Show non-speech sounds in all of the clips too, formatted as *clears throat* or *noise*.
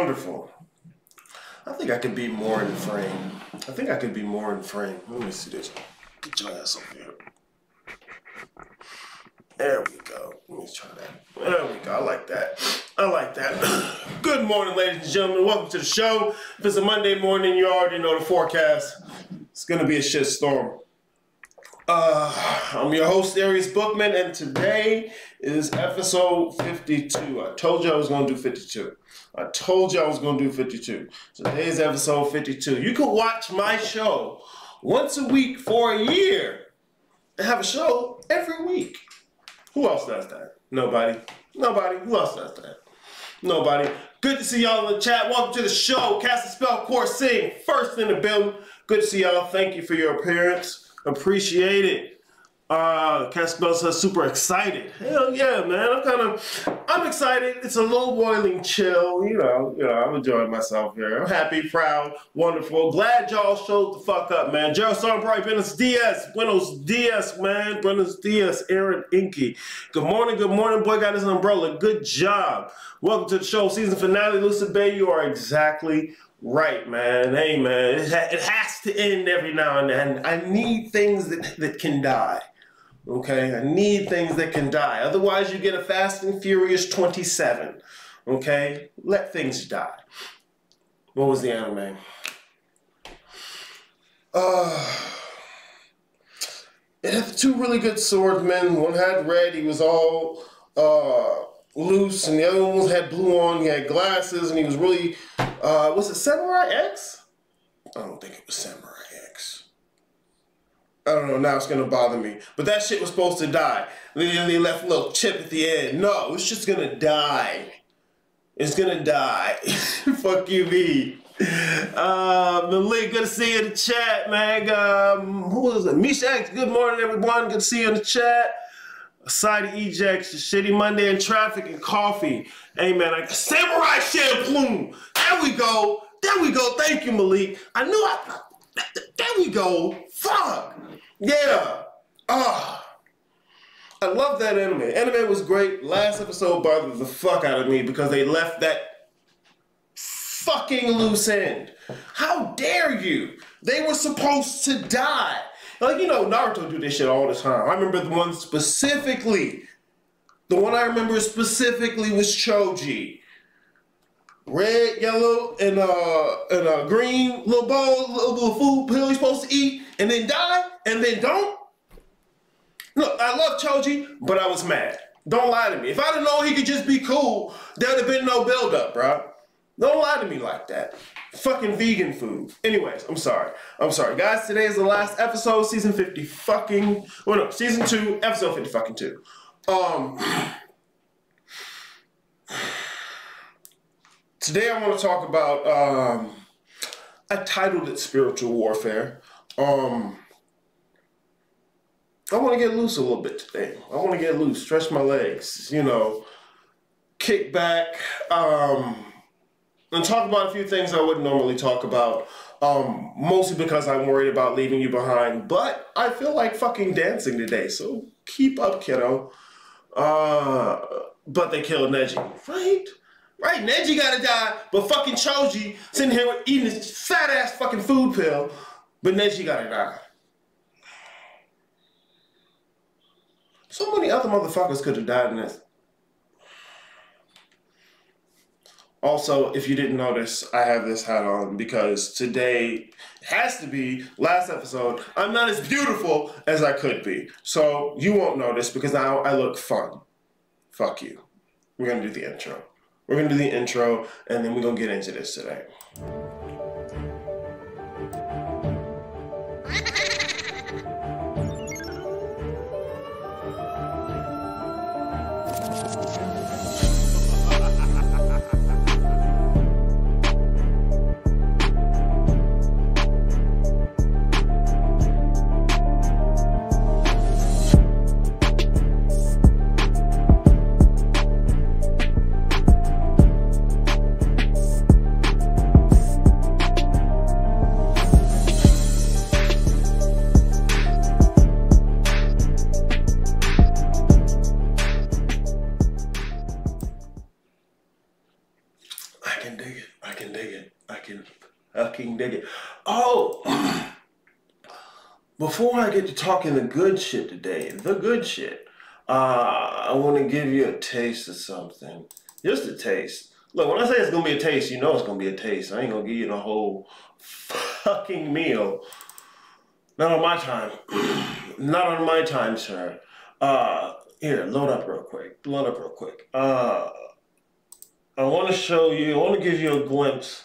Wonderful. I think I could be more in frame. I think I could be more in frame. Let me see this. Get your ass over here. There we go. Let me try that. There we go. I like that. I like that. *clears throat* Good morning, ladies and gentlemen. Welcome to the show. If it's a Monday morning, you already know the forecast. It's gonna be a shit storm. Uh, I'm your host, Arius Bookman, and today is episode 52. I told you I was going to do 52. I told you I was going to do 52. Today is episode 52. You can watch my show once a week for a year and have a show every week. Who else does that? Nobody. Nobody. Who else does that? Nobody. Good to see y'all in the chat. Welcome to the show. Cast a spell, course, sing. First in the building. Good to see y'all. Thank you for your appearance. Appreciate it. Uh, Caspel says super excited. Hell yeah, man! I'm kind of, I'm excited. It's a low boiling chill. You know, you know, I'm enjoying myself here. I'm happy, proud, wonderful. Glad y'all showed the fuck up, man. Gerald Stormbright, Buenos Dias, Buenos Dias, man. Buenos Dias, Aaron Inky. Good morning, good morning. Boy got his umbrella. Good job. Welcome to the show, season finale. Lucid Bay, you are exactly Right, man. Hey, man. It, ha- it has to end every now and then. I need things that, that can die. Okay? I need things that can die. Otherwise, you get a Fast and Furious 27. Okay? Let things die. What was the anime? Uh, it had two really good swordsmen. One had red. He was all uh, loose, and the other one had blue on. He had glasses, and he was really uh, was it Samurai X? I don't think it was Samurai. I don't know. Now it's gonna bother me. But that shit was supposed to die. They, left a little chip at the end. No, it's just gonna die. It's gonna die. *laughs* Fuck you, me. Uh, Malik, good to see you in the chat, man. Um, who was it? Misha X, good morning, everyone. Good to see you in the chat. Side ejects, shitty Monday in traffic and coffee. Hey man, like Samurai Champloo. There we go. There we go. Thank you, Malik. I knew I. There we go. Fuck. Yeah. Ah. I love that anime. Anime was great. Last episode bothered the fuck out of me because they left that fucking loose end. How dare you? They were supposed to die. Like, you know, Naruto do this shit all the time. I remember the one specifically. The one I remember specifically was Choji. Red, yellow, and uh and uh, green little bowl, little, little food pill he's supposed to eat, and then die, and then don't. Look, I love Choji, but I was mad. Don't lie to me. If I'd have known he could just be cool, there'd have been no buildup, bro. Don't lie to me like that fucking vegan food. Anyways, I'm sorry. I'm sorry. Guys, today is the last episode, season 50 fucking, well no, season 2, episode 50 fucking 2. Um, today I want to talk about, um, I titled it Spiritual Warfare. Um, I want to get loose a little bit today. I want to get loose, stretch my legs, you know, kick back, um, and talk about a few things I wouldn't normally talk about. Um, mostly because I'm worried about leaving you behind. But I feel like fucking dancing today, so keep up, kiddo. Uh, but they killed Neji, right? Right, Neji gotta die, but fucking Choji sitting here eating this fat ass fucking food pill, but Neji gotta die. So many other motherfuckers could have died in this. Also, if you didn't notice, I have this hat on because today has to be last episode. I'm not as beautiful as I could be. So you won't notice because now I look fun. Fuck you. We're gonna do the intro. We're gonna do the intro and then we're gonna get into this today. Before I get to talking the good shit today, the good shit, uh, I want to give you a taste of something. Just a taste. Look, when I say it's gonna be a taste, you know it's gonna be a taste. I ain't gonna give you the whole fucking meal. Not on my time. *clears throat* Not on my time, sir. Uh, here, load up real quick. Load up real quick. Uh, I want to show you. I want to give you a glimpse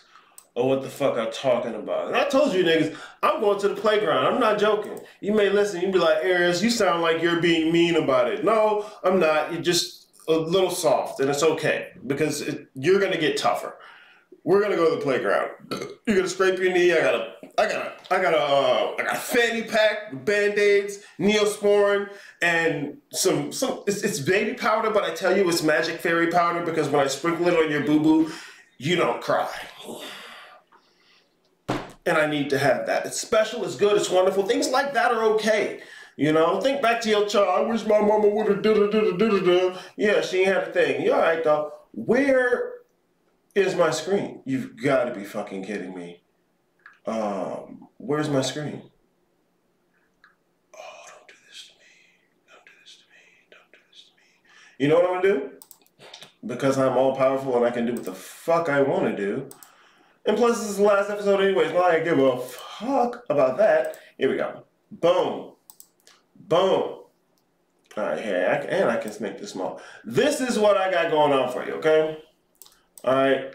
of what the fuck I'm talking about. And I told you niggas, I'm going to the playground. I'm not joking. You may listen. You be like, Arius, you sound like you're being mean about it. No, I'm not. You're just a little soft, and it's okay because it, you're gonna get tougher. We're gonna go to the playground. *clears throat* You're gonna scrape your knee. I got a, I got a, I got a, uh, I got a fanny pack, band aids, neosporin, and some, some. It's, it's baby powder, but I tell you, it's magic fairy powder because when I sprinkle it on your boo boo, you don't cry. And I need to have that. It's special. It's good. It's wonderful. Things like that are okay. You know, think back to your child. I wish my mama would have did it, did it, Yeah, she had a thing. You're all right though? Where is my screen? You've got to be fucking kidding me. Um, where's my screen? Oh, don't do this to me. Don't do this to me. Don't do this to me. You know what I'm gonna do? Because I'm all powerful and I can do what the fuck I want to do. And plus, this is the last episode anyways. Not I give a fuck about that. Here we go. Boom. Boom. All right, here, and I can make this small. This is what I got going on for you, okay? All right.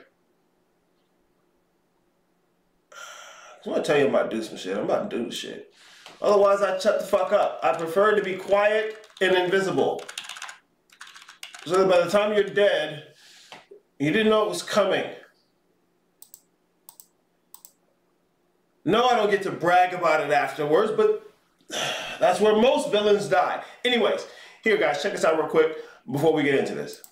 I'm gonna tell you I'm about to do some shit. I'm about to do shit. Otherwise, I shut the fuck up. I prefer to be quiet and invisible. So that by the time you're dead, you didn't know it was coming. No, I don't get to brag about it afterwards, but *sighs* that's where most villains die. Anyways, here guys, check this out real quick before we get into this.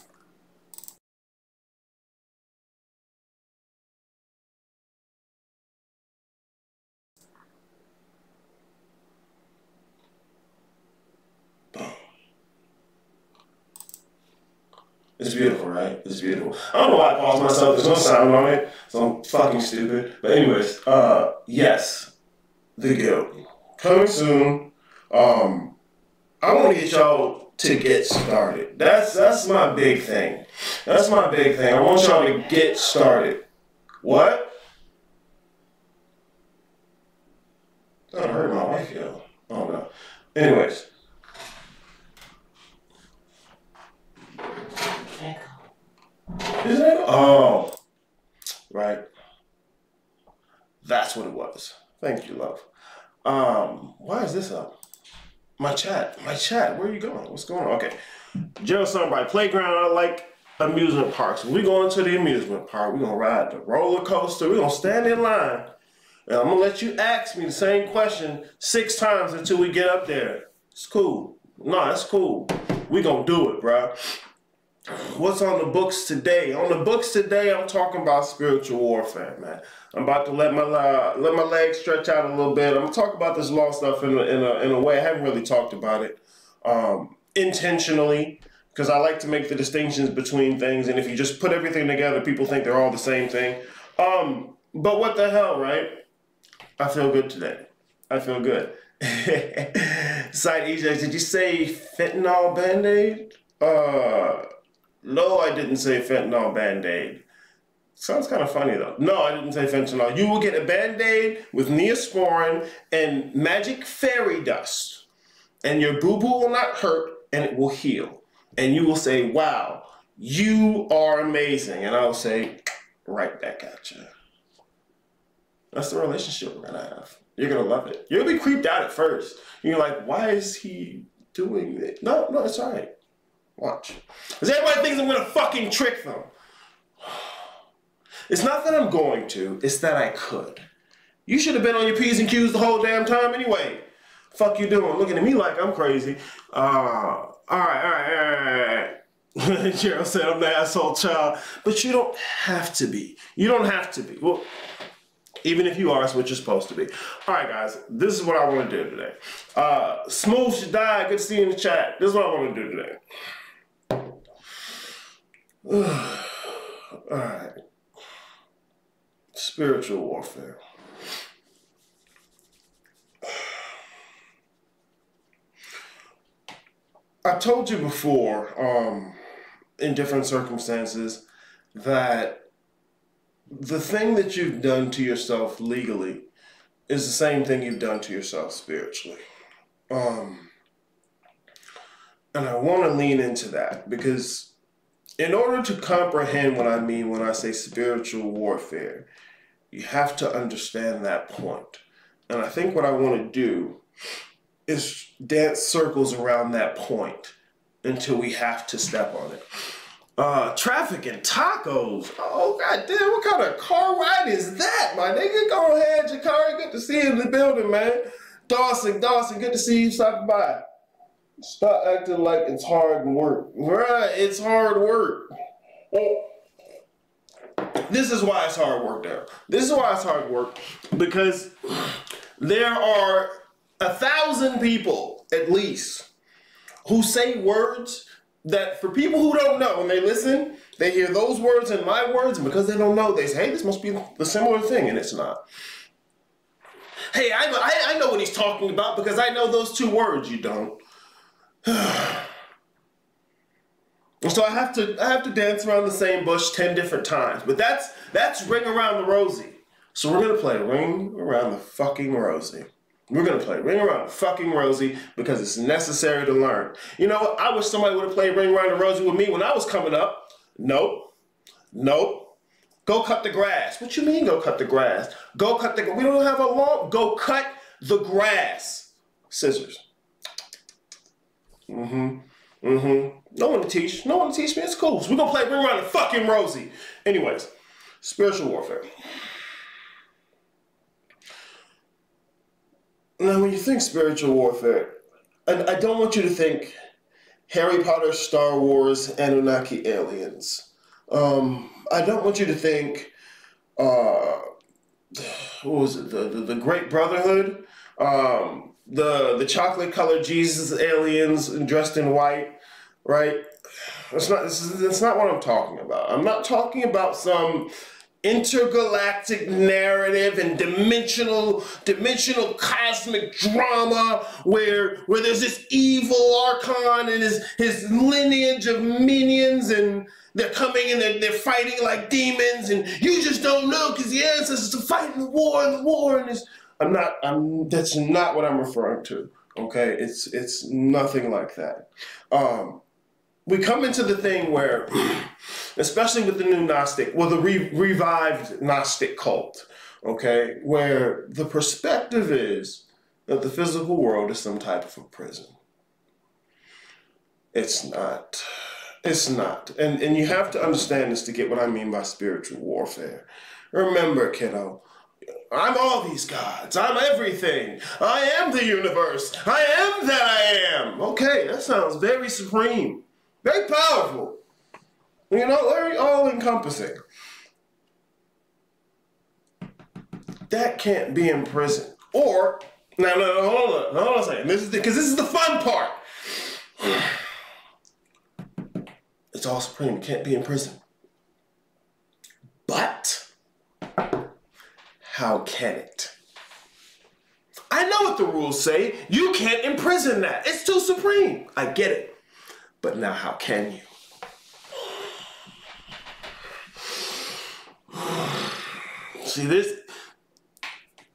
Beautiful, right? It's beautiful. I don't know why I paused myself. There's no sound on it, so I'm fucking stupid. But anyways, uh, yes, the guild coming soon. Um, I want to get y'all to get started. That's that's my big thing. That's my big thing. I want y'all to get started. What? That hurt my wife, yo. Oh no. Anyways. Is it? Oh. Right. That's what it was. Thank you, love. Um, why is this up? My chat, my chat. Where are you going? What's going on? Okay, Gerald Sunbright Playground. I like amusement parks. We're going to the amusement park. We're gonna ride the roller coaster. We're gonna stand in line, and I'm gonna let you ask me the same question six times until we get up there. It's cool. No, that's cool. We gonna do it, bro. What's on the books today? On the books today, I'm talking about spiritual warfare, man. I'm about to let my uh, let my legs stretch out a little bit. I'm gonna talk about this law stuff in a, in a, in a way I haven't really talked about it um, intentionally because I like to make the distinctions between things. And if you just put everything together, people think they're all the same thing. Um, but what the hell, right? I feel good today. I feel good. *laughs* Side EJ, did you say fentanyl band aid? Uh, no, I didn't say fentanyl band aid. Sounds kind of funny though. No, I didn't say fentanyl. You will get a band-aid with neosporin and magic fairy dust. And your boo-boo will not hurt and it will heal. And you will say, wow, you are amazing. And I'll say, right back at you. That's the relationship we're gonna have. You're gonna love it. You'll be creeped out at first. You're like, why is he doing it? No, no, it's all right. Watch. Because everybody thinks I'm gonna fucking trick them. It's not that I'm going to, it's that I could. You should have been on your P's and Q's the whole damn time anyway. Fuck you doing? Looking at me like I'm crazy. Uh, all right, all right, all right. Gerald *laughs* said I'm the asshole child. But you don't have to be. You don't have to be. Well, even if you are, it's what you're supposed to be. All right, guys, this is what I want to do today. Uh, Smooth should die. Good to see you in the chat. This is what I want to do today. *sighs* All right. Spiritual warfare. I told you before, um, in different circumstances, that the thing that you've done to yourself legally is the same thing you've done to yourself spiritually. Um, and I want to lean into that because in order to comprehend what I mean when I say spiritual warfare, you have to understand that point. And I think what I want to do is dance circles around that point until we have to step on it. Uh, traffic and tacos. Oh god damn, what kind of car ride is that, my nigga? Go ahead, Jakari. Good to see you in the building, man. Dawson, Dawson, good to see you stopping by. Stop acting like it's hard work. Right, it's hard work. This is why it's hard work there. This is why it's hard work. Because there are a thousand people at least who say words that for people who don't know, when they listen, they hear those words and my words, and because they don't know, they say, hey, this must be the similar thing, and it's not. Hey, I, I, I know what he's talking about because I know those two words. You don't. *sighs* so I have to I have to dance around the same bush ten different times. But that's that's ring around the rosy. So we're gonna play ring around the fucking rosy. We're gonna play Ring Around fucking Rosie because it's necessary to learn. You know? I wish somebody would have played Ring Around the Rosie with me when I was coming up. Nope. Nope. Go cut the grass. What you mean go cut the grass? Go cut the we don't have a lawn. Go cut the grass. Scissors. Mm-hmm. Mm-hmm. No one to teach. No one to teach me. It's cool. So we're gonna play Ring Around the fucking Rosie. Anyways, spiritual warfare. Now, when you think spiritual warfare, I, I don't want you to think Harry Potter, Star Wars, Anunnaki aliens. Um, I don't want you to think, uh, *sighs* what was it, the, the, the Great Brotherhood, um, the the chocolate colored Jesus aliens dressed in white, right? That's not that's not what I'm talking about. I'm not talking about some intergalactic narrative and dimensional dimensional cosmic drama where where there's this evil archon and his his lineage of minions and they're coming and they're, they're fighting like demons and you just don't know because the ancestors are fighting the war and the war and it's I'm not I'm that's not what I'm referring to okay it's it's nothing like that um we come into the thing where, *clears throat* especially with the new Gnostic, well, the re- revived Gnostic cult, okay, where the perspective is that the physical world is some type of a prison. It's not. It's not. And, and you have to understand this to get what I mean by spiritual warfare. Remember, kiddo, I'm all these gods. I'm everything. I am the universe. I am that I am. Okay, that sounds very supreme. Very powerful. You know, very all encompassing. That can't be in prison. Or, no, no, no, hold on, hold on a second. This is because this is the fun part. It's all supreme. Can't be in prison. But, how can it? I know what the rules say. You can't imprison that. It's too supreme. I get it. But now, how can you? *sighs* See this?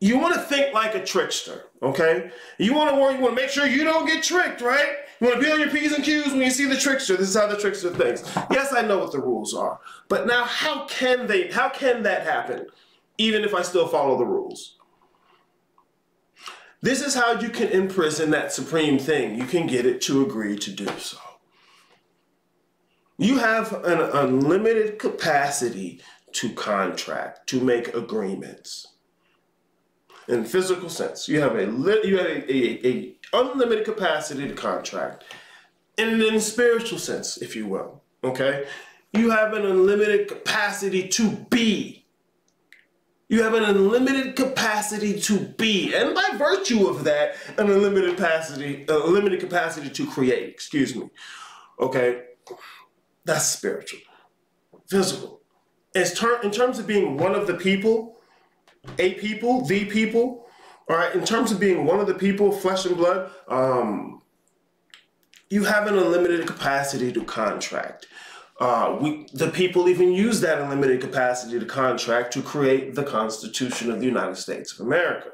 You want to think like a trickster, okay? You want to you want to make sure you don't get tricked, right? You want to be on your P's and Q's when you see the trickster. This is how the trickster thinks. Yes, I know what the rules are. But now how can they how can that happen? Even if I still follow the rules. This is how you can imprison that supreme thing. You can get it to agree to do so. You have an unlimited capacity to contract, to make agreements. In physical sense, you have a you have a, a, a unlimited capacity to contract. And in spiritual sense, if you will, okay, you have an unlimited capacity to be. You have an unlimited capacity to be, and by virtue of that, an unlimited capacity, unlimited capacity to create. Excuse me. Okay, that's spiritual. Physical. As ter- in terms of being one of the people, a people, the people, all right, in terms of being one of the people, flesh and blood, um, you have an unlimited capacity to contract. Uh, we, the people even use that unlimited capacity to contract to create the Constitution of the United States of America.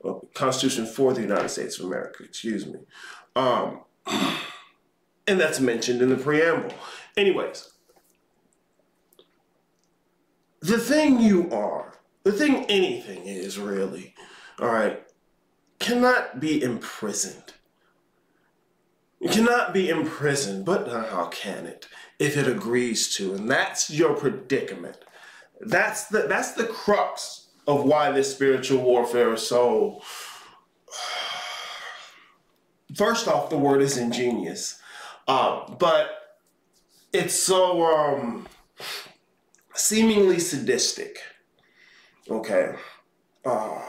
Well, Constitution for the United States of America, excuse me. Um, *clears throat* and that's mentioned in the preamble. Anyways, the thing you are, the thing anything is really, all right, cannot be imprisoned. It cannot be imprisoned, but how can it if it agrees to? And that's your predicament. That's the that's the crux of why this spiritual warfare is so. *sighs* First off, the word is ingenious, uh, but it's so um, seemingly sadistic. Okay. Uh,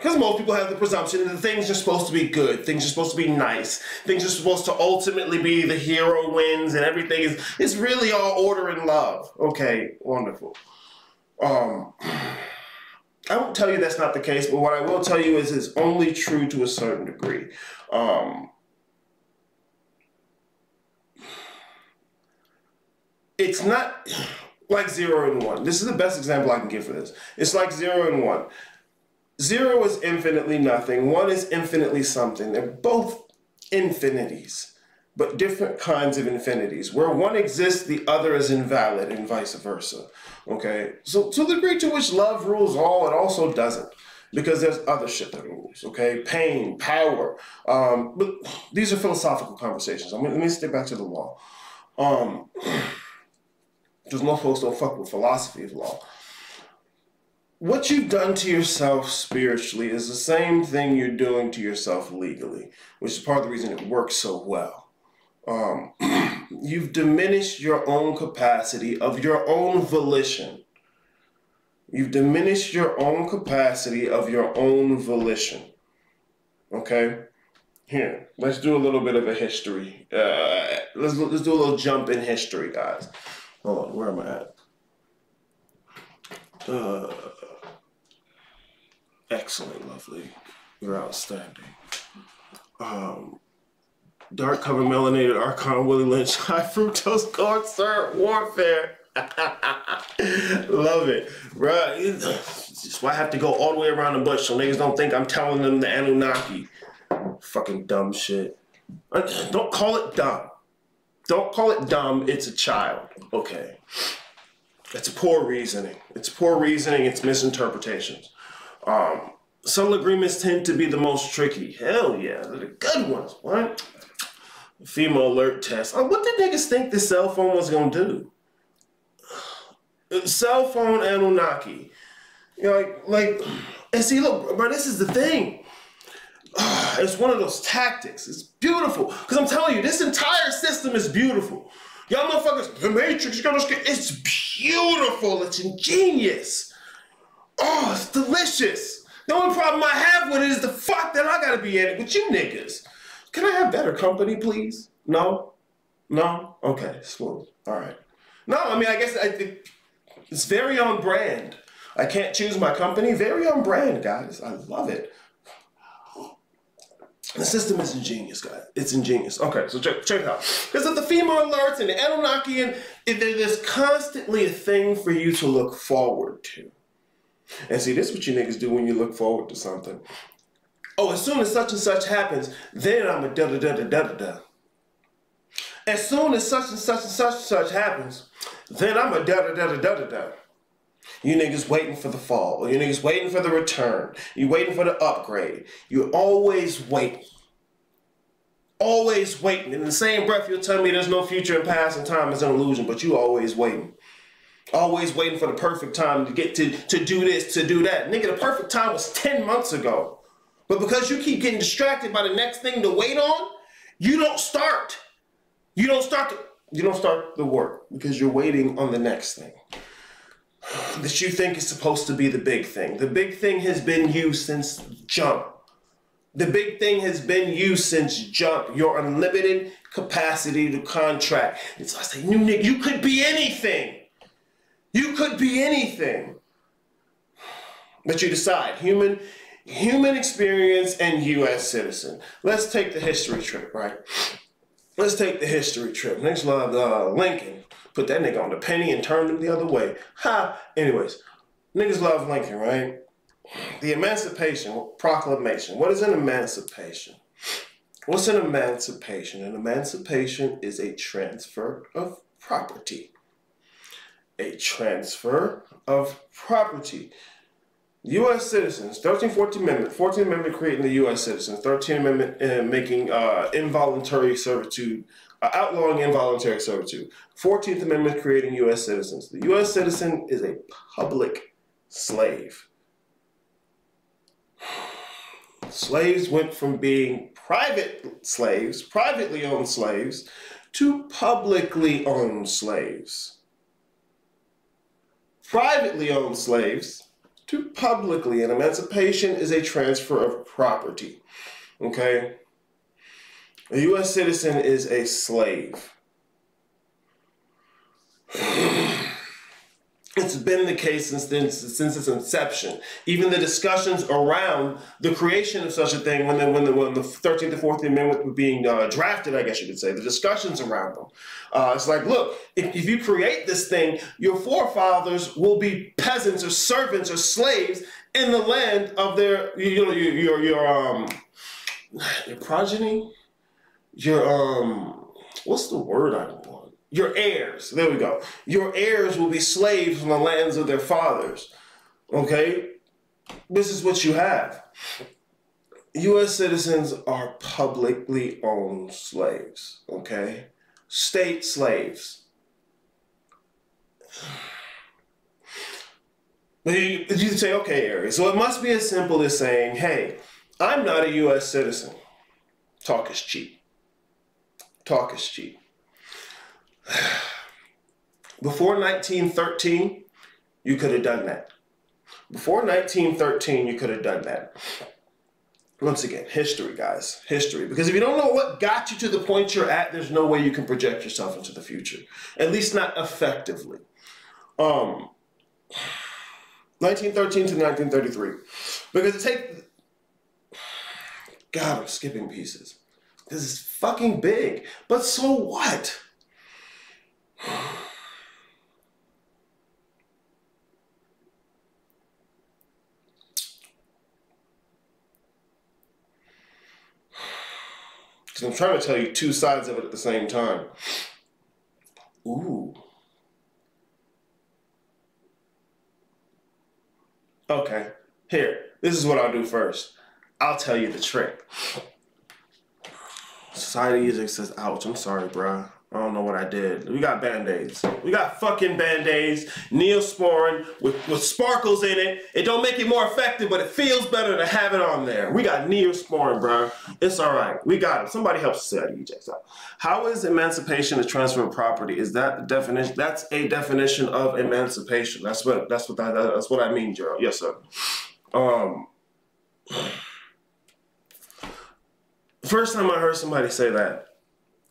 because most people have the presumption that things are supposed to be good, things are supposed to be nice, things are supposed to ultimately be the hero wins, and everything is is really all order and love. Okay, wonderful. Um, I won't tell you that's not the case, but what I will tell you is it's only true to a certain degree. Um, it's not like zero and one. This is the best example I can give for this. It's like zero and one. Zero is infinitely nothing, one is infinitely something. They're both infinities, but different kinds of infinities. Where one exists, the other is invalid, and vice versa. Okay? So, to the degree to which love rules all, it also doesn't. Because there's other shit that rules, okay? Pain, power. Um, but these are philosophical conversations. I mean, let me stick back to the law. Um, *clears throat* because most folks don't fuck with philosophy of law what you've done to yourself spiritually is the same thing you're doing to yourself legally, which is part of the reason it works so well. Um, *clears throat* you've diminished your own capacity of your own volition. You've diminished your own capacity of your own volition. Okay? Here, let's do a little bit of a history. Uh, let's, let's do a little jump in history, guys. Hold on, where am I at? Uh, excellent, lovely. You're outstanding. Um, dark cover melanated Archon Willie Lynch, *laughs* high fructose corn syrup warfare. *laughs* Love it, right? That's why I have to go all the way around the bush so niggas don't think I'm telling them the Anunnaki. Fucking dumb shit. Don't call it dumb. Don't call it dumb. It's a child. Okay. It's a poor reasoning. It's poor reasoning. It's misinterpretations. Um, some agreements tend to be the most tricky. Hell yeah, they're the good ones. What? Female alert test. Oh, what did niggas think the cell phone was gonna do? *sighs* Cell phone Anunnaki. You know, like, like, and see, look, bro, this is the thing. *sighs* It's one of those tactics. It's beautiful. Because I'm telling you, this entire system is beautiful. Y'all motherfuckers, the Matrix, it's beautiful. It's ingenious. Oh, it's delicious. The only problem I have with it is the fuck that I gotta be in it with you niggas. Can I have better company, please? No? No? Okay, smooth. All right. No, I mean, I guess I think it's very on brand. I can't choose my company. Very on brand, guys. I love it. The system is ingenious, guys. It's ingenious. Okay, so check, check it out. Because of the female alerts and the Anunnakian, there's constantly a thing for you to look forward to. And see, this is what you niggas do when you look forward to something. Oh, as soon as such and such happens, then I'm a da da da da da da da. As soon as such and such and such and such happens, then I'm a da da da da da da da. You niggas waiting for the fall. You niggas waiting for the return. You waiting for the upgrade. You're always waiting. Always waiting. In the same breath, you'll tell me there's no future and past and time is an illusion, but you always waiting. Always waiting for the perfect time to get to, to do this, to do that. Nigga, the perfect time was 10 months ago. But because you keep getting distracted by the next thing to wait on, you don't start. You don't start the, you don't start the work because you're waiting on the next thing *sighs* that you think is supposed to be the big thing. The big thing has been you since jump. The big thing has been you since jump. Your unlimited capacity to contract. And so I say, you, nigga, you could be anything. You could be anything. But you decide human human experience and US citizen. Let's take the history trip, right? let's take the history trip. Niggas love uh, Lincoln. Put that nigga on the penny and turn him the other way. Ha! Anyways, niggas love Lincoln, right? The Emancipation Proclamation. What is an emancipation? What's an emancipation? An emancipation is a transfer of property. A transfer of property. U.S. citizens, 13th, 14th Amendment, 14th Amendment creating the U.S. citizens, 13th Amendment uh, making uh, involuntary servitude, uh, outlawing involuntary servitude, 14th Amendment creating U.S. citizens. The U.S. citizen is a public slave. Slaves went from being private slaves, privately owned slaves, to publicly owned slaves. Privately owned slaves to publicly. And emancipation is a transfer of property. Okay? A U.S. citizen is a slave. *sighs* *sighs* It's been the case since since its inception. Even the discussions around the creation of such a thing, when the when the, when the 13th and 14th Amendment were being uh, drafted, I guess you could say, the discussions around them. Uh, it's like, look, if, if you create this thing, your forefathers will be peasants or servants or slaves in the land of their, you know, your your, your um your progeny, your um, what's the word I want? Your heirs, there we go. Your heirs will be slaves from the lands of their fathers. Okay? This is what you have. U.S. citizens are publicly owned slaves. Okay? State slaves. But you, you say, okay, Arius. So it must be as simple as saying, hey, I'm not a U.S. citizen. Talk is cheap. Talk is cheap. *sighs* Before 1913, you could have done that. Before 1913, you could have done that. Once again, history, guys. History. Because if you don't know what got you to the point you're at, there's no way you can project yourself into the future. At least not effectively. Um, 1913 to 1933. Because it takes... God, I'm skipping pieces. This is fucking big. But so what? I'm trying to tell you two sides of it at the same time. Ooh. Okay, here. This is what I'll do first. I'll tell you the trick. Society usually says, ouch, I'm sorry, bruh. I don't know what I did. We got band-aids. We got fucking band-aids, Neosporin with, with sparkles in it. It don't make it more effective, but it feels better to have it on there. We got Neosporin, bro. It's all right. We got it. Somebody helps us out, EJ. How is emancipation a transfer of property? Is that the definition? That's a definition of emancipation. That's what that's what that, that's what I mean, Gerald. Yes, sir. Um, first time I heard somebody say that,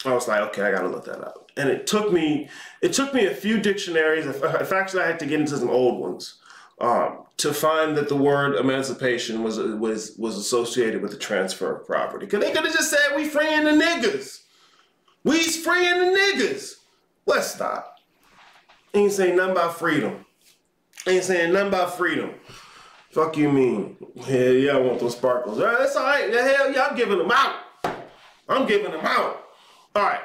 I was like, okay, I gotta look that up. And it took me, it took me a few dictionaries. In fact, I had to get into some old ones um, to find that the word emancipation was was was associated with the transfer of property. Cause they could have just said we freeing the niggas. We's freeing the niggas. Let's stop. Ain't saying nothing about freedom. Ain't saying nothing about freedom. Fuck you mean? Yeah, yeah, I want those sparkles. That's all right. The hell, yeah, I'm giving them out. I'm giving them out. All right,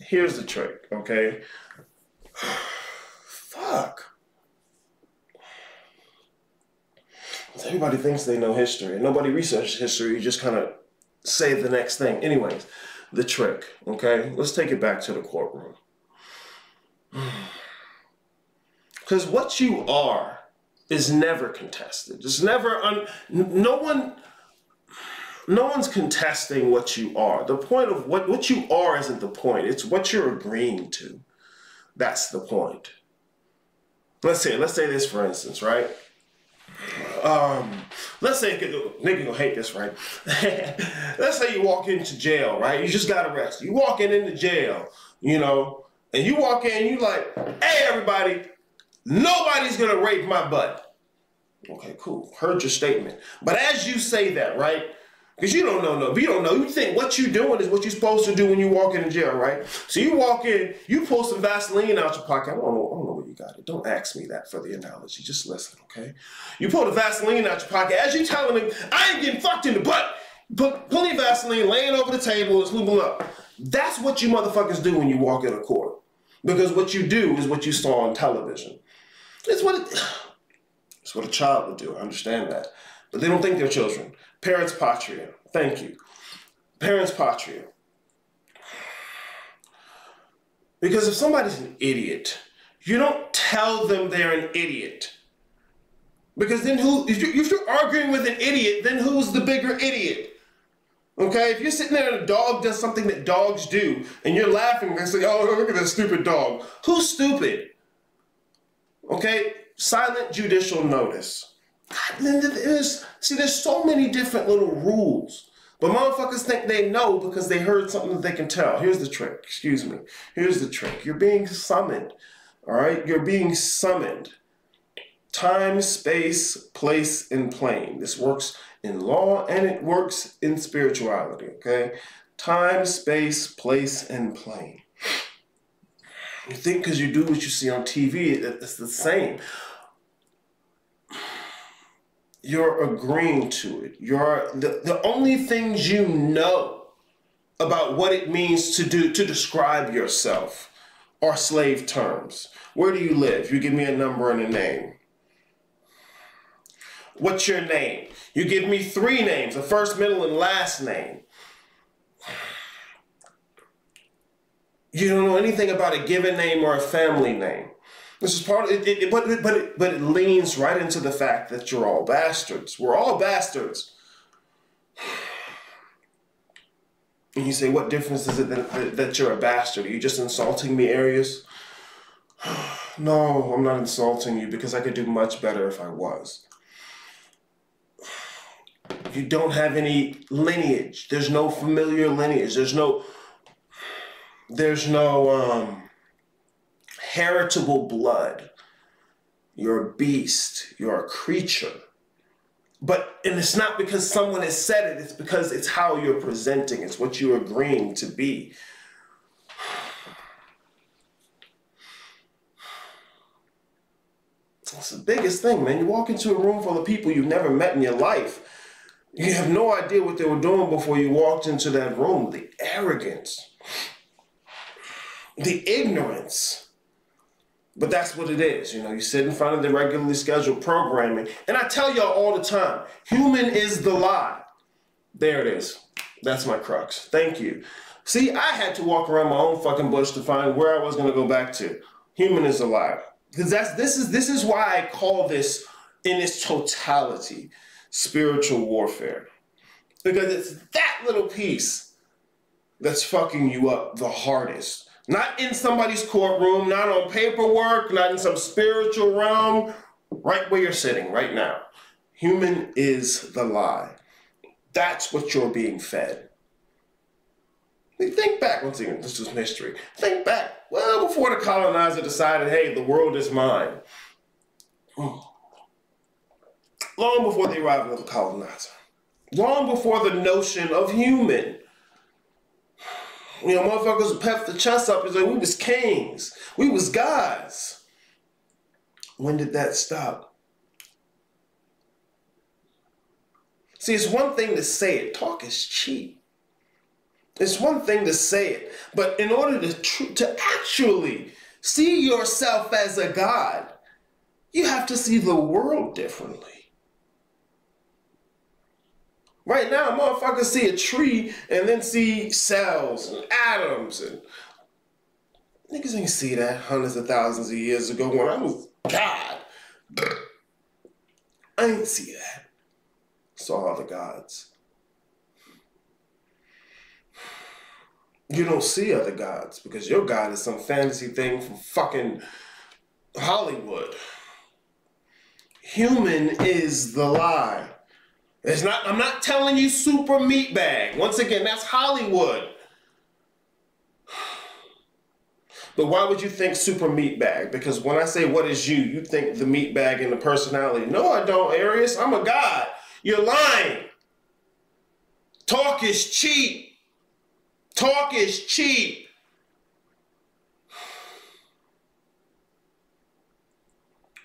here's the trick, okay? Fuck. Everybody thinks they know history, and nobody researches history. You just kind of say the next thing. Anyways, the trick, okay? Let's take it back to the courtroom. *sighs* Because what you are is never contested. It's never, no one no one's contesting what you are. The point of what, what you are isn't the point. It's what you're agreeing to. That's the point. Let's say, let's say this for instance, right? Um, let's say, nigga gonna hate this, right? *laughs* let's say you walk into jail, right? You just got arrested. You walking into jail, you know, and you walk in, you like, hey everybody, nobody's gonna rape my butt. Okay, cool. Heard your statement. But as you say that, right? Because you don't know, no, you don't know. You think what you're doing is what you're supposed to do when you walk in jail, right? So you walk in, you pull some Vaseline out your pocket. I don't know, I don't know where you got it. Don't ask me that for the analogy. Just listen, okay? You pull the Vaseline out your pocket as you telling him, I ain't getting fucked in the butt. Put pulling Vaseline, laying over the table, and swooping up. That's what you motherfuckers do when you walk in a court. Because what you do is what you saw on television. It's what it, *sighs* it's what a child would do. I understand that. But they don't think they're children. Parens patriae. Thank you. Parens patriae. Because if somebody's an idiot, you don't tell them they're an idiot. Because then who, if you're, if you're arguing with an idiot, then who's the bigger idiot? Okay, if you're sitting there and a dog does something that dogs do, and you're laughing and say, oh, look at that stupid dog. Who's stupid? Okay, silent judicial notice. There's, see, there's so many different little rules. But motherfuckers think they know because they heard something that they can tell. Here's the trick. Excuse me. Here's the trick. You're being summoned. All right? You're being summoned. Time, space, place, and plane. This works in law and it works in spirituality. Okay? Time, space, place, and plane. You think because you do what you see on TV, it's the same you're agreeing to it. You're the, the only things you know about what it means to do to describe yourself are slave terms. Where do you live? You give me a number and a name. What's your name? You give me three names, a first, middle, and last name. You don't know anything about a given name or a family name. This is part of it, it, but but it, but it leans right into the fact that you're all bastards. We're all bastards. And you say, what difference is it that, that, that you're a bastard? Are you just insulting me, Arius? *sighs* no, I'm not insulting you because I could do much better if I was. You don't have any lineage. There's no familiar lineage. There's no. There's no. Um, heritable blood. You're a beast. You're a creature. But, and it's not because someone has said it, it's because it's how you're presenting, it's what you're agreeing to be. That's the biggest thing, man. You walk into a room full of people you've never met in your life. You have no idea what they were doing before you walked into that room. The arrogance, the ignorance. But that's what it is. You know, you sit in front of the regularly scheduled programming. And I tell y'all all the time, human is the lie. There it is. That's my crux. Thank you. See, I had to walk around my own fucking bush to find where I was gonna go back to. Human is the lie. Because that's this is this is why I call this in its totality spiritual warfare. Because it's that little piece that's fucking you up the hardest not in somebody's courtroom, not on paperwork, not in some spiritual realm, right where you're sitting right now. Human is the lie. That's what you're being fed. Think back, once again, this is mystery. Think back, well, before the colonizer decided, hey, the world is mine. Long before the arrival of the colonizer. Long before the notion of human you know, motherfuckers would puff the chest up and say, we was kings. We was gods. When did that stop? See, it's one thing to say it. Talk is cheap. It's one thing to say it. But in order to, to actually see yourself as a god, you have to see the world differently. Right now, motherfuckers see a tree and then see cells and atoms and niggas ain't see that hundreds of thousands of years ago when I was God. I ain't see that. Saw other gods. You don't see other gods because your God is some fantasy thing from fucking Hollywood. Human is the lie. It's not, I'm not telling you super meat bag. Once again, that's Hollywood. But why would you think super meat bag? Because when I say what is you, you think the meat bag and the personality. No, I don't, Arius. I'm a god. You're lying. Talk is cheap. Talk is cheap.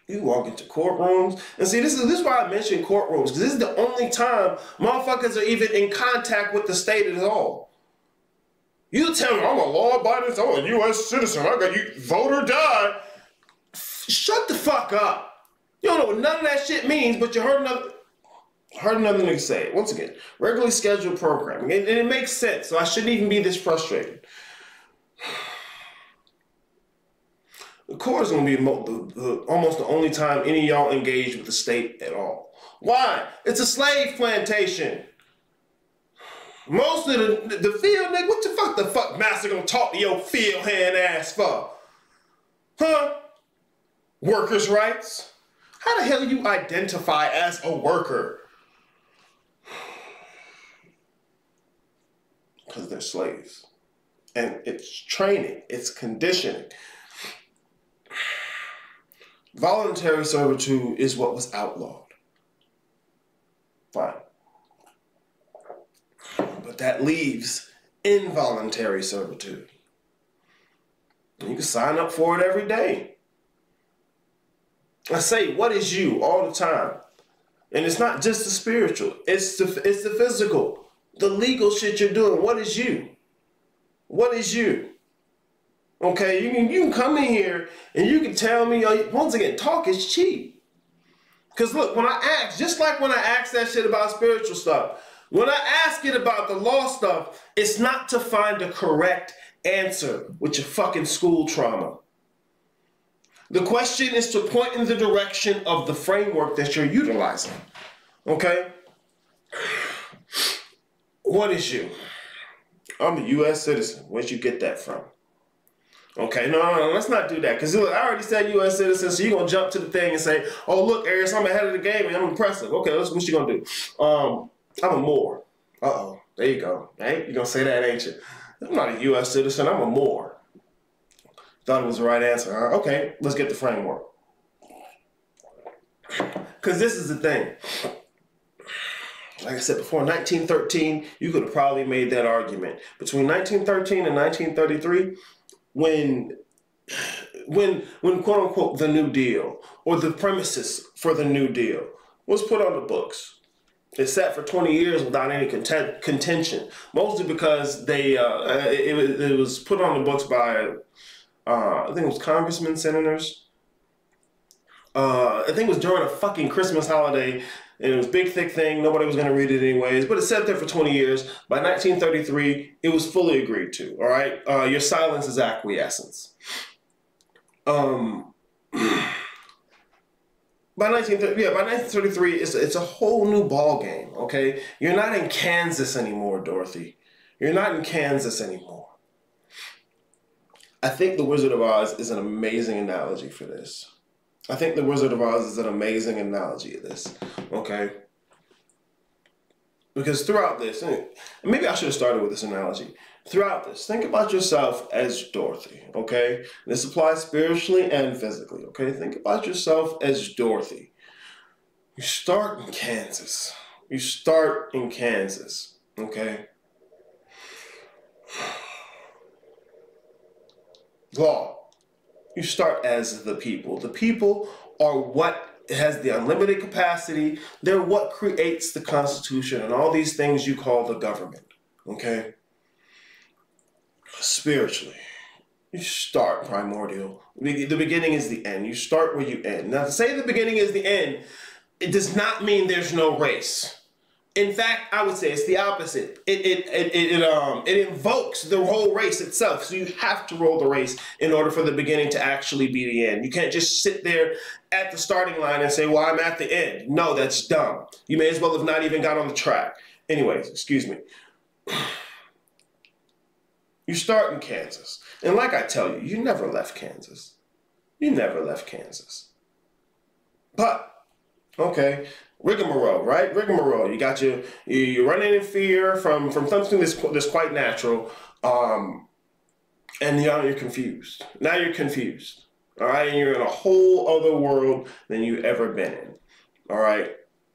You walk into courtrooms and see this is this is why I mention courtrooms because this is the only time motherfuckers are even in contact with the state at all. You tell me I'm a law-abiding, I'm a U.S. citizen. I got you vote or die. Shut the fuck up. You don't know what none of that shit means, but you heard another heard another nigga say it. Once again, regularly scheduled programming, and, and it makes sense. So I shouldn't even be this frustrated. The court is going to be the, the, almost the only time any y'all engage with the state at all. Why? It's a slave plantation. Most of the, the field nigga, what the fuck the fuck master gonna talk to your field hand ass for? Huh? Workers' rights? How the hell do you identify as a worker? *sighs* Because they're slaves. And it's training, it's conditioning. Voluntary servitude is what was outlawed. Fine. But that leaves involuntary servitude. And you can sign up for it every day. I say, what is you all the time? And it's not just the spiritual, it's the, it's the physical, the legal shit you're doing. What is you? What is you? Okay, you can you can come in here and you can tell me oh, once again, talk is cheap. Cause look, when I ask, just like when I ask that shit about spiritual stuff, when I ask it about the law stuff, it's not to find a correct answer with your fucking school trauma. The question is to point in the direction of the framework that you're utilizing. Okay? What is you? I'm a U.S. citizen. Where'd you get that from? Okay, no, no, no, let's not do that. Because I already said U.S. citizen, so you're going to jump to the thing and say, oh, look, Arius, I'm ahead of the game and I'm impressive. Okay, let's, what you going to do? Um, I'm a Moor. Uh-oh, there you go. Right? You're going to say that, ain't you? I'm not a U.S. citizen, I'm a Moor. Thought it was the right answer. Okay, let's get the framework. Because this is the thing. Like I said before, 1913, you could have probably made that argument. Between 1913 and 1933, when when when quote unquote the New Deal or the premises for the New Deal was put on the books. It sat for 20 years without any content, contention, mostly because they uh, it, it, was put on the books by uh, I think it was congressmen, senators. Uh, I think it was during a fucking Christmas holiday it was big thick thing. Nobody was going to read it anyways, but it sat there for 20 years. By 1933, it was fully agreed to. All right, uh, your silence is acquiescence. Um, *clears throat* by 1930, yeah, by 1933, it's it's a whole new ball game. Okay, you're not in Kansas anymore, Dorothy. You're not in Kansas anymore. I think The Wizard of Oz is an amazing analogy for this. I think The Wizard of Oz is an amazing analogy of this. Okay. Because throughout this, maybe I should have started with this analogy. Throughout this, think about yourself as Dorothy, okay? This applies spiritually and physically, okay? Think about yourself as Dorothy. You start in Kansas. You start in Kansas, okay? *sighs* Law you start as the people. The people are what has the unlimited capacity. They're what creates the Constitution and all these things you call the government. Okay? Spiritually, you start primordial. The beginning is the end. You start where you end. Now, to say the beginning is the end, it does not mean there's no race. In fact, I would say it's the opposite. It it, it, it, um it invokes the whole race itself. So you have to roll the race in order for the beginning to actually be the end. You can't just sit there at the starting line and say, "Well, I'm at the end." No, that's dumb. You may as well have not even got on the track. Anyways, excuse me. *sighs* You start in Kansas, and like I tell you, you never left Kansas. You never left Kansas. But okay, rigmarole, right? Rigmarole. You got your you're running in fear from from something that's that's quite natural, um, and now you're confused. Now you're confused. All right, and you're in a whole other world than you've ever been in. All right.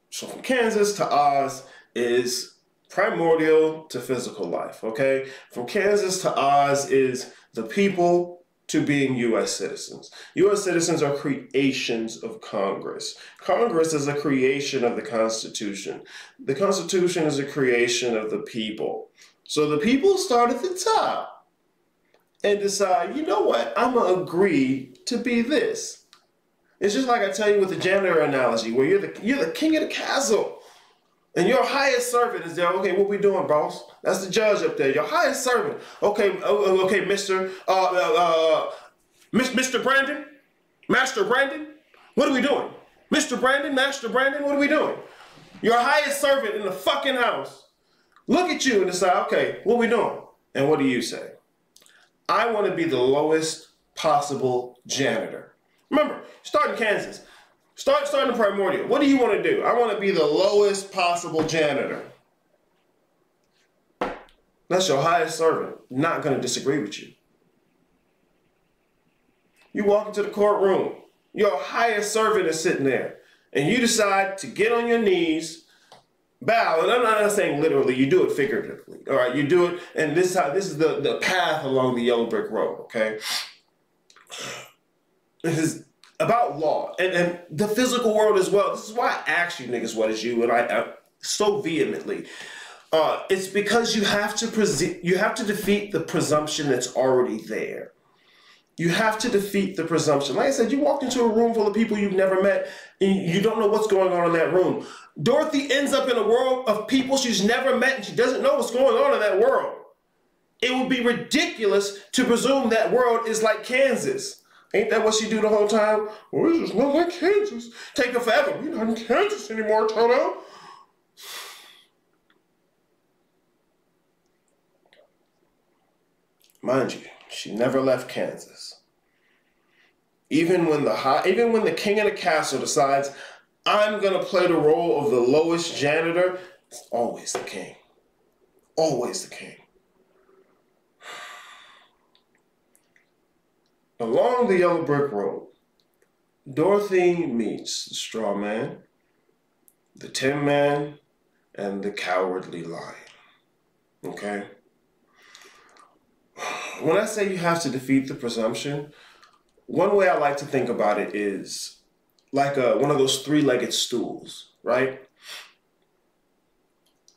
So from Kansas to Oz is primordial to physical life, okay? From Kansas to Oz is the people to being U.S. citizens. U.S. citizens are creations of Congress. Congress is a creation of the Constitution. The Constitution is a creation of the people. So the people start at the top and decide, you know what, I'm going to agree to be this. It's just like I tell you with the janitor analogy, where you're the, you're the king of the castle. And your highest servant is there. Okay, what we doing, boss? That's the judge up there. Your highest servant. Okay, oh, oh, okay, Mister, uh, uh, uh, Mr. Brandon, Master Brandon. What are we doing, Mister Brandon, Master Brandon? What are we doing? Your highest servant in the fucking house. Look at you and decide. Okay, what we doing? And what do you say? I want to be the lowest possible janitor. Remember, start in Kansas. Start starting primordial. What do you want to do? I want to be the lowest possible janitor. That's your highest servant. Not going to disagree with you. You walk into the courtroom. Your highest servant is sitting there. And you decide to get on your knees, bow. And I'm not saying literally, you do it figuratively. All right, you do it, and this is how this is the, the path along the yellow brick road, okay? This is about law and, and the physical world as well. This is why I ask you niggas what is you, and I, I so vehemently. Uh, it's because you have to you have to defeat the presumption that's already there. You have to defeat the presumption. Like I said, you walked into a room full of people you've never met, and you don't know what's going on in that room. Dorothy ends up in a world of people she's never met, and she doesn't know what's going on in that world. It would be ridiculous to presume that world is like Kansas. Ain't that what she do the whole time? Well, it's just not like Kansas. Take her forever. We're not in Kansas anymore, Toto. Mind you, she never left Kansas. Even when the high, even when the king of the castle decides, I'm gonna play the role of the lowest janitor, it's always the king. Always the king. Along the yellow brick road, Dorothy meets the straw man, the tin man, and the cowardly lion. Okay? When I say you have to defeat the presumption, one way I like to think about it is like a, one of those three legged stools, right?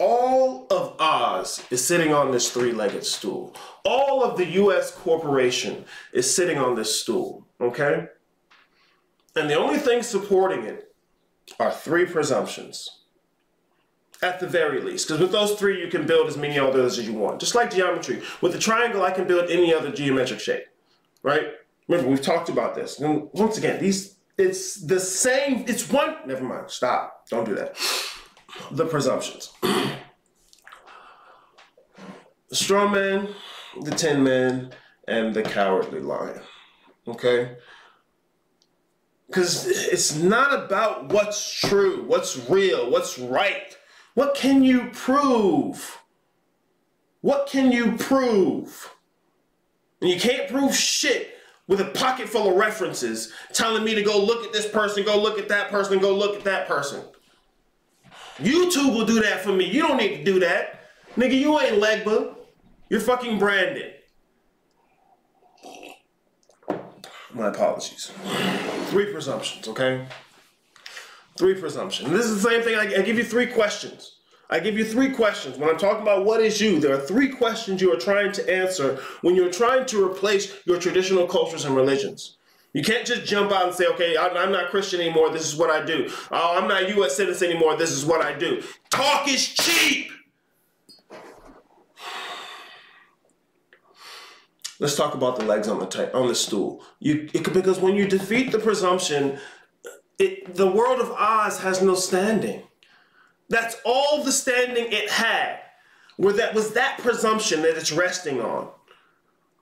All of Oz is sitting on this three legged stool. All of the US corporation is sitting on this stool, okay? And the only thing supporting it are three presumptions. At the very least, because with those three, you can build as many others as you want. Just like geometry. With a triangle, I can build any other geometric shape, right? Remember, we've talked about this. And once again, these it's the same, it's one, never mind, stop, don't do that the presumptions. the straw man, the tin man, and the cowardly lion. Okay? Because it's not about what's true, what's real, what's right. What can you prove? What can you prove? And you can't prove shit with a pocket full of references telling me to go look at this person, go look at that person, go look at that person. YouTube will do that for me. You don't need to do that. Nigga, you ain't Legba. You're fucking Brandon. My apologies. Three presumptions, okay? Three presumptions. This is the same thing. I, I give you three questions. I give you three questions. When I'm talking about what is you, there are three questions you are trying to answer when you're trying to replace your traditional cultures and religions. You can't just jump out and say, okay, I'm not Christian anymore. This is what I do. Oh, I'm not U.S. citizen anymore. This is what I do. Talk is cheap. Let's talk about the legs on the on the stool. You it, because when you defeat the presumption, it, the world of Oz has no standing. That's all the standing it had. Where that was that presumption that it's resting on.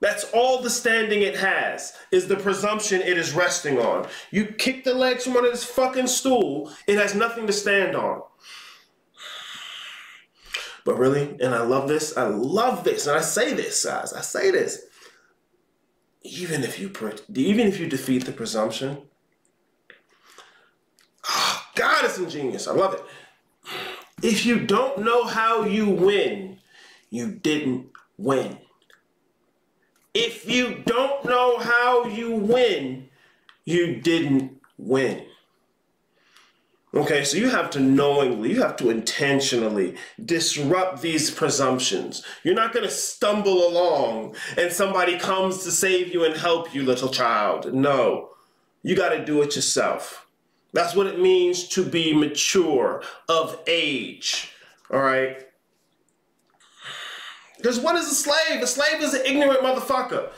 That's all the standing it has, is the presumption it is resting on. You kick the legs from under this fucking stool, it has nothing to stand on. But really, and I love this, I love this, and I say this, guys, I say this. Even if you even if you defeat the presumption, oh, God is ingenious. I love it. If you don't know how you win, you didn't win. If you don't know how you win, you didn't win. Okay, so you have to knowingly, you have to intentionally disrupt these presumptions. You're not going to stumble along and somebody comes to save you and help you, little child. No, you got to do it yourself. That's what it means to be mature, of age. All right? Because what is a slave? A slave is an ignorant motherfucker.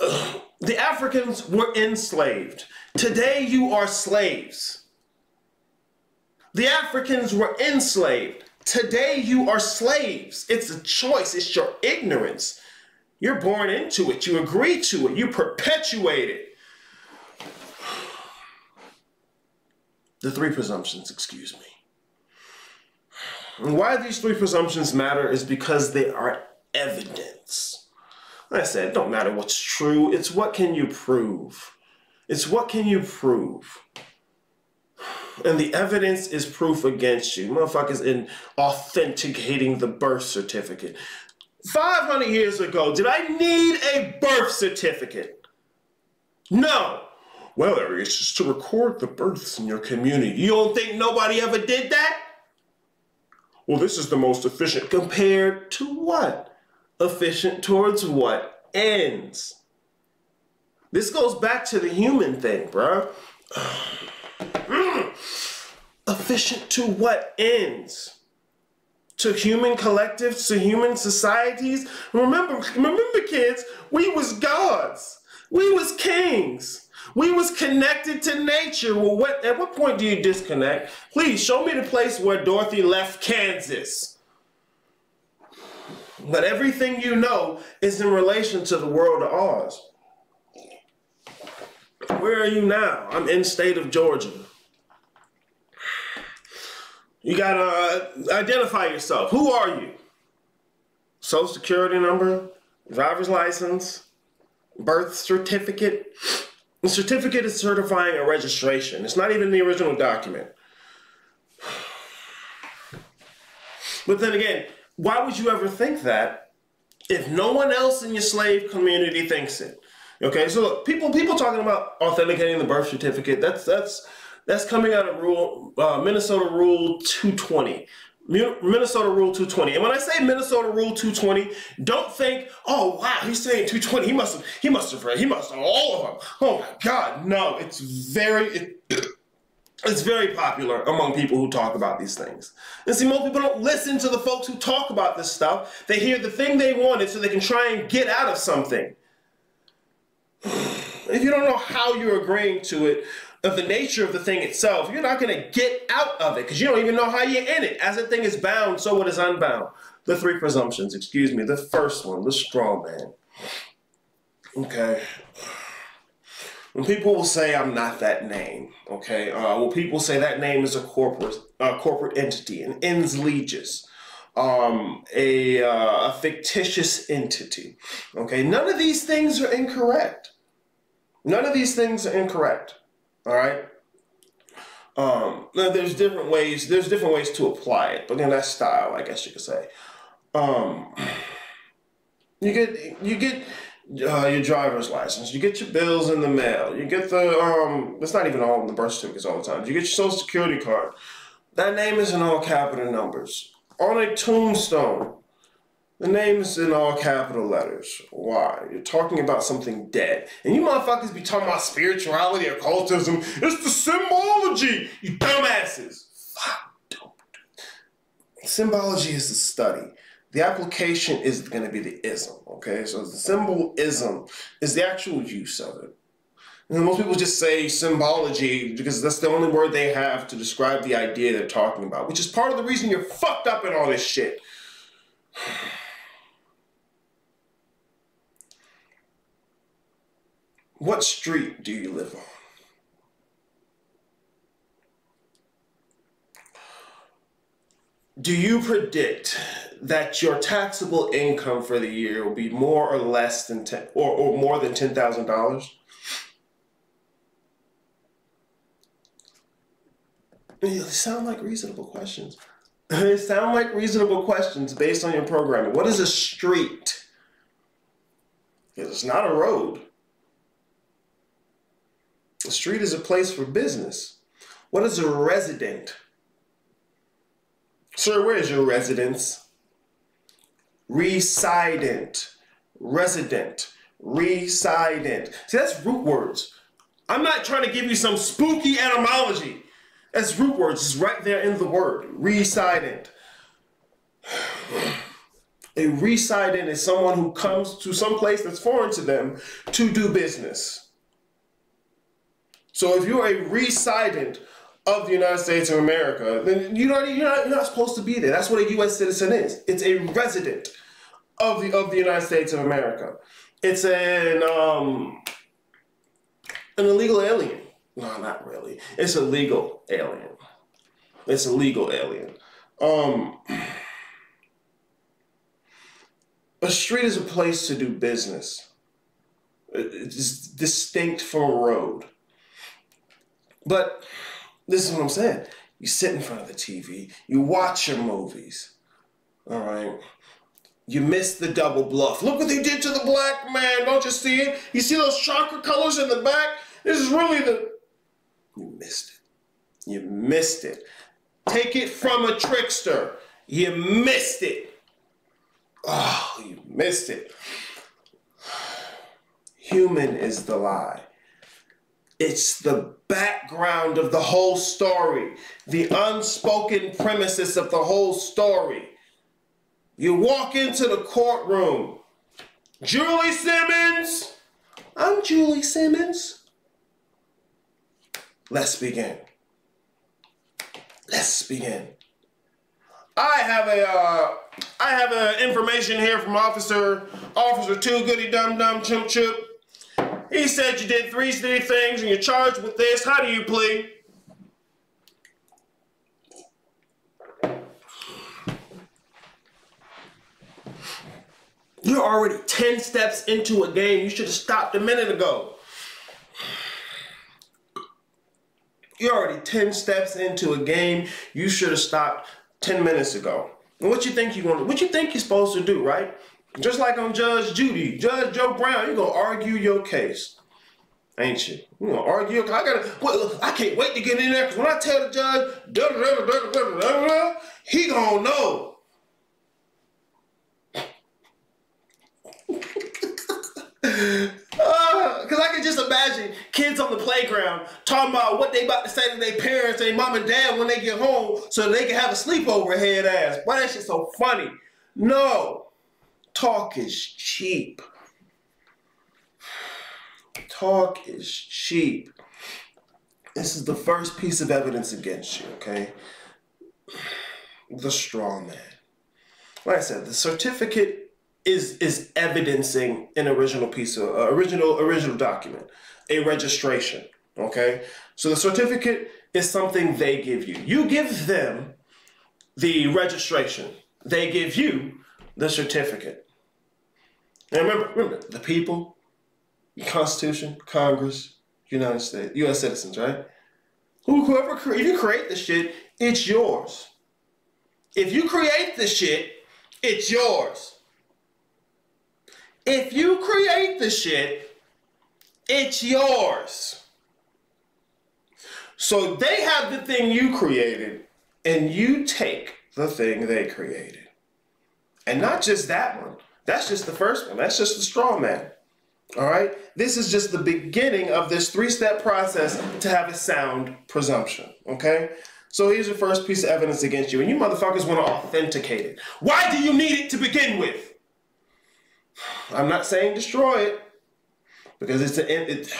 Ugh. *sighs* The Africans were enslaved. Today you are slaves. The Africans were enslaved. Today you are slaves. It's a choice, it's your ignorance. You're born into it, you agree to it, you perpetuate it. *sighs* The three presumptions, excuse me. And why these three presumptions matter is because they are evidence. Like I said, it don't matter what's true, it's what can you prove. It's what can you prove. And the evidence is proof against you. Motherfuckers in authenticating the birth certificate. 500 years ago, did I need a birth certificate? No. Well, it's just to record the births in your community. You don't think nobody ever did that? Well, this is the most efficient. Compared to what? Efficient towards what? Ends. This goes back to the human thing, bro. *sighs* efficient to what ends? To human collectives, to human societies. Remember, remember, kids, we was gods. We was kings. We was connected to nature. Well, what, at what point do you disconnect? Please show me the place where Dorothy left Kansas. But everything you know is in relation to the world of Oz. Where are you now? I'm in state of Georgia. You gotta uh, identify yourself. Who are you? Social security number, driver's license, birth certificate. The certificate is certifying a registration. It's not even the original document. *sighs* But then again, why would you ever think that if no one else in your slave community thinks it? Okay, so look, people people talking about authenticating the birth certificate. That's that's that's coming out of rule uh, Minnesota Rule 220. Minnesota Rule 220. And when I say Minnesota Rule 220, don't think, oh wow, he's saying 220. He must have, he must have read, he must have all of them. Oh my God, no, it's very, it, *clears throat* it's very popular among people who talk about these things. And see, most people don't listen to the folks who talk about this stuff. They hear the thing they wanted so they can try and get out of something. *sighs* If you don't know how you're agreeing to it, of the nature of the thing itself, you're not going to get out of it because you don't even know how you're in it. As a thing is bound, so it is unbound. The three presumptions, excuse me. The first one, the straw man. Okay. When people will say I'm not that name, okay, uh, well, people say that name is a corporate, uh, corporate entity, an ens legis, um, a, uh, a fictitious entity, okay. None of these things are incorrect. None of these things are incorrect. All right. Um, now there's different ways. There's different ways to apply it, but then that's style, I guess you could say. Um, *clears throat* you get you get uh, your driver's license. You get your bills in the mail. You get the um. It's not even all in the birth certificates all the time. You get your social security card. That name is in all capital numbers on a tombstone. The name is in all capital letters. Why? You're talking about something dead. And you motherfuckers be talking about spirituality, occultism. It's the symbology, you dumbasses. Fuck. Symbology is the study. The application is going to be the ism, okay? So the symbolism is the actual use of it. And most people just say symbology because that's the only word they have to describe the idea they're talking about, which is part of the reason you're fucked up in all this shit. *sighs* What street do you live on? Do you predict that your taxable income for the year will be more or less than ten or, or more than ten thousand dollars? They sound like reasonable questions. They sound like reasonable questions based on your programming. What is a street? Because it's not a road. A street is a place for business. What is a resident? Sir, where is your residence? Resident. Resident. Resident. See, that's root words. I'm not trying to give you some spooky etymology. That's root words. It's right there in the word. Resident. A resident is someone who comes to some place that's foreign to them to do business. So if you're a resident of the United States of America, then you're not, you're not, you're not supposed to be there. That's what a U.S. citizen is. It's a resident of the of the United States of America. It's an um, an illegal alien. No, not really. It's a legal alien. It's a legal alien. Um, a street is a place to do business. It's distinct from a road. But this is what I'm saying. You sit in front of the TV, you watch your movies. All right. You missed the double bluff. Look what they did to the black man. Don't you see it? You see those chakra colors in the back? This is really the. You missed it. You missed it. Take it from a trickster. You missed it. Oh, you missed it. *sighs* Human is the lie. It's the background of the whole story, the unspoken premises of the whole story. You walk into the courtroom. Julie Simmons. I'm Julie Simmons. Let's begin. Let's begin. I have a uh, I have a information here from Officer Officer Two Goody Dum Dum Chimp Chip. He said you did three things and you're charged with this. How do you plead? You're already 10 steps into a game. You should have stopped a minute ago. You're already 10 steps into a game. You should have stopped 10 minutes ago. What you think you want what you think you're supposed to do, right? Just like on Judge Judy, Judge Joe Brown, you're gonna argue your case. Ain't you? You gonna argue? I gotta. Well, I can't wait to get in there because when I tell the judge, da, da, da, he gonna know. *laughs* Because uh, I can just imagine kids on the playground talking about what they about to say to their parents, their mom and dad when they get home so they can have a sleepover head ass. Why that shit so funny? No. Talk is cheap. Talk is cheap. This is the first piece of evidence against you, okay? The straw man. Like I said, the certificate is is evidencing an original piece of uh, original original document, a registration. Okay, so the certificate is something they give you. You give them the registration. They give you the certificate. Now remember, remember the people, the Constitution, Congress, United States, U.S. citizens, right? Whoever if you create the shit, it's yours. If you create the shit, it's yours. If you create the shit, it's yours. So they have the thing you created, and you take the thing they created. And not just that one. That's just the first one. That's just the straw man. All right? This is just the beginning of this three step process to have a sound presumption. Okay? So here's the first piece of evidence against you, and you motherfuckers want to authenticate it. Why do you need it to begin with? I'm not saying destroy it because it's a, it,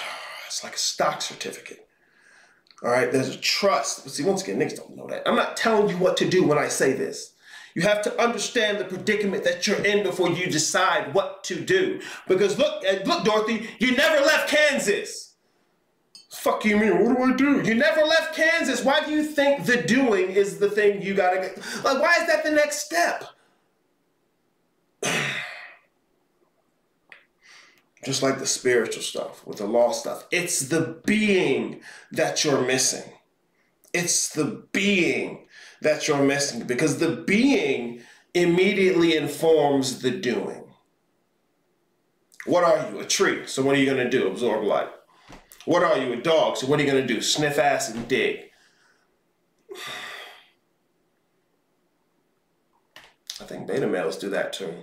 it's like a stock certificate. All right, there's a trust. But see, once again, niggas don't know that. I'm not telling you what to do when I say this. You have to understand the predicament that you're in before you decide what to do. Because look, eh, look, Dorothy, you never left Kansas. Fuck you mean? What do I do? You never left Kansas. Why do you think the doing is the thing you gotta get? Like, why is that the next step? *sighs* just like the spiritual stuff with the law stuff. It's the being that you're missing. It's the being that you're missing because the being immediately informs the doing. What are you? A tree. So what are you going to do? Absorb light. What are you? A dog. So what are you going to do? Sniff ass and dig. *sighs* I think beta males do that too.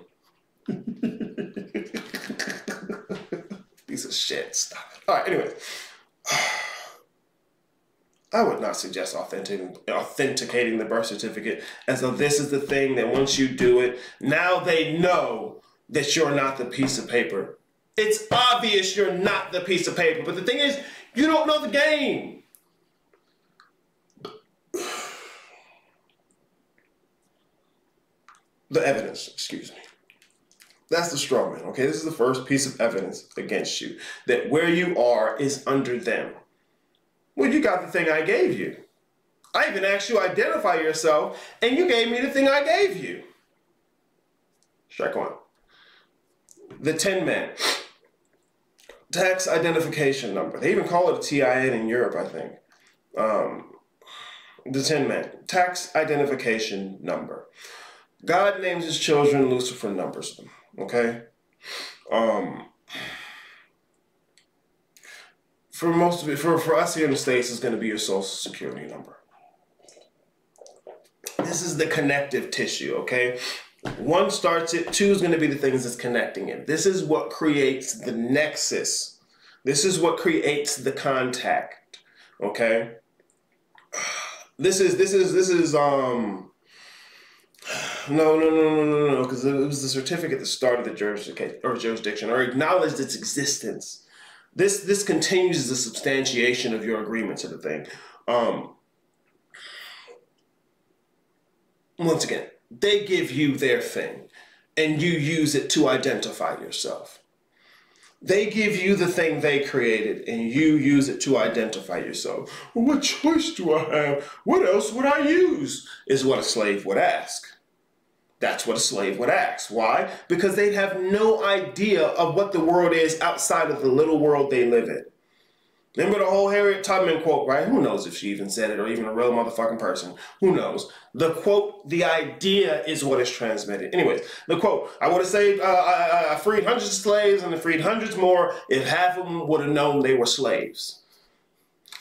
*laughs* Piece of shit. Stop. All right. Anyway. *sighs* I would not suggest authenticating, authenticating the birth certificate And so this is the thing that once you do it, now they know that you're not the piece of paper. It's obvious you're not the piece of paper, but the thing is, you don't know the game. The evidence, excuse me. That's the straw man, okay? This is the first piece of evidence against you that where you are is under them. Well, you got the thing I gave you. I even asked you identify yourself, and you gave me the thing I gave you. Strike one. The Tin Man. Tax identification number. They even call it a TIN in Europe, I think. Um, the Tin Man. Tax identification number. God names his children, Lucifer numbers them. Okay? Um, for most of it, for, for us here in the States, it's going to be your social security number. This is the connective tissue, okay? One starts it, two is going to be the things that's connecting it. This is what creates the nexus. This is what creates the contact, okay? This is, this is, this is, um, no, no, no, no, no, no, because it was the certificate that started the jurisdiction or jurisdiction or acknowledged its existence this this continues the substantiation of your agreement to the thing. Um, once again, they give you their thing, and you use it to identify yourself. They give you the thing they created, and you use it to identify yourself. Well, what choice do I have? What else would I use? Is what a slave would ask. That's what a slave would ask. Why? Because they'd have no idea of what the world is outside of the little world they live in. Remember the whole Harriet Tubman quote, right? Who knows if she even said it or even a real motherfucking person? Who knows? The quote, the idea is what is transmitted. Anyways, the quote, I would have saved, uh, I, I freed hundreds of slaves and I freed hundreds more if half of them would have known they were slaves.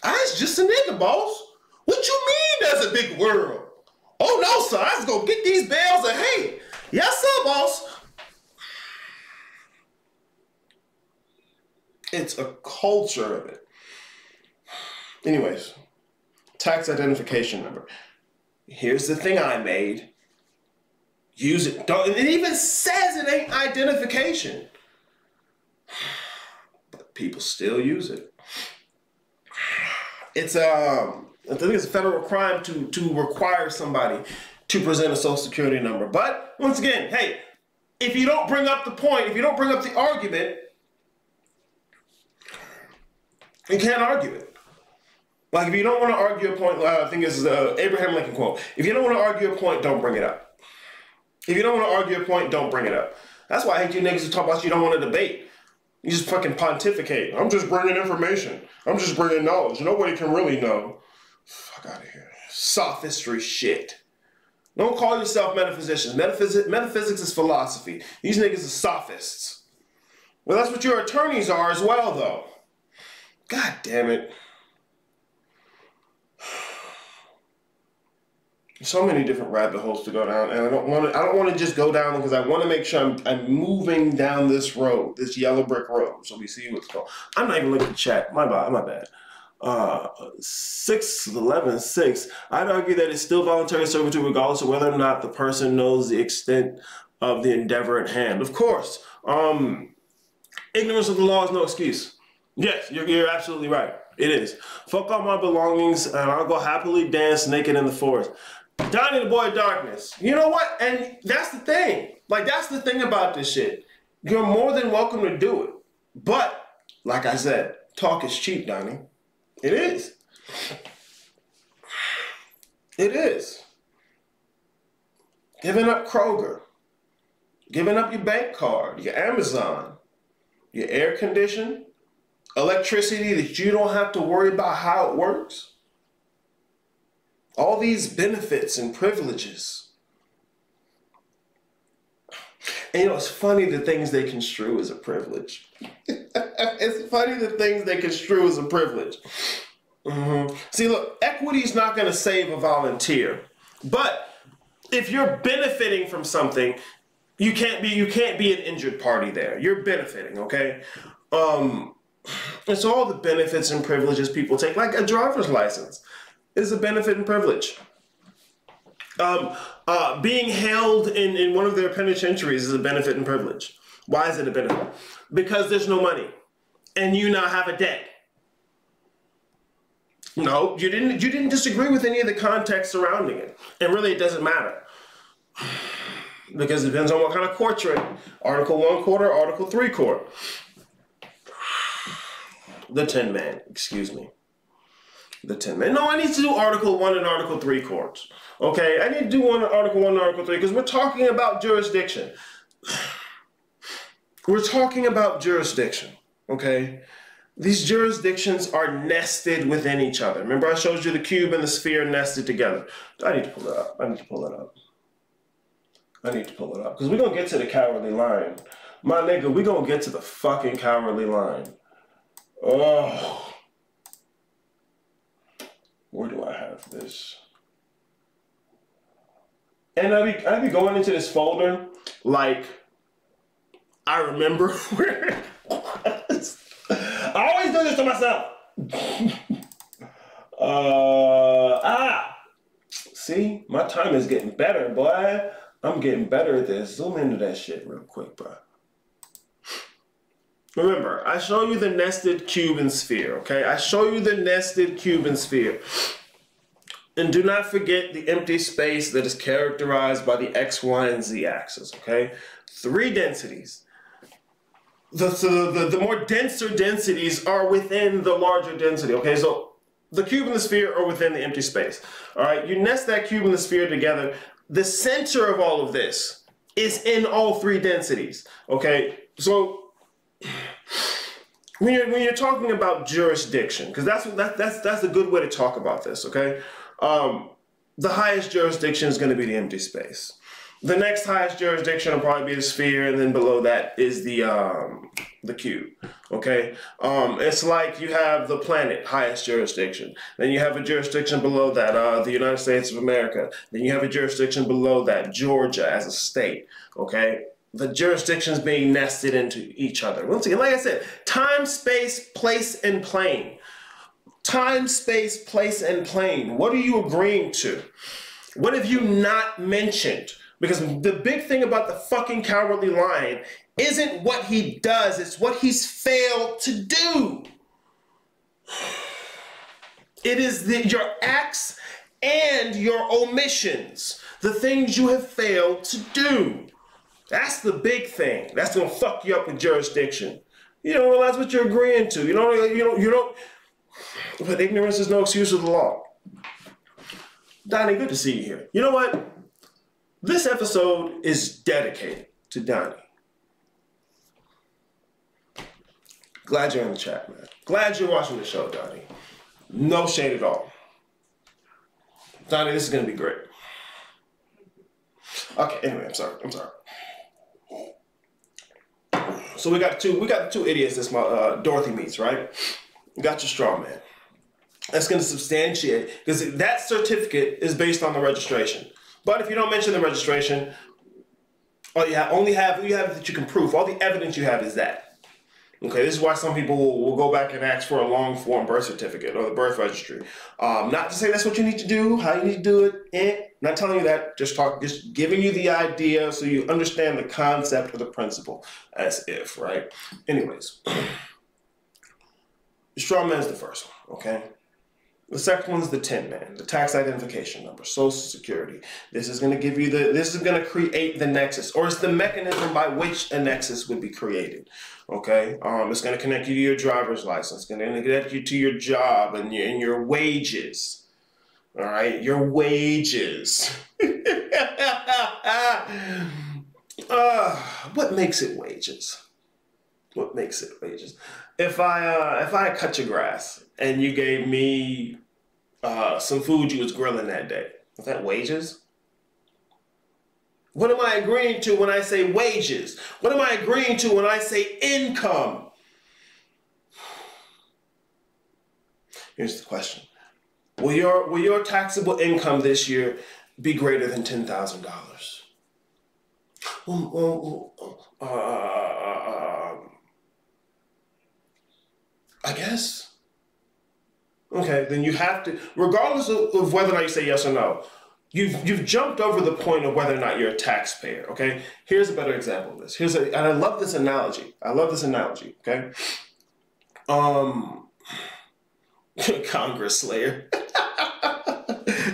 I was just a nigga, boss. What you mean there's a big world? Oh no, sir, I just go get these bales of hay. Yes, sir, boss. It's a culture of it. Anyways, tax identification number. Here's the thing I made. Use it. Don't, it even says it ain't identification. But people still use it. It's um I think it's a federal crime to to require somebody to present a social security number. But once again, hey, if you don't bring up the point, if you don't bring up the argument, you can't argue it. Like if you don't want to argue a point, uh, I think this is a Abraham Lincoln quote. If you don't want to argue a point, don't bring it up. If you don't want to argue a point, don't bring it up. That's why I hate you niggas who talk about you don't want to debate. You just fucking pontificate. I'm just bringing information. I'm just bringing knowledge. Nobody can really know. Fuck out of here. Sophistry shit. Don't call yourself metaphysicians. Metaphysics, metaphysics is philosophy. These niggas are sophists. Well, that's what your attorneys are as well, though. God damn it. *sighs* so many different rabbit holes to go down, and I don't want to. I don't want to just go down because I want to make sure I'm, I'm moving down this road, this yellow brick road, so we see what's going. I'm not even looking at the chat. My bad. My bad uh, 6, 11, 6, I'd argue that it's still voluntary servitude regardless of whether or not the person knows the extent of the endeavor at hand. Of course, um, ignorance of the law is no excuse. Yes, you're, you're absolutely right. It is. Fuck all my belongings and I'll go happily dance naked in the forest. Donnie the Boy of Darkness. You know what? And that's the thing. Like, that's the thing about this shit. You're more than welcome to do it. But, like I said, talk is cheap, Donnie. It is. It is. Giving up Kroger, giving up your bank card, your Amazon, your air condition, electricity that you don't have to worry about how it works. all these benefits and privileges. And you know, it's funny the things they construe as a privilege. *laughs* it's funny the things they construe as a privilege. Mm-hmm. See, look, equity is not going to save a volunteer, but if you're benefiting from something, you can't be you can't be an injured party there. You're benefiting, okay? Um, it's all the benefits and privileges people take, like a driver's license is a benefit and privilege. Um, uh, being held in, in one of their penitentiaries is a benefit and privilege. Why is it a benefit? Because there's no money, and you now have a debt. No, you didn't. You didn't disagree with any of the context surrounding it, and really, it doesn't matter *sighs* because it depends on what kind of court you're in. Article one court or Article three court. *sighs* The Tin Man, excuse me. The Tin Man. No, I need to do Article one and Article three courts. Okay, I need to do one Article one and Article three because we're talking about jurisdiction. *sighs* We're talking about jurisdiction. Okay. These jurisdictions are nested within each other. Remember I showed you the cube and the sphere nested together. I need to pull it up. I need to pull it up. I need to pull it up because we're gonna get to the cowardly lion. My nigga, we're gonna get to the fucking cowardly lion. Oh. Where do I have this? And I be I be going into this folder like I remember *laughs* where *laughs* I always do this to myself. uh ah see my time is getting better, boy. I'm getting better at this. Zoom into that shit real quick, bro. Remember, I show you the nested Cuban sphere, okay? I show you the nested Cuban sphere. And do not forget the empty space that is characterized by the X, Y, and Z axis, okay? Three densities. The, the, the, the more denser densities are within the larger density, okay? So the cube and the sphere are within the empty space, all right? You nest that cube and the sphere together the center of all of this is in all three densities. Okay, so *sighs* when you're when you're talking about jurisdiction, because that's that, that's that's a good way to talk about this. Okay, um, the highest jurisdiction is going to be the empty space. The next highest jurisdiction will probably be the sphere, and then below that is the um, the cube. Okay, um, it's like you have the planet highest jurisdiction, then you have a jurisdiction below that, uh, the United States of America. Then you have a jurisdiction below that, Georgia as a state. Okay, the jurisdictions being nested into each other. Once again, like I said, time, space, place, and plane. Time, space, place, and plane. What are you agreeing to? What have you not mentioned? Because the big thing about the fucking cowardly lion isn't what he does, it's what he's failed to do. It is the, your acts and your omissions, the things you have failed to do. That's the big thing. That's gonna fuck you up with jurisdiction. You don't realize what you're agreeing to. You don't. You don't. You don't. But ignorance is no excuse of the law. Donnie, good to see you here. You know what? This episode is dedicated to Donnie. Glad you're in the chat, man. Glad you're watching the show, Donnie. No shade at all. Donnie, this is gonna be great. Okay, anyway, I'm sorry. I'm sorry. So we got two. We got two idiots. This uh, Dorothy meets right. We got your straw man. That's going to substantiate because that certificate is based on the registration. But if you don't mention the registration, all you have only have you have that you can prove. All the evidence you have is that. Okay, this is why some people will, will, go back and ask for a long form birth certificate or the birth registry. Um, not to say that's what you need to do, how you need to do it. Eh, not telling you that. Just talk, just giving you the idea so you understand the concept or the principle, as if, right? Anyways, *clears throat* man is the first one. Okay. The second one is the Tin Man, the tax identification number, Social Security. This is going to give you the, this is going to create the nexus, or it's the mechanism by which a nexus would be created. Okay, um, it's going to connect you to your driver's license, it's going to connect you to your job and your, and your wages. All right, your wages. uh, *laughs* what makes it wages? What makes it wages? If I uh, if I cut your grass and you gave me uh, some food you was grilling that day. Is that wages? What am I agreeing to when I say wages? What am I agreeing to when I say income? Here's the question. Will your, will your taxable income this year be greater than $10,000? Well, well, uh, um, I guess. Okay, then you have to, regardless of, of whether or not you say yes or no, you've you've jumped over the point of whether or not you're a taxpayer. Okay, here's a better example of this. Here's a, and I love this analogy. I love this analogy. Okay, um, *laughs* Congress Slayer. *laughs*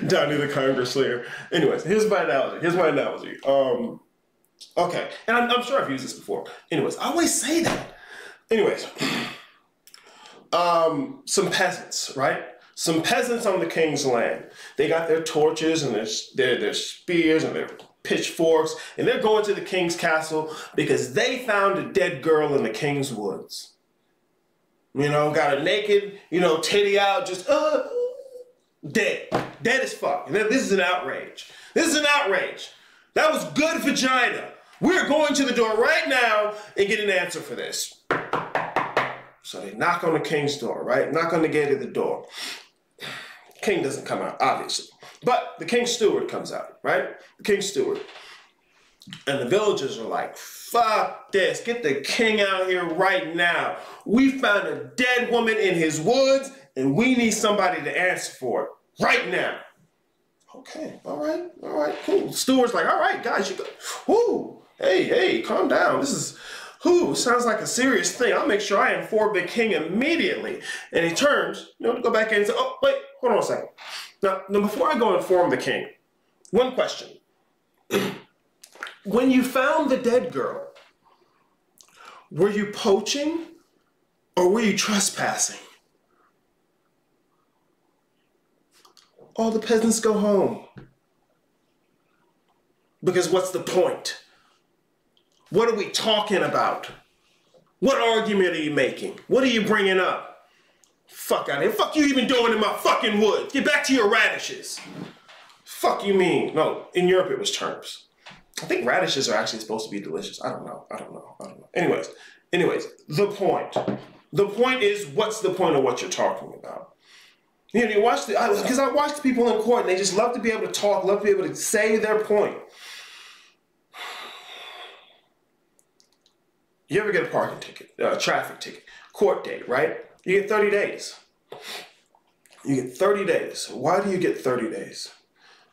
Donnie the Congress Slayer. Anyways, here's my analogy. Here's my analogy. Um, okay, and I'm, I'm sure I've used this before. Anyways, I always say that. Anyways, um, some peasants, right? Some peasants on the king's land. They got their torches and their, their, their spears and their pitchforks, and they're going to the king's castle because they found a dead girl in the king's woods. You know, got a naked, you know, titty out, just uh, dead, dead as fuck. And this is an outrage. This is an outrage. That was good vagina. We're going to the door right now and get an answer for this. So they knock on the king's door, right? Knock on the gate of the door. King doesn't come out, obviously. But the king's steward comes out, right? The king's steward. And the villagers are like, fuck this. Get the king out here right now. We found a dead woman in his woods and we need somebody to answer for it right now. Okay, all right, all right, cool. Steward's like, all right, guys, you go. Whoo, hey, hey, calm down. This is who sounds like a serious thing. I'll make sure I inform the king immediately. And he turns, you know, to go back in and say, oh, wait, hold on a second. Now, now before I go inform the king, one question. *clears throat* when you found the dead girl, were you poaching or were you trespassing? All the peasants go home. Because what's the point? What are we talking about? What argument are you making? What are you bringing up? Fuck out of here. Fuck you even doing in my fucking woods. Get back to your radishes. Fuck you mean? No, in Europe it was turnips. I think radishes are actually supposed to be delicious. I don't know. I don't know. I don't know. Anyways, anyways, the point. The point is, what's the point of what you're talking about? You know, you watch the because I, I watch people in court and they just love to be able to talk, love to be able to say their point. You ever get a parking ticket, a traffic ticket, court date, right? You get 30 days. You get 30 days. Why do you get 30 days?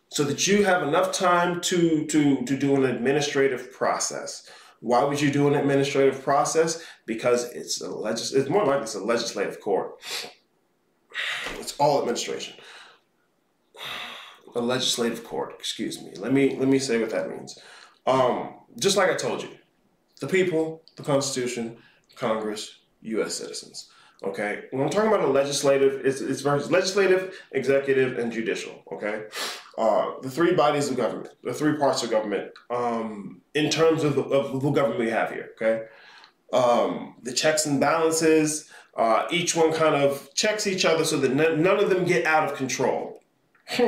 So that you have enough time to, to, to do an administrative process. Why would you do an administrative process? Because it's a legis- it's more like it's a legislative court. It's all administration. A legislative court, excuse me. Let me let me say what that means. Um, just like I told you, the people, the Constitution, Congress, U.S. citizens. Okay, when I'm talking about a legislative, it's, it's versus legislative, executive, and judicial. Okay, uh, the three bodies of government, the three parts of government, um, in terms of the, of the government we have here. Okay, um, the checks and balances, uh, each one kind of checks each other so that none of them get out of control. *laughs*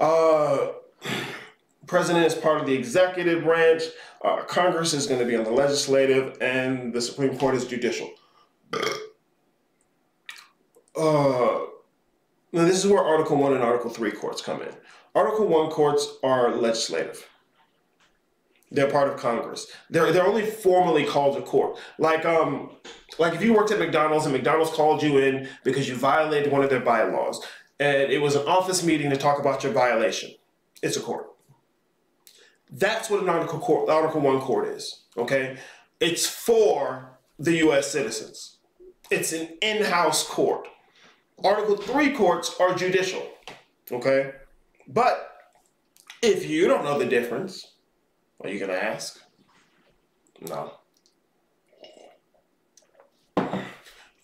uh, *clears throat* president is part of the executive branch. Uh, Congress is going to be on the legislative, and the Supreme Court is judicial. Uh, now, this is where Article 1 and Article 3 courts come in. Article 1 courts are legislative. They're part of Congress. They're, they're only formally called a court. Like, um, like if you worked at McDonald's and McDonald's called you in because you violated one of their bylaws, and it was an office meeting to talk about your violation, it's a court. That's what an Article court, Article One court is. Okay, it's for the U.S. citizens. It's an in-house court. Article Three courts are judicial. Okay, but if you don't know the difference, are you gonna ask? No.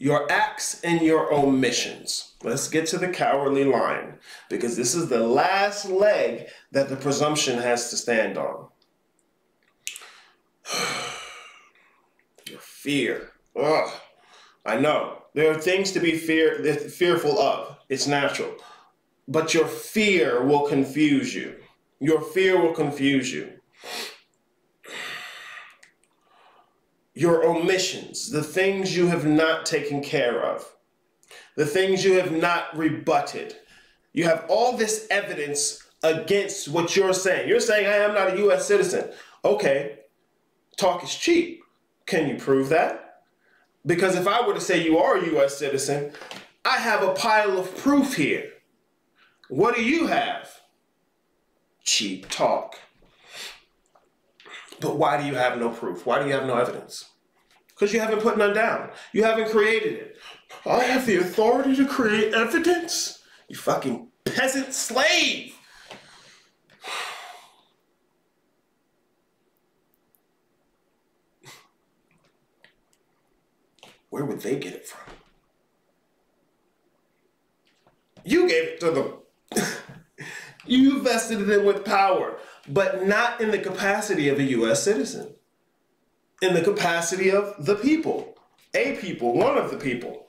Your acts and your omissions. Let's get to the cowardly lion because this is the last leg that the presumption has to stand on. *sighs* Your fear. Ugh. I know. There are things to be fear, fearful of. It's natural. but your fear will confuse you. Your fear will confuse you. Your omissions, the things you have not taken care of, the things you have not rebutted. You have all this evidence against what you're saying. You're saying, I am not a US citizen. Okay, talk is cheap. Can you prove that? Because if I were to say you are a US citizen, I have a pile of proof here. What do you have? Cheap talk. But why do you have no proof? Why do you have no evidence? Because you haven't put none down. You haven't created it. I have the authority to create evidence. You fucking peasant slave. Where would they get it from? You gave it to them. *laughs* you vested it with power, but not in the capacity of a U.S. citizen. In the capacity of the people, a people, one of the people.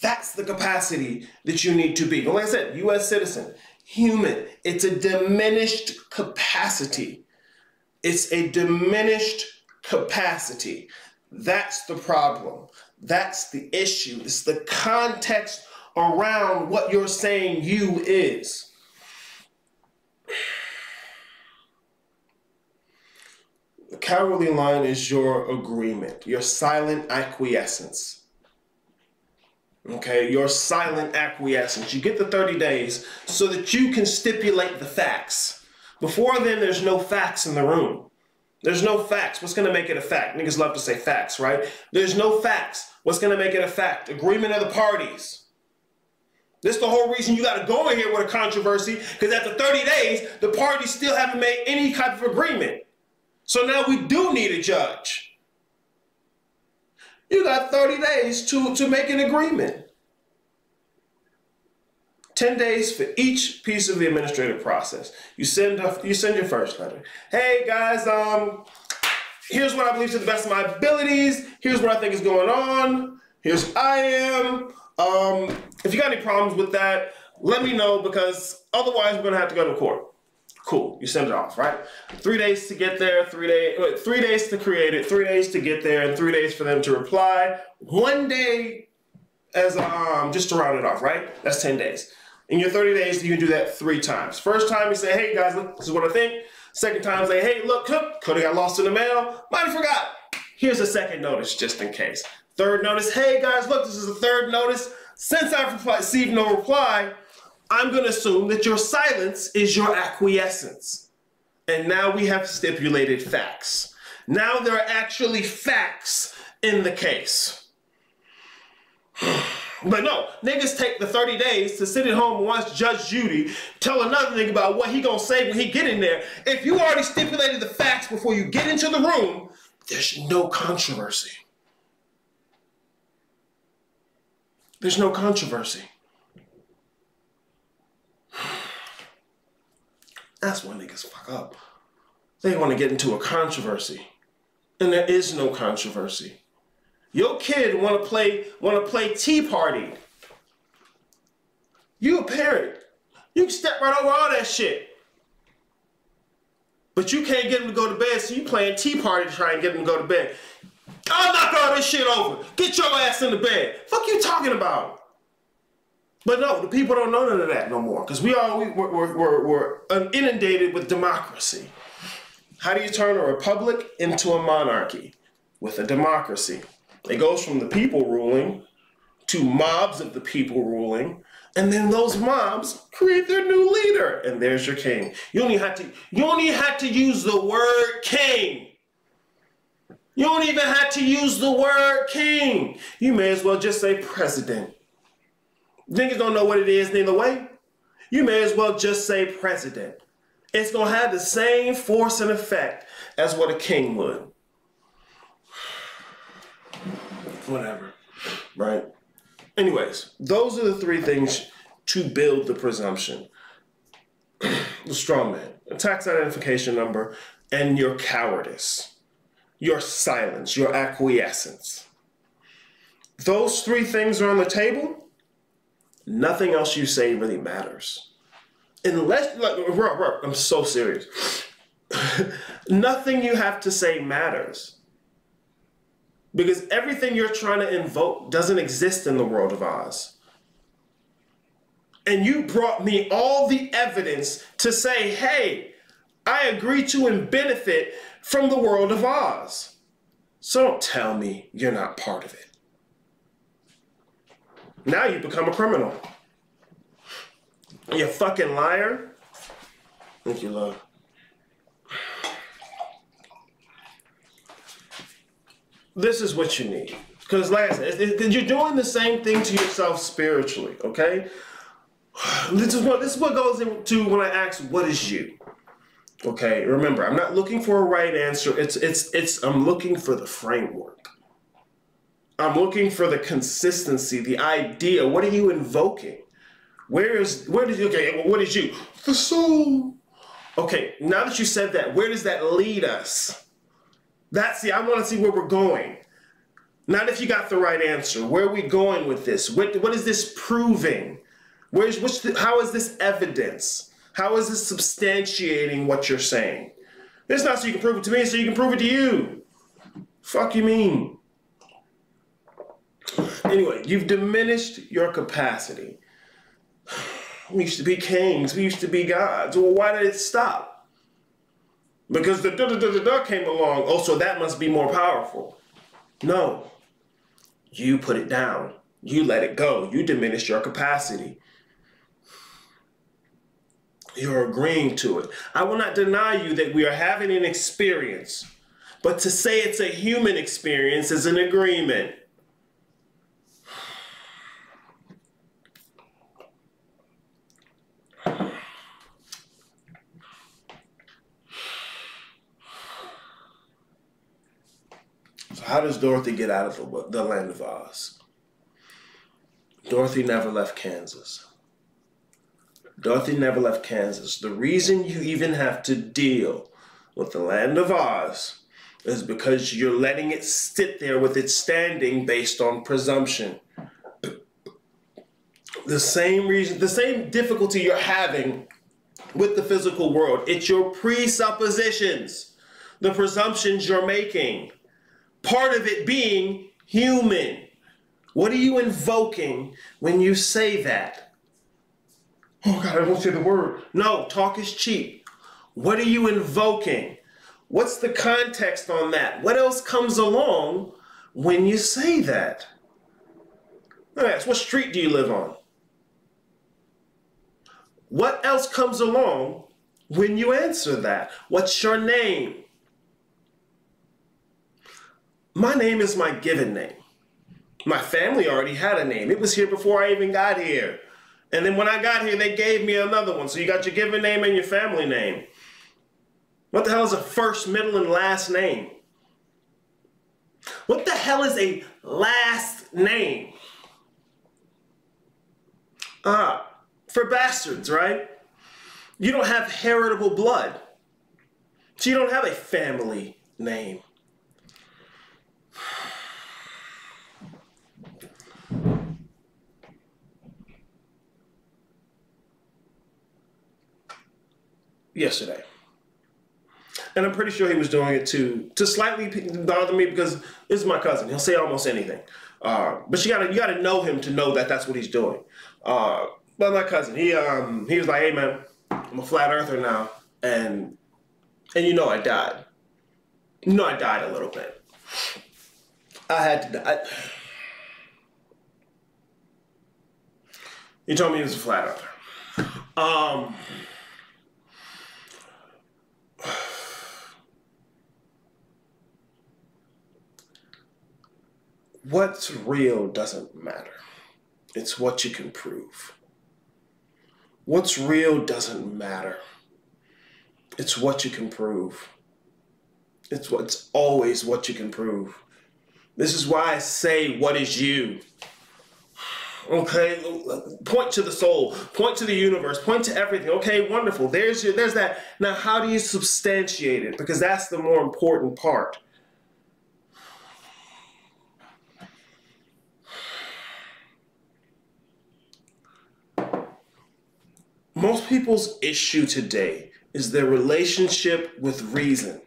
That's the capacity that you need to be. But like I said, U.S. citizen, human. It's a diminished capacity. It's a diminished capacity. That's the problem. That's the issue. It's the context around what you're saying you is. The cowardly lion is your agreement, your silent acquiescence. Okay, your silent acquiescence. You get the 30 days so that you can stipulate the facts. Before then, there's no facts in the room. There's no facts. What's going to make it a fact? Niggas love to say facts, right? There's no facts. What's going to make it a fact? Agreement of the parties. This is the whole reason you got to go in here with a controversy because after 30 days, the parties still haven't made any type of agreement. So now we do need a judge. You got 30 days to, to make an agreement. 10 days for each piece of the administrative process. You send a, you send your first letter. Hey guys, um, here's what I believe to the best of my abilities. Here's what I think is going on. Here's I am. Um, if you got any problems with that, let me know because otherwise we're gonna have to go to court. Cool, you send it off, right? Three days to get there, three days, wait, three days to create it, three days to get there, and three days for them to reply. One day as um just to round it off, right? That's 10 days. In your 30 days, you can do that three times. First time you say, hey guys, look, this is what I think. Second time, say, hey, look, could have got lost in the mail. Might have forgot. Here's a second notice just in case. Third notice, hey guys, look, this is the third notice. Since I've received no reply, I'm going to assume that your silence is your acquiescence. And now we have stipulated facts. Now there are actually facts in the case. *sighs* But no, niggas take the 30 days to sit at home and watch Judge Judy tell another nigga about what he gonna say when he get in there. If you already stipulated the facts before you get into the room, there's no controversy. There's no controversy. *sighs* That's when niggas fuck up. They want to get into a controversy. And there is no controversy. Your kid want to play want to play Tea Party. You a parent. You can step right over all that shit. But you can't get him to go to bed, so you playing Tea Party to try and get him to go to bed. I'll knock all this shit over. Get your ass in the bed. Fuck you talking about? But no, the people don't know none of that no more because we all we, we're, we're, we're inundated with democracy. How do you turn a republic into a monarchy? With a democracy. It goes from the people ruling to mobs of the people ruling, and then those mobs create their new leader, and there's your king. You only had to you only had to use the word king. You don't even have to use the word king. You may as well just say president. Niggas don't know what it is neither way. You may as well just say president. It's gonna have the same force and effect as what a king would. *sighs* Whatever, right? Anyways, those are the three things to build the presumption. *clears throat* the straw man, a tax identification number, and your cowardice your silence, your acquiescence. Those three things are on the table. Nothing else you say really matters. Unless, like, bro, bro, I'm so serious. *laughs* nothing you have to say matters. Because everything you're trying to invoke doesn't exist in the world of Oz. And you brought me all the evidence to say, hey, I agree to and benefit from the world of Oz. So don't tell me you're not part of it. Now you become a criminal. You fucking liar. Thank you, love. This is what you need. Because, said, you're doing the same thing to yourself spiritually, okay? This is what this is what goes into when I ask, "What is you?" Okay, remember, I'm not looking for a right answer. It's it's it's I'm looking for the framework. I'm looking for the consistency, the idea. What are you invoking? Where is where did you okay, what is you? The soul. Okay, now that you said that, where does that lead us? That's the I want to see where we're going. Not if you got the right answer. Where are we going with this? What, what is this proving? Where's what's the, how is this evidence? How is this substantiating what you're saying? It's not so you can prove it to me, so you can prove it to you. Fuck you mean? Anyway, you've diminished your capacity. We used to be kings. We used to be gods. Well, why did it stop? Because the da da da da came along. Oh, so that must be more powerful. No. You put it down. You let it go. You diminished your capacity. You're agreeing to it. I will not deny you that we are having an experience, but to say it's a human experience is an agreement. How does Dorothy get out of the, the land of Oz? Dorothy never left Kansas. Dorothy never left Kansas. The reason you even have to deal with the land of Oz is because you're letting it sit there with its standing based on presumption. The same reason, the same difficulty you're having with the physical world, it's your presuppositions, the presumptions you're making. Part of it being human. What are you invoking when you say that? Oh God, I won't say the word. No, talk is cheap. What are you invoking? What's the context on that? What else comes along when you say that? Let ask, what street do you live on? What else comes along when you answer that? What's your name? My name is my given name. My family already had a name. It was here before I even got here. And then when I got here, they gave me another one. So you got your given name and your family name. What the hell is a first, middle, and last name? What the hell is a last name? Ah, for bastards, right? You don't have heritable blood. So you don't have a family name. Yesterday. And I'm pretty sure he was doing it to to slightly bother me because this is my cousin. He'll say almost anything. Uh, but you gotta you gotta know him to know that that's what he's doing. Uh, but my cousin, he um he was like, hey man, I'm a flat earther now, and and you know I died. You know I died a little bit. I had to die. He told me he was a flat earther. Um. What's real doesn't matter. It's what you can prove. What's real doesn't matter. It's what you can prove. It's what's always what you can prove. This is why I say, what is you? Okay, point to the soul, point to the universe, point to everything. Okay, wonderful. There's your, there's that. Now, how do you substantiate it? Because that's the more important part. Most people's issue today is their relationship with reason.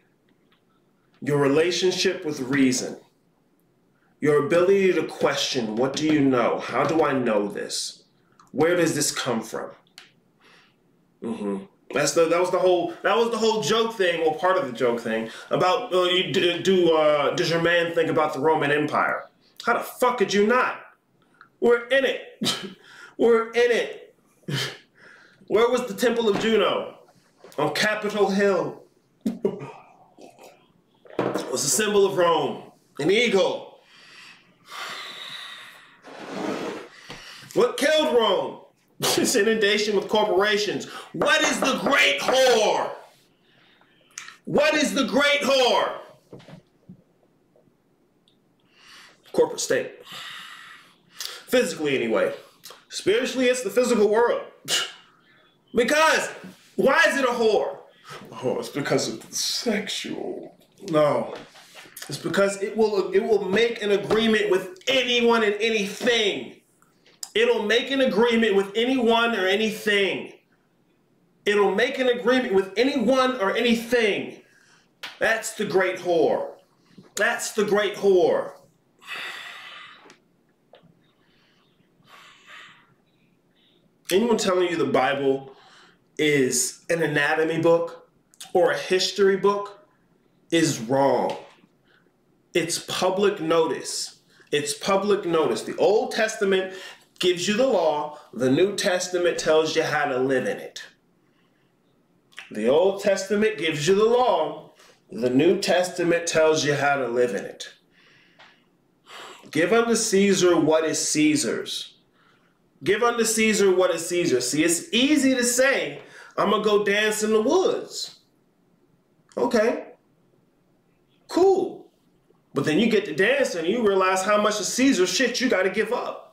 Your relationship with reason. Your ability to question what do you know? How do I know this? Where does this come from? Mm-hmm. That's the that was the whole that was the whole joke thing, or part of the joke thing about uh, you do uh, does your man think about the Roman Empire? How the fuck could you not? We're in it. *laughs* We're in it. *laughs* Where was the Temple of Juno? On Capitol Hill. it was a symbol of Rome. An eagle. What killed Rome? *laughs* This inundation with corporations. What is the great whore? What is the great whore? Corporate state. Physically, anyway. Spiritually, it's the physical world. Because why is it a whore? Oh, it's because it's sexual. No. It's because it will it will make an agreement with anyone and anything. It'll make an agreement with anyone or anything. It'll make an agreement with anyone or anything. That's the great whore. That's the great whore. Anyone telling you the Bible is an anatomy book or a history book is wrong. It's public notice. It's public notice. The Old Testament gives you the law, the New Testament tells you how to live in it. The Old Testament gives you the law, the New Testament tells you how to live in it. Give unto Caesar what is Caesar's. Give unto Caesar what is Caesar. See, it's easy to say, I'm to go dance in the woods. Okay. Cool. But then you get to dancing and you realize how much of Caesar shit you got to give up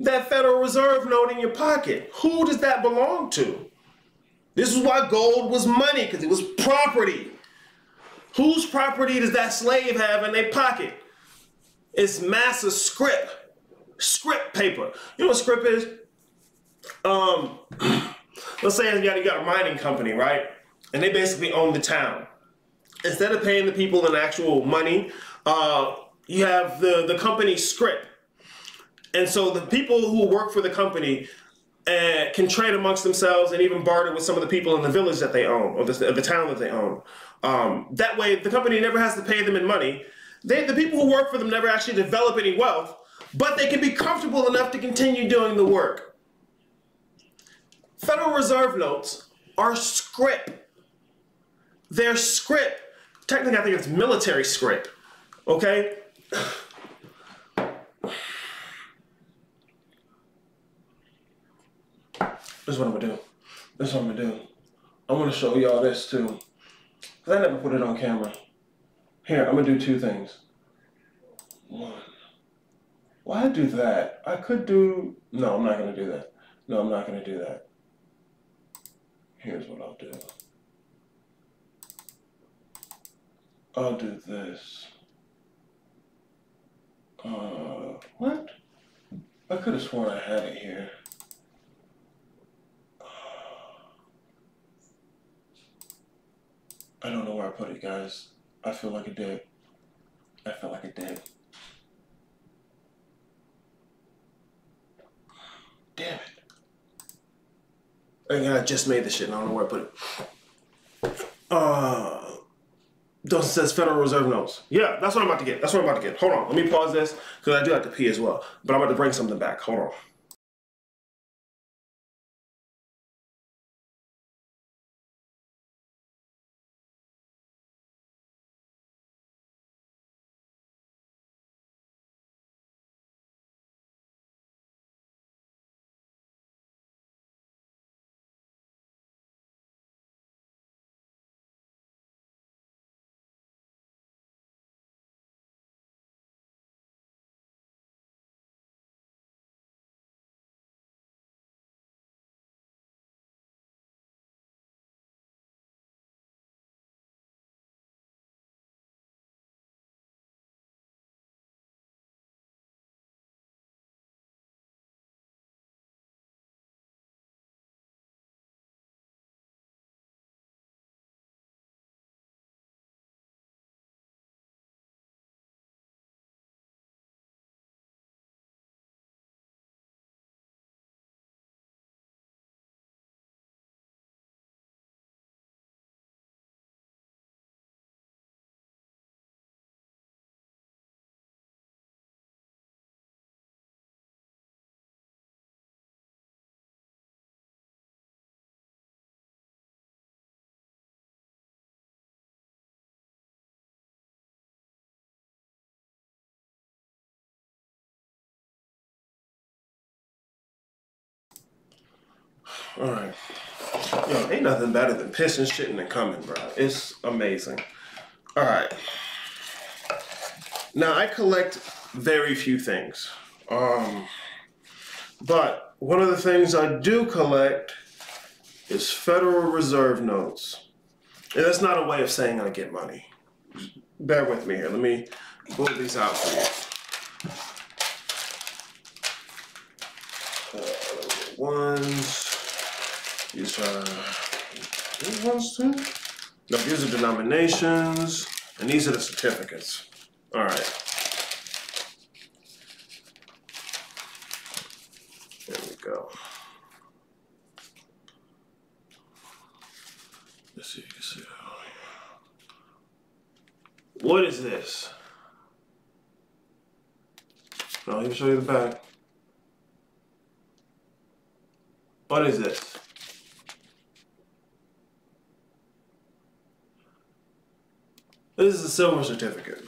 that Federal Reserve note in your pocket. Who does that belong to? This is why gold was money, because it was property. Whose property does that slave have in their pocket? It's massive scrip, scrip paper. You know what scrip is? Um, *clears throat* let's say you got, you got a mining company, right? And they basically own the town. Instead of paying the people in actual money, uh, you have the, the company scrip. And so the people who work for the company uh, can trade amongst themselves and even barter with some of the people in the village that they own or the, the town that they own. Um, that way, the company never has to pay them in money. They, the people who work for them never actually develop any wealth, but they can be comfortable enough to continue doing the work. Federal Reserve notes are scrip. They're scrip. Technically, I think it's military scrip. Okay? This is what I'm gonna do. This is what I'm gonna do. I'm gonna show y'all this too. Cause I never put it on camera. Here, I'm gonna do two things. One. Why do that? I could do, no, I'm not gonna do that. No, I'm not gonna do that. Here's what I'll do. I'll do this. Uh, what? I could have sworn I had it here. I don't know where I put it, guys. I feel like a dick. I feel like a dick. Damn it. And I just made this shit and I don't know where I put it. Uh, Dawson says Federal Reserve notes. Yeah, that's what I'm about to get. That's what I'm about to get. Hold on. Let me pause this because I do have to pee as well. But I'm about to bring something back. Hold on. All right. Yo, ain't nothing better than pissing, shitting, and coming, bro. It's amazing. All right. Now I collect very few things, um, but one of the things I do collect is Federal Reserve notes, and that's not a way of saying I get money. Bear with me here. Let me pull these out for you. Uh, ones. These are these ones too. No, these are denominations, and these are the certificates. All right. There we go. Let's see if you can see that. What is this? No, let me show you the back. What is this? This is a silver certificate.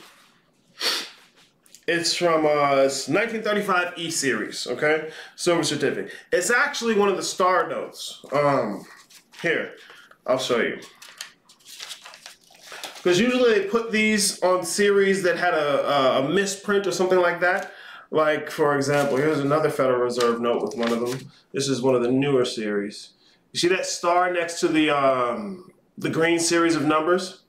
It's from uh, it's 1935 E series, okay? Silver certificate. It's actually one of the star notes. Um, here, I'll show you. Because usually they put these on series that had a, a, a misprint or something like that. Like, for example, here's another Federal Reserve note with one of them. This is one of the newer series. You see that star next to the, um, the green series of numbers?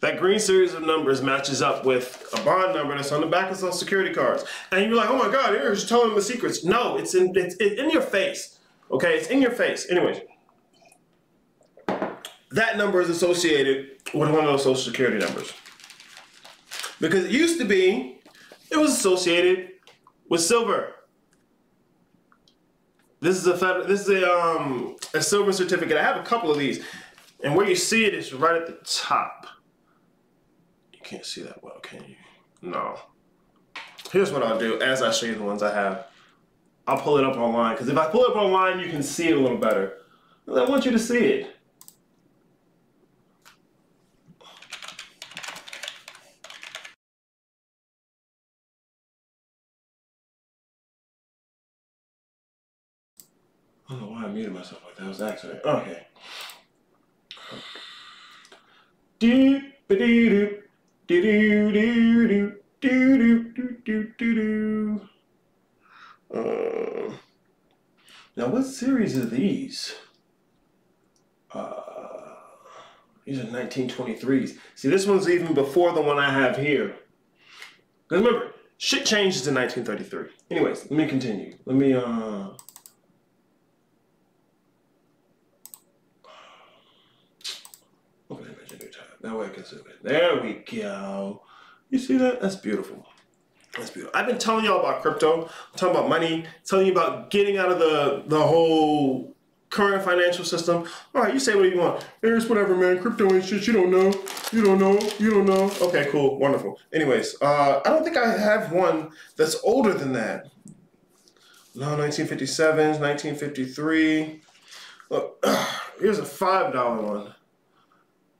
That green series of numbers matches up with a bond number that's on the back of Social Security cards. And you're like, oh my God, you're just telling the secrets. No, it's in, it's in your face. Okay, it's in your face. Anyways, that number is associated with one of those Social Security numbers. Because it used to be, it was associated with silver. This is a federal, this is a um a silver certificate. I have a couple of these, and where you see it is right at the top can't see that well, can you? No. Here's what I'll do as I show you the ones I have. I'll pull it up online, because if I pull it up online, you can see it a little better. I want you to see it. I don't know why I muted myself like that. It was accident. Okay. Doop, ba doo doop. Do do do do do do do do do. Uh, now, what series are these? Uh, these are 1923s. See, this one's even before the one I have here. Because remember, shit changes in 1933. Anyways, let me continue. Let me, uh... That way I can zoom in. There we go. You see that? That's beautiful. That's beautiful. I've been telling y'all about crypto, I'm talking about money, telling you about getting out of the the whole current financial system. All right, you say what you want. Here's whatever, man. Crypto ain't shit. You don't know. You don't know. You don't know. Okay, cool. Wonderful. Anyways, uh, I don't think I have one that's older than that. No, 1957, 1953. Look, *clears throat* here's a $5 one.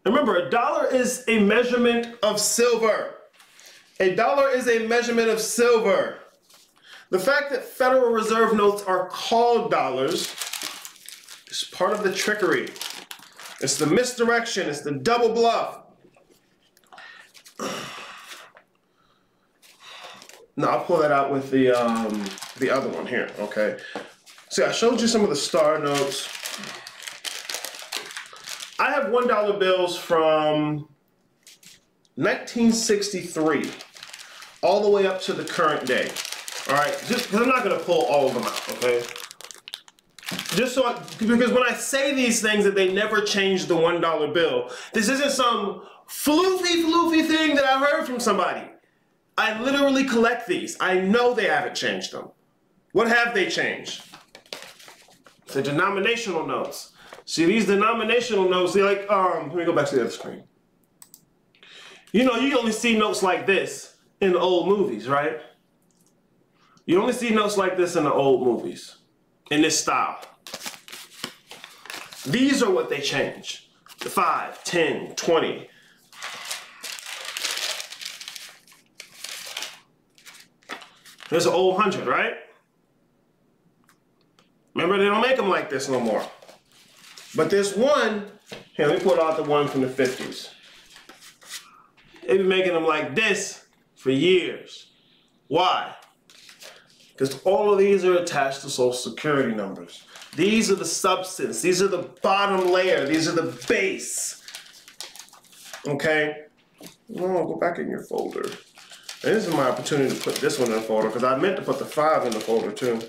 Remember, a dollar is a measurement of silver. A dollar is a measurement of silver. The fact that Federal Reserve notes are called dollars is part of the trickery. It's the misdirection, it's the double bluff. Now I'll pull that out with the um, the other one here, okay? See, I showed you some of the star notes. I have $1 bills from 1963 all the way up to the current day. All right, just because I'm not going to pull all of them out, okay? Just so, I, because when I say these things that they never changed the $1 bill, this isn't some floofy, floofy thing that I heard from somebody. I literally collect these. I know they haven't changed them. What have they changed? The denominational notes. See, these denominational notes, they like, um, let me go back to the other screen. You know, you only see notes like this in old movies, right? You only see notes like this in the old movies, in this style. These are what they change. The 5, 10, 20. There's an old 100, right? Remember, they don't make them like this no more. But this one, here, let me pull out the one from the 50s. They've been making them like this for years. Why? Because all of these are attached to social security numbers. These are the substance. These are the bottom layer. These are the base. Okay? No, go back in your folder. And this is my opportunity to put this one in the folder because I meant to put the five in the folder too.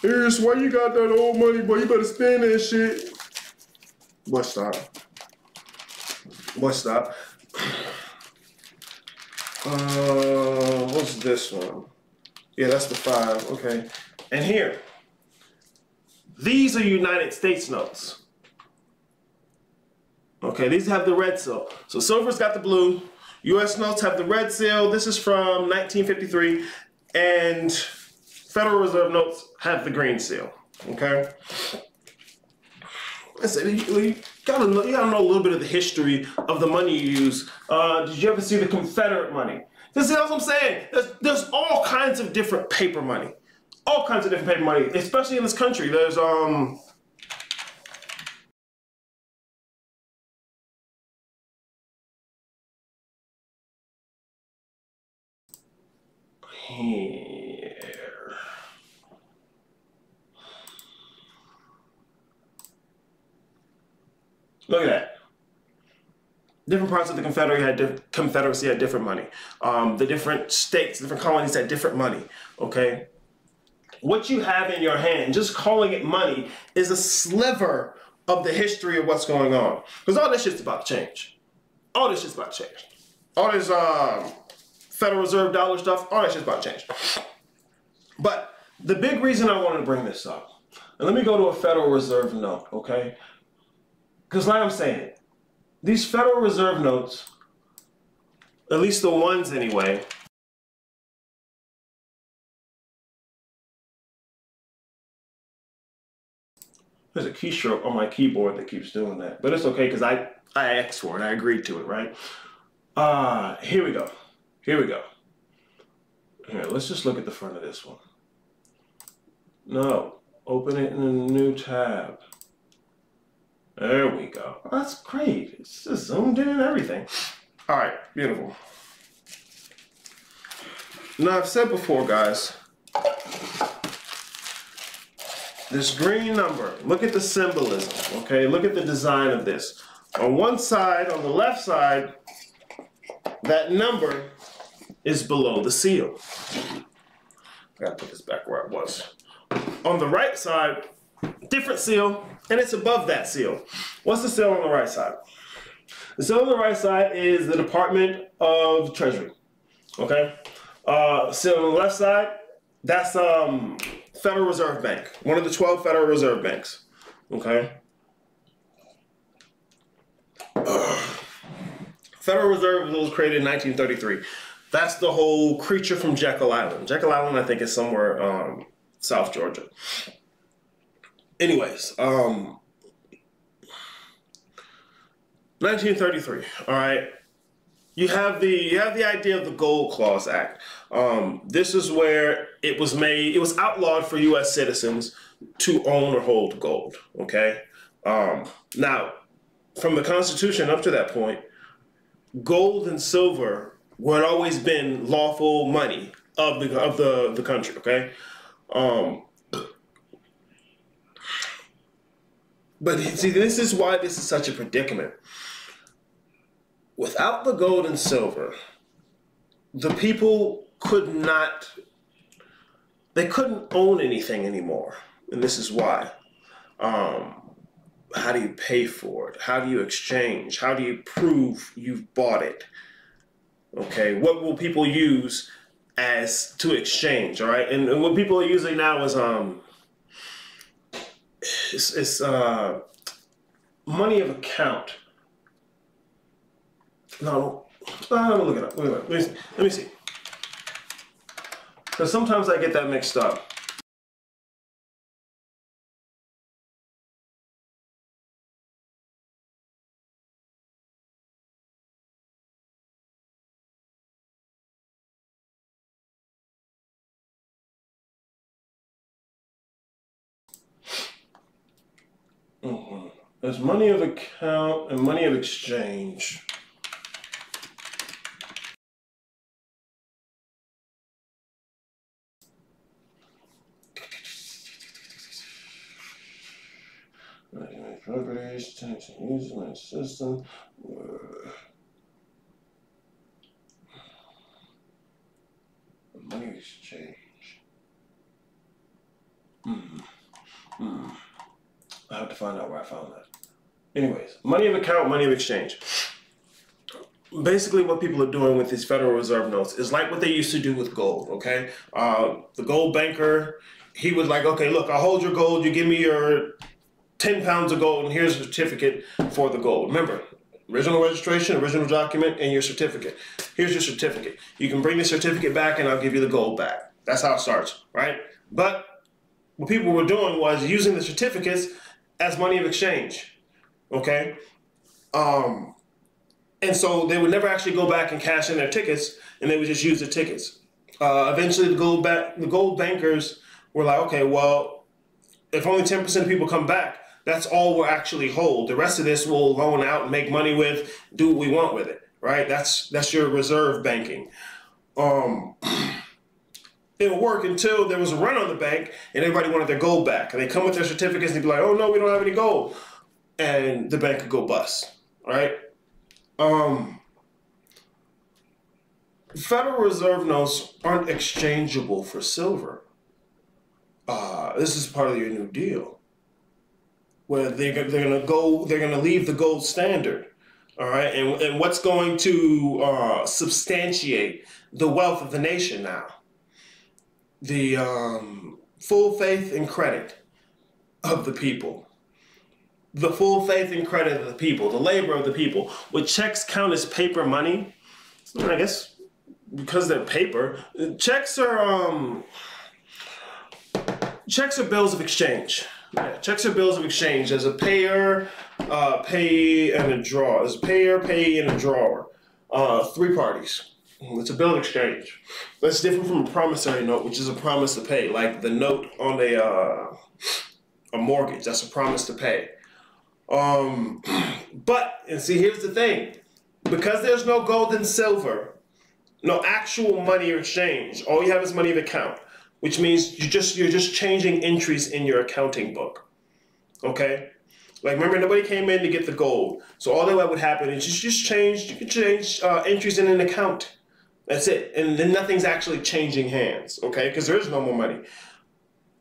Here's why you got that old money, boy. You better spend that shit. What stop? What stop? Uh, what's this one? Yeah, that's the five. Okay. And here, these are United States notes. Okay, these have the red seal. So silver's got the blue. U.S. notes have the red seal. This is from 1953. And Federal Reserve notes have the green seal. Okay? Listen, you, you, gotta know, you gotta know a little bit of the history of the money you use. Uh, did you ever see the Confederate money? This is what I'm saying. There's, there's all kinds of different paper money. All kinds of different paper money, especially in this country. There's um here. Look at that. Different parts of the Confederacy had, Confederacy had different money. Um, the different states, different colonies had different money. Okay, what you have in your hand, just calling it money, is a sliver of the history of what's going on. Because all this shit's about to change. All this shit's about to change. All this um, Federal Reserve dollar stuff, all that shit's about to change. But the big reason I wanted to bring this up, and let me go to a Federal Reserve note, okay? Because like I'm saying, these Federal Reserve notes, at least the ones anyway, there's a keystroke on my keyboard that keeps doing that. But it's okay because I, I asked for it. I agreed to it, right? Uh, here we go. Here we go. Here, let's just look at the front of this one. No, open it in a new tab. There we go. That's great. It's just zoomed in and everything. All right, beautiful. Now, I've said before, guys, this green number, look at the symbolism, okay? Look at the design of this. On one side, on the left side, that number is below the seal. I gotta put this back where it was. On the right side, different seal, and it's above that seal. What's the seal on the right side? The seal on the right side is the Department of Treasury. Okay? Uh, seal on the left side, that's um, Federal Reserve Bank, one of the 12 Federal Reserve Banks. Okay? *sighs* Federal Reserve was created in 1933. That's the whole creature from Jekyll Island. Jekyll Island, I think, is somewhere um, South Georgia. Anyways, um, 1933. All right, you have the you have the idea of the Gold Clause Act. Um, this is where it was made. It was outlawed for U.S. citizens to own or hold gold. Okay. Um, now, from the Constitution up to that point, gold and silver had always been lawful money of the of the the country. Okay. Um, but see, this is why this is such a predicament. Without the gold and silver, the people could not, they couldn't own anything anymore. And this is why. Um, how do you pay for it? How do you exchange? How do you prove you've bought it? Okay, what will people use as to exchange? All right, and, and what people are using now is um, it's, it's uh, money of account. No, no, look it up. Look it up. Let me see. Let me see. Because sometimes I get that mixed up. Mm-hmm. There's money of account and money of exchange. Properties, tax use my system. Money exchange. Hmm. Hmm. I have to find out where I found that. Anyways, money of account, money of exchange. Basically, what people are doing with these Federal Reserve notes is like what they used to do with gold. Okay, uh, the gold banker, he was like, okay, look, I'll hold your gold. You give me your ten pounds of gold, and here's a certificate for the gold. Remember, original registration, original document, and your certificate. Here's your certificate. You can bring the certificate back, and I'll give you the gold back. That's how it starts, right? But what people were doing was using the certificates as money of exchange. Okay? Um, and so they would never actually go back and cash in their tickets, and they would just use the tickets. Uh, eventually, the gold back, the gold bankers were like, okay, well, if only ten percent of people come back, that's all we'll actually hold. The rest of this we'll loan out and make money with, do what we want with it, right? That's that's your reserve banking. Um, *clears throat* it would work until there was a run on the bank and everybody wanted their gold back. And they come with their certificates and they'd be like, oh no, we don't have any gold. And the bank could go bust. Right? Um, Federal Reserve notes aren't exchangeable for silver. Uh, this is part of your new deal. Where they're, they're gonna go, they're gonna leave the gold standard. All right, and, and what's going to uh, substantiate the wealth of the nation now? The um, full faith and credit of the people. The full faith and credit of the people, the labor of the people. Would checks count as paper money? I guess because they're paper. Checks are um, checks are bills of exchange. Yeah, checks are bills of exchange. As a payer, uh, pay, and a draw. As a payer, pay, and a drawer. Uh, three parties. It's a bill exchange. That's different from a promissory note, which is a promise to pay, like the note on a uh, a mortgage. That's a promise to pay. Um, *clears throat* but and see, here's the thing: because there's no gold and silver, no actual money or exchange. All you have is money of account, which means you just you're just changing entries in your accounting book. Okay. Like remember, nobody came in to get the gold, so all that would happen is you just change. You can change uh, entries in an account. That's it. And then nothing's actually changing hands, okay? Because there is no more money.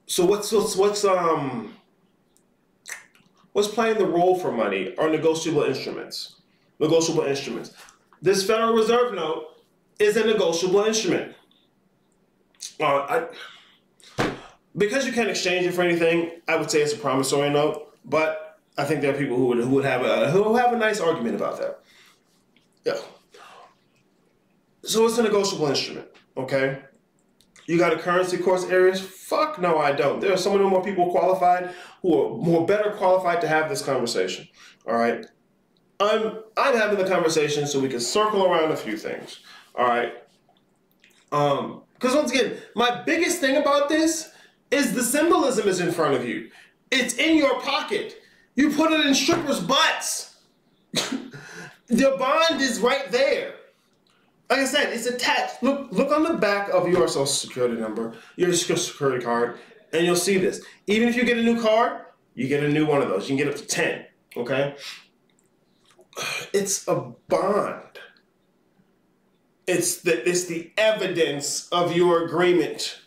So what's what's what's um what's playing the role for money are negotiable instruments. Negotiable instruments. This Federal Reserve note is a negotiable instrument. Uh, I, because you can't exchange it for anything, I would say it's a promissory note. But I think there are people who would who would have a who have a nice argument about that. Yeah. So it's a negotiable instrument, okay? You got a currency course Arius? Fuck no, I don't. There are so many more people qualified who are more better qualified to have this conversation. All right. I'm I'm having the conversation so we can circle around a few things. All right. Um, because once again, my biggest thing about this is the symbolism is in front of you. It's in your pocket. You put it in strippers' butts. *laughs* the bond is right there like I said, it's attached. Look, look on the back of your social security number, your social security card, and you'll see this. Even if you get a new card, you get a new one of those. You can get up to 10, okay? It's a bond. It's the, it's the evidence of your agreement.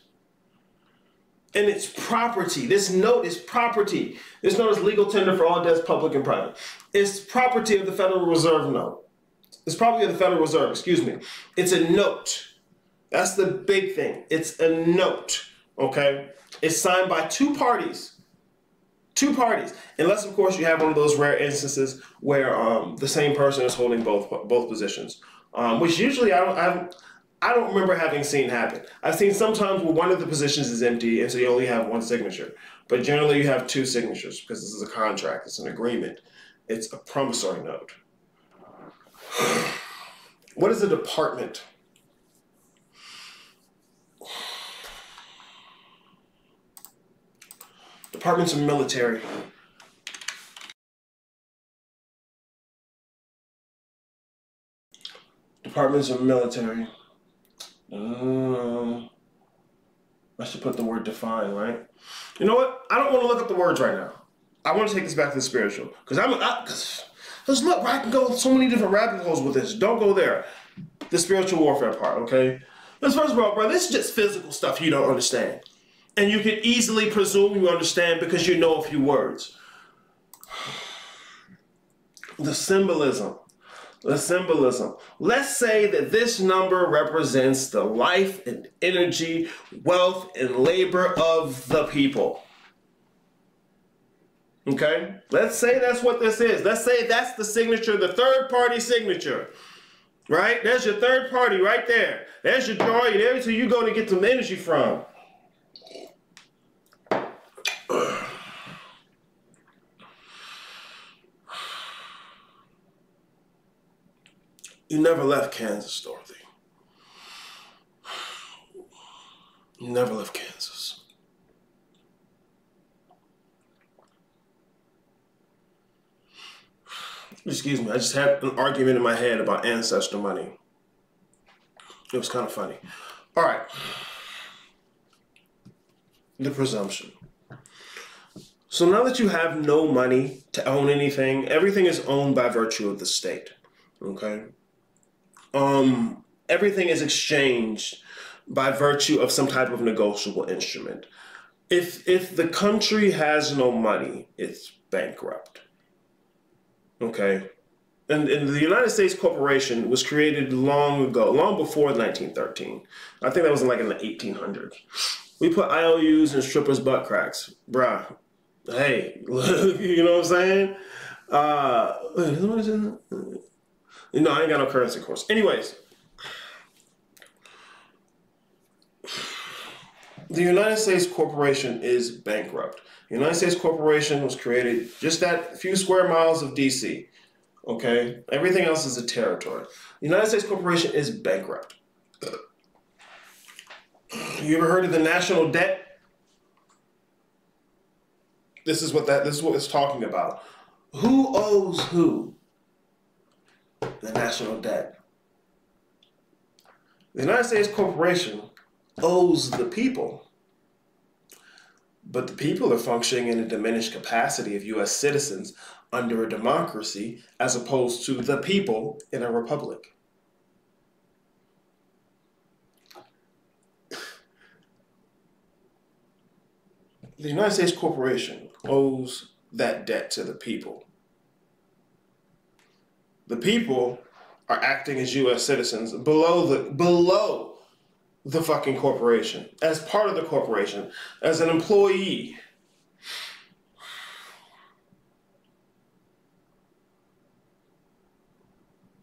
And it's property. This note is property. This note is legal tender for all debts, public and private. It's property of the Federal Reserve note. It's probably the Federal Reserve, excuse me. It's a note. That's the big thing. It's a note, okay? It's signed by two parties. Two parties. Unless, of course, you have one of those rare instances where um, the same person is holding both both positions, um, which usually I don't, I, I don't remember having seen happen. I've seen sometimes where one of the positions is empty and so you only have one signature. But generally you have two signatures because this is a contract, it's an agreement. It's a promissory note. What is a department? Departments of military. Departments of military. Um, I should put the word define, right? You know what? I don't want to look up the words right now. I want to take this back to the spiritual because I'm. I, cause because look, I can go so many different rabbit holes with this. Don't go there. The spiritual warfare part, okay? Because first of all, bro, this is just physical stuff you don't understand. And you can easily presume you understand because you know a few words. The symbolism. The symbolism. Let's say that this number represents the life and energy, wealth and labor of the people. Okay? Let's say that's what this is. Let's say that's the signature, the third party signature. Right? There's your third party right there. There's your joy. There's who you go to get some energy from. You never left Kansas, Dorothy. You never left Kansas. Excuse me, I just had an argument in my head about ancestor money. It was kind of funny. All right. The presumption. So now that you have no money to own anything, everything is owned by virtue of the state. Okay? Um, everything is exchanged by virtue of some type of negotiable instrument. If if the country has no money, it's bankrupt. Okay. And, and, the United States Corporation was created long ago, long before 1913. I think that was in like in the 1800s. We put IOUs in strippers' butt cracks. Bruh, hey, *laughs* you know what I'm saying? Uh, no, I ain't got no currency course. Anyways, the United States Corporation is bankrupt. The United States Corporation was created just that few square miles of DC. Okay? Everything else is a territory. The United States Corporation is bankrupt. You ever heard of the national debt? This is what that this is what it's talking about. Who owes who? The national debt. The United States Corporation owes the people. But the people are functioning in a diminished capacity of U.S. citizens under a democracy as opposed to the people in a republic. The United States corporation owes that debt to the people. The people are acting as U.S. citizens below the below the fucking corporation, as part of the corporation, as an employee.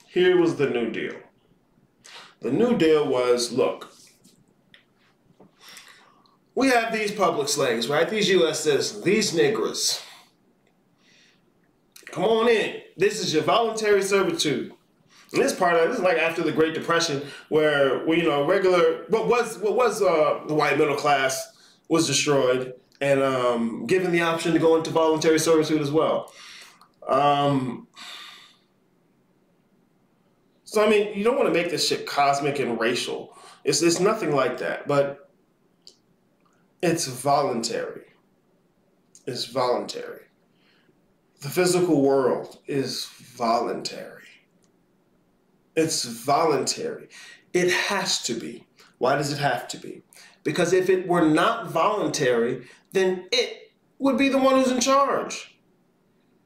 Here was the New Deal. The New Deal was look, we have these public slaves, right? These U.S. citizens, these niggers. Come on in. This is your voluntary servitude. And this part of this is like after the Great Depression, where we, you know, regular what was what was uh, the white middle class was destroyed and um, given the option to go into voluntary servitude as well. Um, so I mean, you don't want to make this shit cosmic and racial. It's it's nothing like that, but it's voluntary. It's voluntary. The physical world is voluntary. It's voluntary. It has to be. Why does it have to be? Because if it were not voluntary, then it would be the one who's in charge.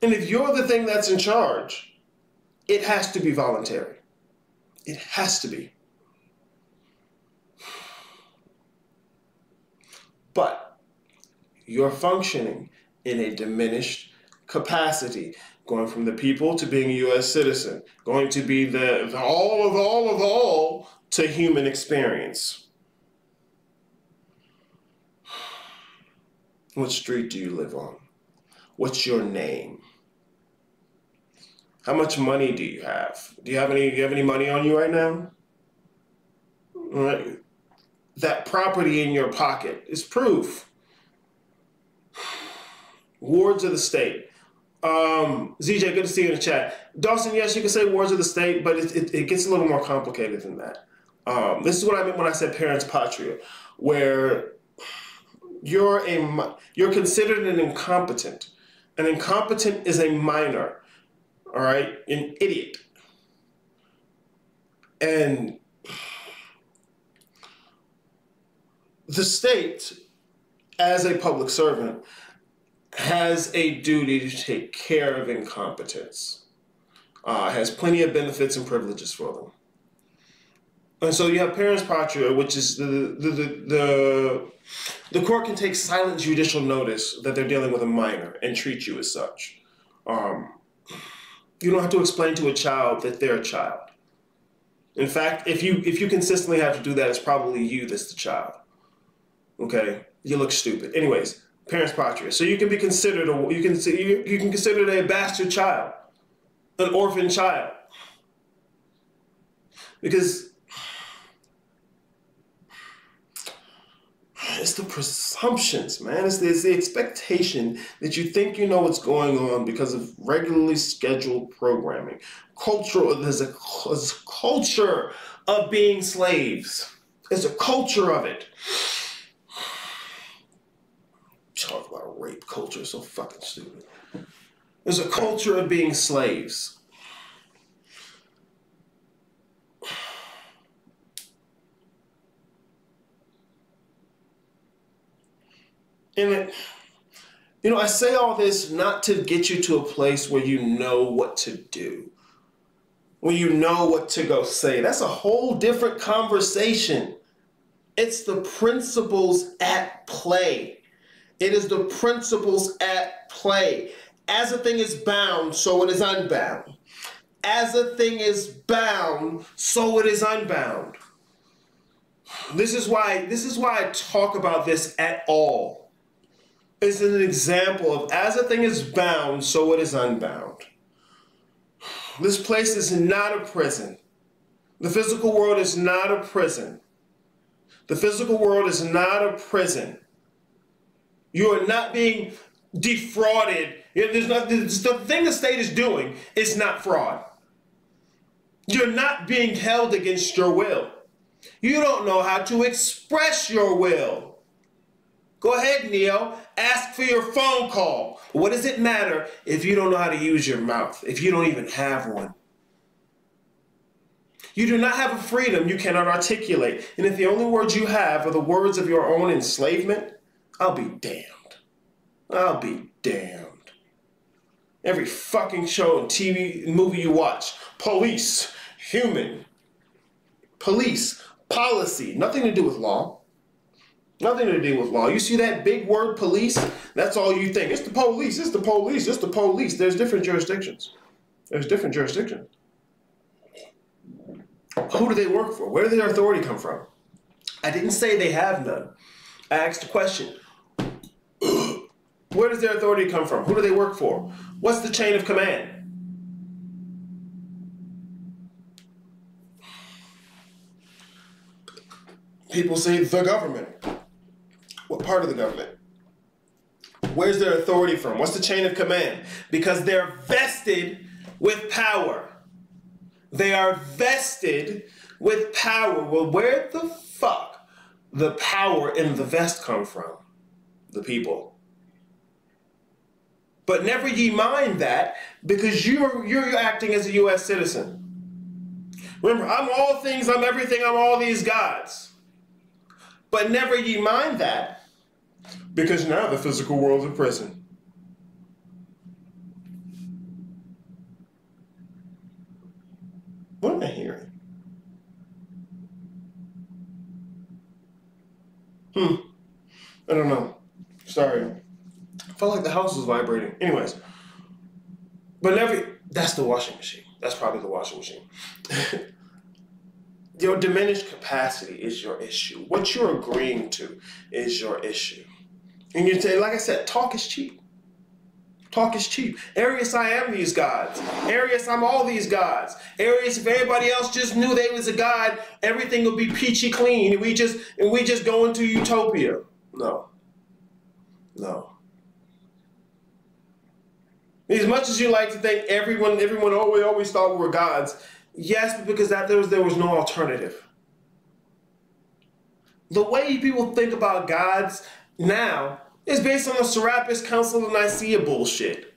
And if you're the thing that's in charge, it has to be voluntary. It has to be. But you're functioning in a diminished capacity, going from the people to being a U.S. citizen, going to be the, the all of all of all to human experience. *sighs* What street do you live on? What's your name? How much money do you have? Do you have any? Do you have any money on you right now? Right. That property in your pocket is proof. *sighs* Wards of the state. Um, ZJ, good to see you in the chat. Dawson, yes, you can say words of the state, but it, it, it gets a little more complicated than that. Um, this is what I meant when I said parens patriae, where you're a you're considered an incompetent. An incompetent is a minor, all right, an idiot. And the state, as a public servant, has a duty to take care of incompetence. Uh, has plenty of benefits and privileges for them. And so you have parens patriae, which is the the, the the the court can take silent judicial notice that they're dealing with a minor and treat you as such. Um, you don't have to explain to a child that they're a child. In fact, if you if you consistently have to do that, it's probably you that's the child. Okay, you look stupid. Anyways, parens patriae. So you can be considered a you can you, you can consider a bastard child, an orphan child, because it's the presumptions, man. It's the, it's the expectation that you think you know what's going on because of regularly scheduled programming. Cultural, there's a, there's a culture of being slaves. There's a culture of it. Talk about rape culture, so fucking stupid. There's a culture of being slaves. And it, you know, I say all this not to get you to a place where you know what to do, where you know what to go say. That's a whole different conversation. It's the principles at play. It is the principles at play. As a thing is bound, so it is unbound. As a thing is bound, so it is unbound. This is why this is why I talk about this at all is an example of as a thing is bound, so it is unbound. This place is not a prison. The physical world is not a prison. The physical world is not a prison. You are not being defrauded. There's not, the thing the state is doing is not fraud. You're not being held against your will. You don't know how to express your will. Go ahead, Neo. Ask for your phone call. What does it matter if you don't know how to use your mouth, if you don't even have one? You do not have a freedom you cannot articulate. And if the only words you have are the words of your own enslavement, I'll be damned. I'll be damned. Every fucking show and TV movie you watch, police, human, police, policy, nothing to do with law. Nothing to do with law. You see that big word police? That's all you think. It's the police, it's the police, it's the police. There's different jurisdictions. There's different jurisdictions. Who do they work for? Where does their authority come from? I didn't say they have none. I asked a question. Where does their authority come from? Who do they work for? What's the chain of command? People say the government. What part of the government? Where's their authority from? What's the chain of command? Because they're vested with power. They are vested with power. Well, where the fuck the power in the vest come from? The people. But never ye mind that because you're you're acting as a US citizen. Remember, I'm all things, I'm everything, I'm all these gods. But never ye mind that, because now the physical world's a prison. What am I hearing? Hmm. I don't know. Sorry. Felt like the house was vibrating. Anyways. But never that's the washing machine. That's probably the washing machine. *laughs* your diminished capacity is your issue. What you're agreeing to is your issue. And you say, like I said, talk is cheap. Talk is cheap. Arius, I am these gods. Arius, I'm all these gods. Arius, if everybody else just knew they was a god, everything would be peachy clean, and we just and we just go into utopia. No. No. As much as you like to think everyone, everyone always always thought we were gods, yes, because that there was there was no alternative. The way people think about gods now is based on the Serapis Council of Nicaea bullshit.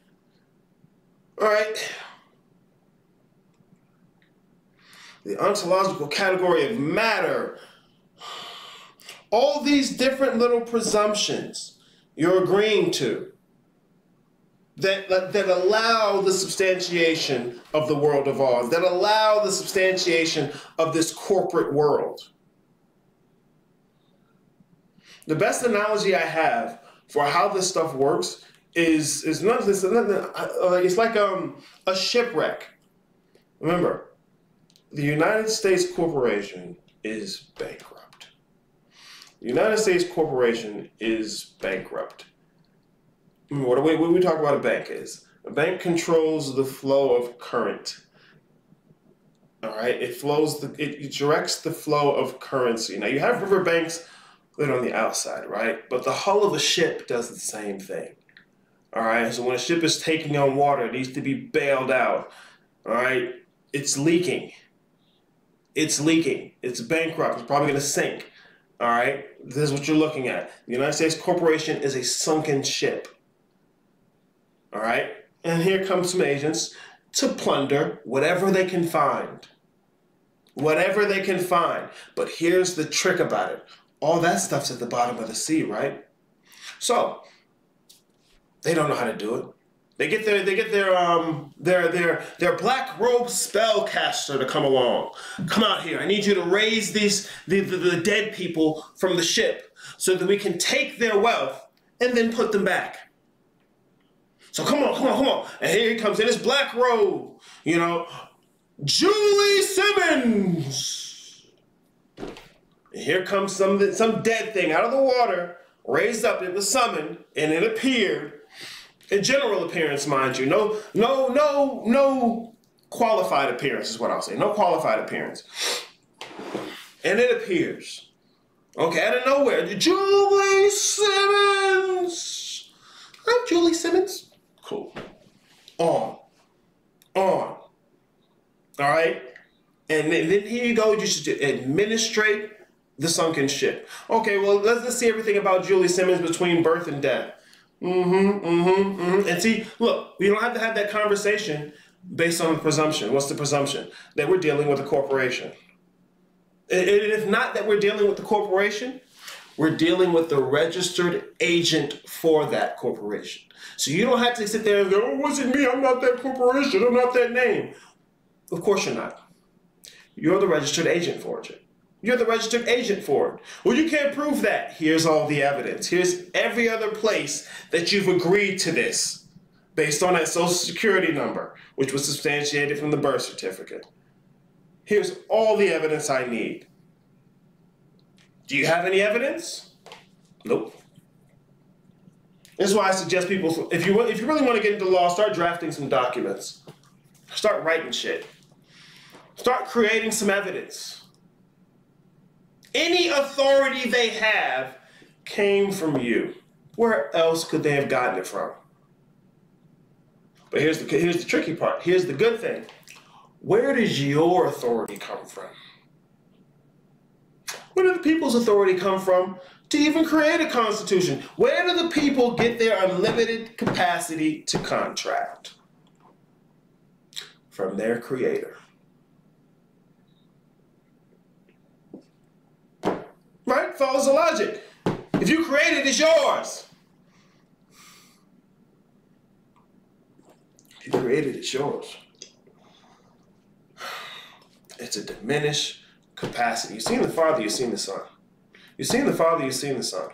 All right. The ontological category of matter. All these different little presumptions you're agreeing to that, that, that allow the substantiation of the world of Oz, that allow the substantiation of this corporate world. The best analogy I have for how this stuff works is is not this it's like um a shipwreck. Remember, the United States corporation is bankrupt. The United States corporation is bankrupt. Mm, what do we, what we talk about a bank is? A bank controls the flow of current. All right, it flows the it directs the flow of currency. Now you have river banks that are on the outside, right? But the hull of a ship does the same thing. All right, so when a ship is taking on water, it needs to be bailed out. All right, it's leaking. It's leaking. It's bankrupt. It's probably going to sink. All right, this is what you're looking at. The United States corporation is a sunken ship. All right? And here comes some agents to plunder whatever they can find. Whatever they can find. But here's the trick about it all that stuff's at the bottom of the sea, right? So, they don't know how to do it. They get their they get their um their their their black robe spellcaster to come along. Come out here. I need you to raise these the, the, the dead people from the ship so that we can take their wealth and then put them back. So come on, come on, come on. And here he comes in his black robe, you know, Julie Simmons. And here comes some, some dead thing out of the water, raised up, it was summoned, and it appeared. In general appearance, mind you. No, no, no, no qualified appearance is what I'll say. No qualified appearance. And it appears. Okay, out of nowhere, Julie Simmons. I'm Julie Simmons. Cool. On. On. All right? And then, here you go, you should administrate the sunken ship. Okay, well, let's, let's see everything about Julie Simmons between birth and death. Mm-hmm, mm-hmm, mm-hmm. And see, look, we don't have to have that conversation based on the presumption. What's the presumption? That we're dealing with a corporation. And if not that we're dealing with the corporation, we're dealing with the registered agent for that corporation. So you don't have to sit there and go, oh, wasn't me, I'm not that corporation, I'm not that name. Of course you're not. You're the registered agent for it. You're the registered agent for it. Well, you can't prove that. Here's all the evidence. Here's every other place that you've agreed to this based on that social security number, which was substantiated from the birth certificate. Here's all the evidence I need. Do you have any evidence? Nope. This is why I suggest people, if you, if you really want to get into law, start drafting some documents. Start writing shit. Start creating some evidence. Any authority they have came from you. Where else could they have gotten it from? But here's the, here's the tricky part. Here's the good thing. Where does your authority come from? Where did the people's authority come from to even create a constitution? Where do the people get their unlimited capacity to contract? From their creator. Right? Follows the logic. If you create it, it's yours. If you create it, it's yours. It's a diminished capacity. You've seen the Father, you've seen the Son. You've seen the Father, you've seen the Son.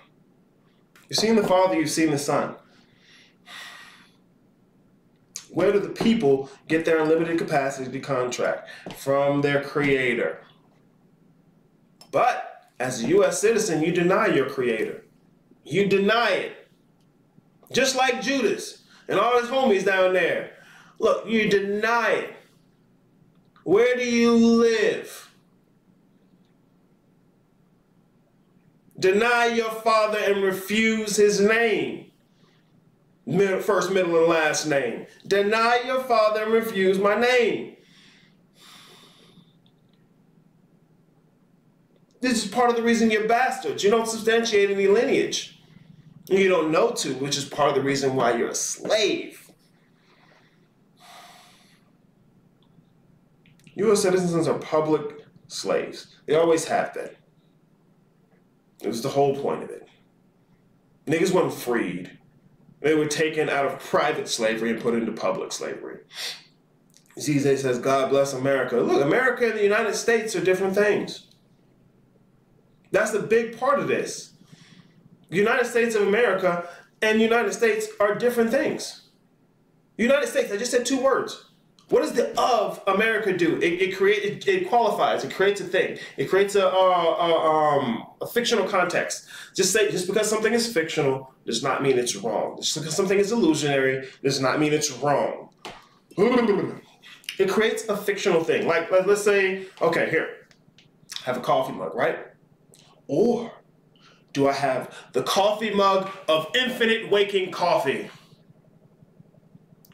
You've seen the Father, you've seen the Son. Where do the people get their unlimited capacity to contract? From their Creator. But as a U.S. citizen, you deny your Creator. You deny it. Just like Judas and all his homies down there. Look, you deny it. Where do you live? Deny your father and refuse his name. First, middle, and last name. Deny your father and refuse my name. This is part of the reason you're bastards. You don't substantiate any lineage. You don't know to, which is part of the reason why you're a slave. U.S. citizens are public slaves. They always have been. It was the whole point of it. Niggas weren't freed. They were taken out of private slavery and put into public slavery. Zizé says, God bless America. Look, America and the United States are different things. That's the big part of this. United States of America and United States are different things. United States, I just said two words. What does the of America do? It, it it, it, qualifies. It creates a thing. It creates a, a, um, a fictional context. Just say just because something is fictional does not mean it's wrong. Just because something is illusionary does not mean it's wrong. It creates a fictional thing. Like let, let's say, okay, here, have a coffee mug, right? Or do I have the coffee mug of infinite waking coffee?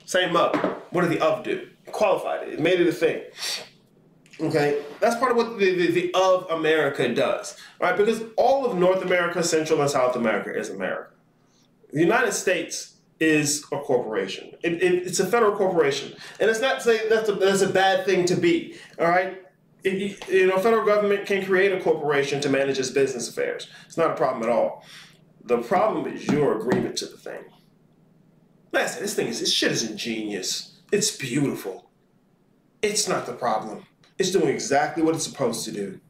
Same mug. What did the of do? Qualified it. Made it a thing. Okay, that's part of what the, the, the, of America does, right? Because all of North America, Central and South America is America. The United States is a corporation. It, it, it's a federal corporation, and it's not saying that's a, that's a bad thing to be. All right, it, you know, federal government can create a corporation to manage its business affairs. It's not a problem at all. The problem is your agreement to the thing. Listen, this thing is this shit is ingenious. It's beautiful. It's not the problem. It's doing exactly what it's supposed to do.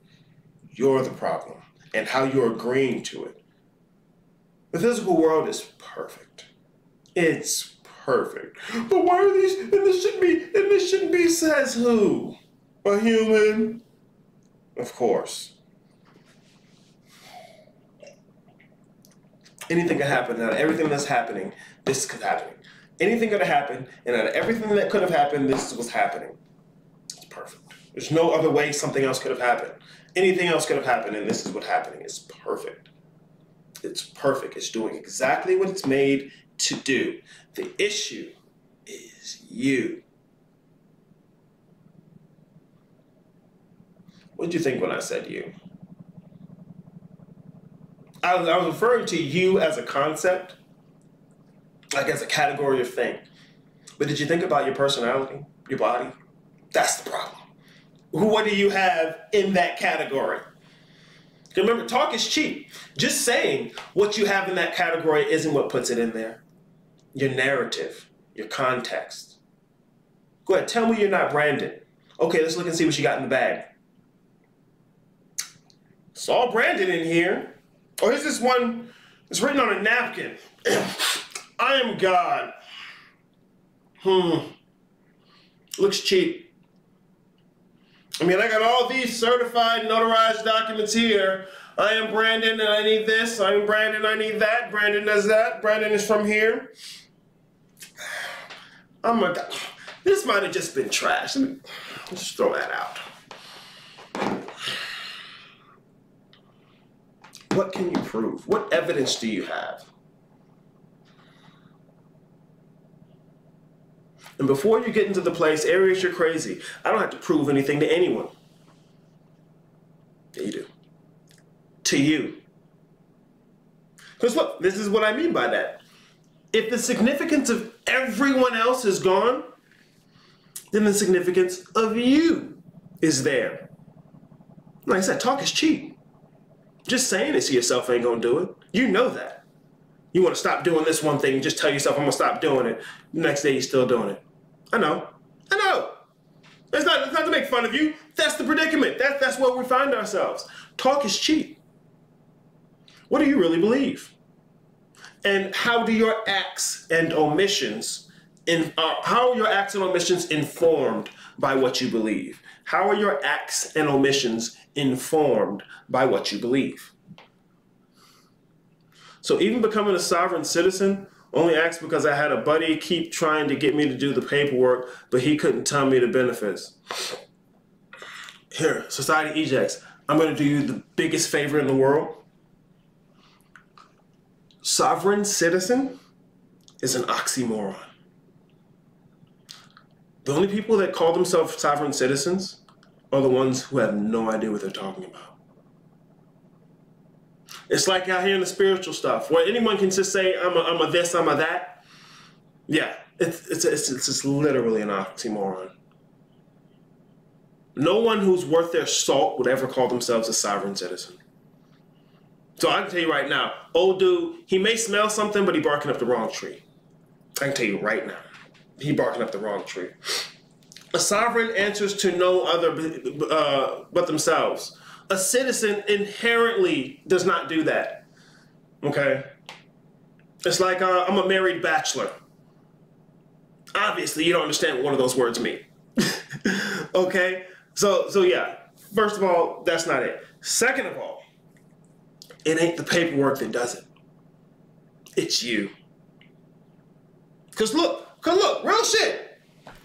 You're the problem and how you're agreeing to it. The physical world is perfect. It's perfect. But why are these and this shouldn't be and this shouldn't be says who? A human? Of course. Anything can happen. Now everything that's happening, this could happen anything could have happened, and out of everything that could have happened, this was happening. It's perfect. There's no other way something else could have happened. Anything else could have happened, and this is what's happening. It's perfect. It's perfect. It's doing exactly what it's made to do. The issue is you. What did you think when I said you? I was, I was referring to you as a concept like as a category of thing. But did you think about your personality, your body? That's the problem. What do you have in that category? Remember, talk is cheap. Just saying what you have in that category isn't what puts it in there. Your narrative, your context. Go ahead, tell me you're not Brandon. Okay, let's look and see what you got in the bag. It's all Brandon in here. Oh, or is this one It's written on a napkin? *clears throat* I am God. Hmm. Looks cheap. I mean, I got all these certified, notarized documents here. I am Brandon and I need this. I am Brandon, I need that. Brandon does that. Brandon is from here. Oh my God. This might have just been trash. Let me just throw that out. What can you prove? What evidence do you have? And before you get into the place, Arius, you're crazy. I don't have to prove anything to anyone. Yeah, you do. To you. Because look, this is what I mean by that. If the significance of everyone else is gone, then the significance of you is there. Like I said, talk is cheap. Just saying it to yourself ain't gonna do it. You know that. You want to stop doing this one thing, just tell yourself I'm gonna stop doing it. Next day you're still doing it. I know. I know. It's not, it's not to make fun of you. That's the predicament. That, that's where we find ourselves. Talk is cheap. What do you really believe? And how do your acts and omissions, in, uh, how are your acts and omissions informed by what you believe? How are your acts and omissions informed by what you believe? So even becoming a sovereign citizen only asked because I had a buddy keep trying to get me to do the paperwork, but he couldn't tell me the benefits. Here, Society Ejects, I'm going to do you the biggest favor in the world. Sovereign citizen, is an oxymoron. The only people that call themselves sovereign citizens are the ones who have no idea what they're talking about. It's like out here in the spiritual stuff, where anyone can just say, I'm a, I'm a this, I'm a that. Yeah, it's, it's, it's, it's just literally an oxymoron. No one who's worth their salt would ever call themselves a sovereign citizen. So I can tell you right now, old dude, he may smell something, but he barking up the wrong tree. I can tell you right now, he barking up the wrong tree. A sovereign answers to no other uh, but themselves. A citizen inherently does not do that. Okay? It's like uh, I'm a married bachelor. Obviously, you don't understand what one of those words mean. *laughs* okay? So, so yeah. First of all, that's not it. Second of all, it ain't the paperwork that does it. It's you. Cause look, cause look, real shit.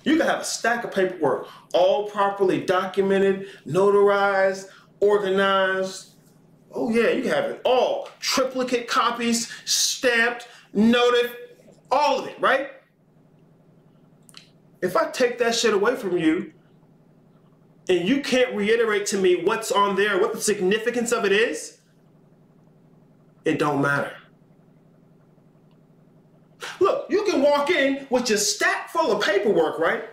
You can have a stack of paperwork, all properly documented, notarized, organized. Oh yeah, you have it all. Triplicate copies, stamped, noted, all of it, right? If I take that shit away from you, and you can't reiterate to me what's on there, what the significance of it is, it don't matter. Look, you can walk in with your stack full of paperwork, right?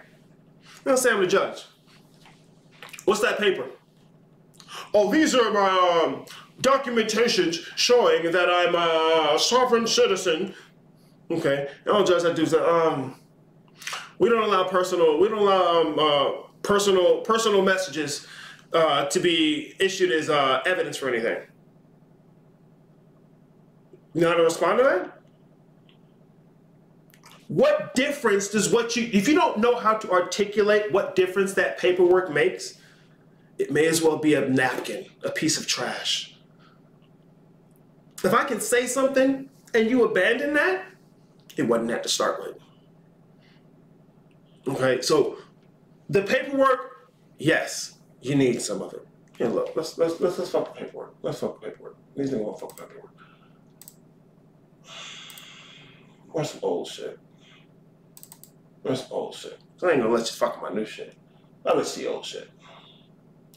Now say I'm the judge. What's that paper? Oh, these are my um, documentations showing that I'm a sovereign citizen. Okay, oh, judge, I do that. Um, we don't allow personal. We don't allow um, uh, personal personal messages uh, to be issued as uh, evidence for anything. You know how to respond to that? What difference does what you, if you don't know how to articulate what difference that paperwork makes, it may as well be a napkin, a piece of trash. If I can say something and you abandon that, it wasn't that to start with. Okay, so the paperwork, yes, you need some of it. Yeah, look, let's let's let's, let's fuck the paperwork. Let's fuck the paperwork. These niggas won't fuck the paperwork. Where's some old shit? That's bullshit. So I ain't gonna let you fuck my new shit. I'll let you see old shit.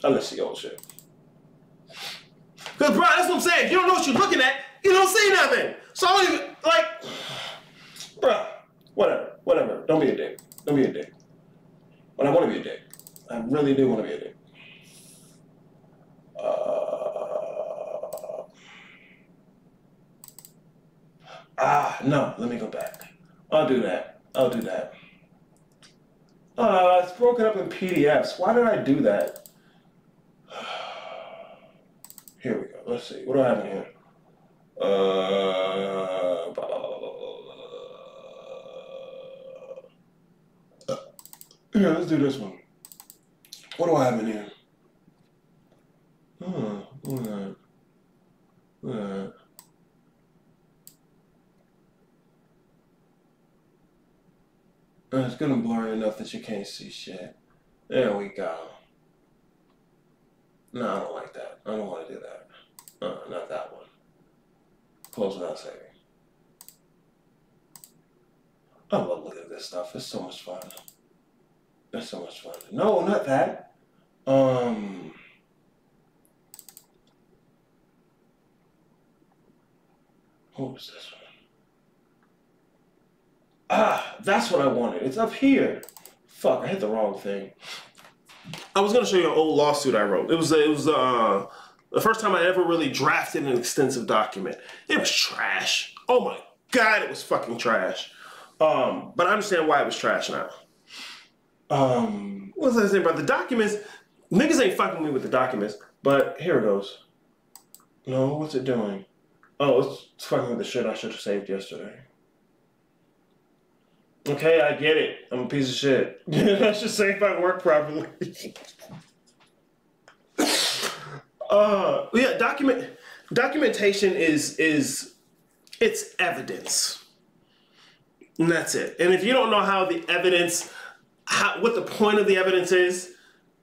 Let see old shit. Cause bro, that's what I'm saying. If you don't know what you're looking at, you don't see nothing. So I don't even like bro, whatever, whatever. Don't be a dick. Don't be a dick. But I wanna be a dick. I really do wanna be a dick. Uh, ah, no, let me go back. I'll do that. I'll do that. Uh, it's broken up in PDFs. Why did I do that? Here we go. Let's see. What do I have in here? Uh, yeah, let's do this one. What do I have in here? Hmm. Look at that. Look at that. It's gonna blur enough that you can't see shit. There we go. No, I don't like that. I don't want to do that. Uh, not that one. Close without saving. I love looking at this stuff. It's so much fun. It's so much fun. No, not that. Um. What was this one? Ah, that's what I wanted. It's up here. Fuck, I hit the wrong thing. I was gonna show you an old lawsuit I wrote. It was it was uh the first time I ever really drafted an extensive document. It was trash. Oh my god, it was fucking trash. Um, but I understand why it was trash now. Um, what was I saying about the documents? Niggas ain't fucking me with the documents, but here it goes. No, what's it doing? Oh, it's, it's fucking with the shit I should have saved yesterday. Okay, I get it. I'm a piece of shit. *laughs* Let's just say if I work properly. *laughs* uh, yeah, document documentation is is it's evidence, and that's it. And if you don't know how the evidence, how, what the point of the evidence is,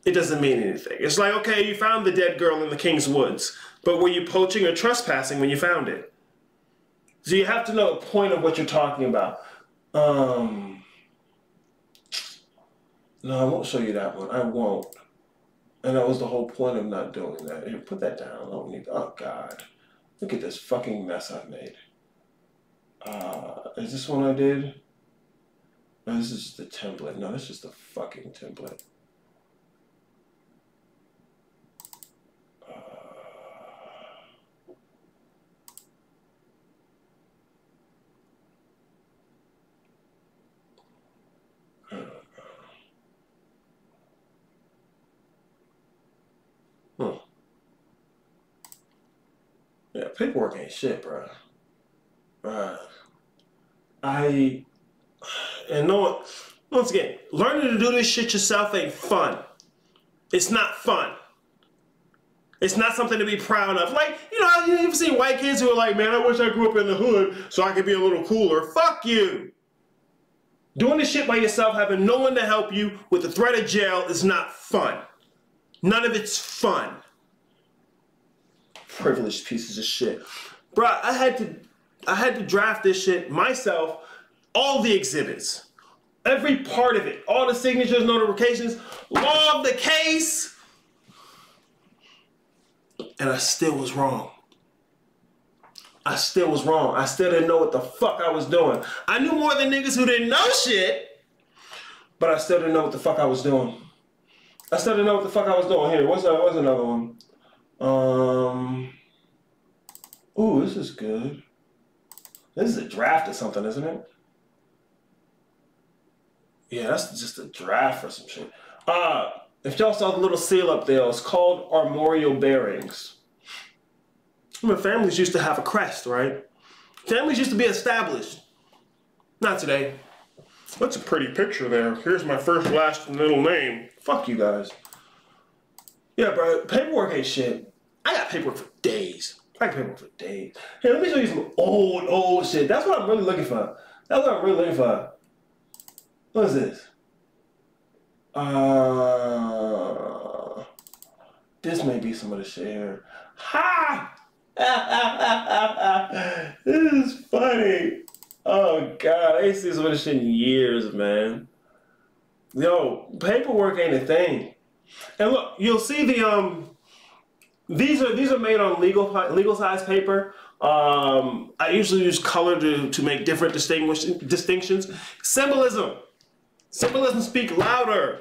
it doesn't mean anything. It's like okay, you found the dead girl in the King's Woods, but were you poaching or trespassing when you found it? So you have to know the point of what you're talking about. Um, no, I won't show you that one. I won't. And that was the whole point of not doing that. Here, put that down. I don't need. Oh God, look at this fucking mess I've made. Uh, is this one I did? No, this is the template. No, this is the fucking template. Yeah, paperwork ain't shit, bro. Uh, I and no once again, learning to do this shit yourself ain't fun. It's not fun. It's not something to be proud of. Like, you know, you've seen white kids who are like, man, I wish I grew up in the hood so I could be a little cooler. Fuck you. Doing this shit by yourself, having no one to help you with the threat of jail is not fun. None of it's fun privileged pieces of shit. Bro, I had to I had to draft this shit myself, all the exhibits, every part of it, all the signatures, notifications, log the case. And I still was wrong. I still was wrong. I still didn't know what the fuck I was doing. I knew more than niggas who didn't know shit, but I still didn't know what the fuck I was doing. I still didn't know what the fuck I was doing. Here, what's, what's another one? Um. Ooh, this is good. This is a draft or something, isn't it? Yeah, that's just a draft or some shit. Uh, if y'all saw the little seal up there, it's called armorial bearings. Remember, families used to have a crest, right? Families used to be established. Not today. That's a pretty picture there. Here's my first, last, middle name. Fuck you guys. Yeah, bro, paperwork ain't shit. I got paperwork for days. I got paperwork for days. Hey, let me show you some old, old shit. That's what I'm really looking for. That's what I'm really looking for. What is this? Uh, this may be some of the shit here. Ha! *laughs* this is funny. Oh god, I ain't seen some of this shit in years, man. Yo, paperwork ain't a thing. And look, you'll see the um these are these are made on legal legal size paper. Um, I usually use color to, to make different distinguish distinctions. Symbolism. Symbolism speak louder.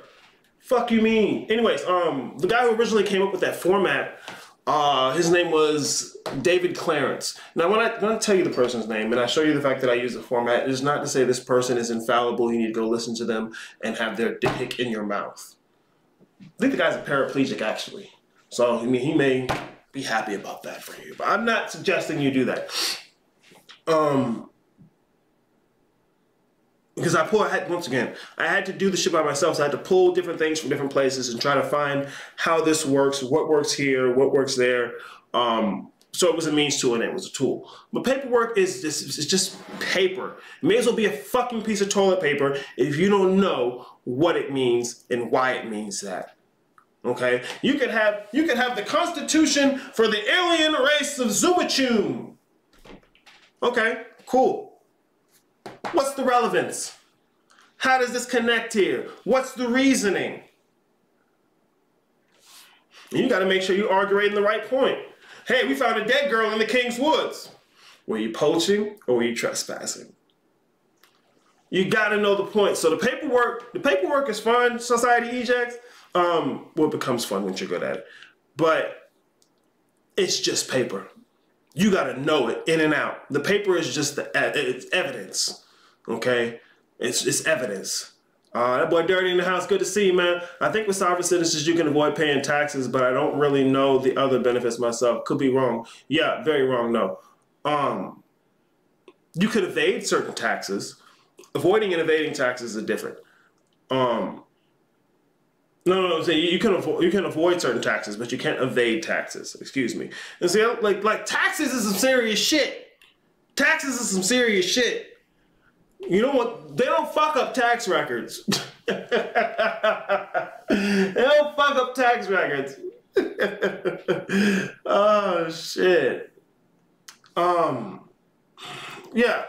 Fuck you mean. Anyways, um, the guy who originally came up with that format, uh, his name was David Clarence. Now, when I, when I tell you the person's name and I show you the fact that I use the format, it is not to say this person is infallible. You need to go listen to them and have their dick in your mouth. I think the guy's a paraplegic, actually. So, I mean, he may be happy about that for you. But I'm not suggesting you do that. Um, because I pull, I had, once again, I had to do the shit by myself. So I had to pull different things from different places and try to find how this works, what works here, what works there. Um, so it was a means to an end, it was a tool. But paperwork is just, it's just paper. It may as well be a fucking piece of toilet paper if you don't know what it means and why it means that. Okay, you could have you could have the Constitution for the alien race of Zuachum. Okay, cool. What's the relevance? How does this connect here? What's the reasoning? You got to make sure you're arguing the right point. Hey, we found a dead girl in the King's Woods. Were you poaching or were you trespassing? You got to know the point. So the paperwork, the paperwork is fun. Society ejects um, well, it becomes fun once you're good at it. But it's just paper. You got to know it in and out. The paper is just the it's evidence. Okay, it's it's evidence. Uh, that boy Dirty in the house. Good to see you, man. I think with sovereign citizens you can avoid paying taxes, but I don't really know the other benefits myself. Could be wrong. Yeah, very wrong. No. Um, you could evade certain taxes. Avoiding and evading taxes are different. Um, no, no, no. You can avoid you can avoid certain taxes, but you can't evade taxes. Excuse me. And see, like like taxes is some serious shit. Taxes is some serious shit. You know what? They don't fuck up tax records. *laughs* they don't fuck up tax records. *laughs* oh shit. Um. Yeah.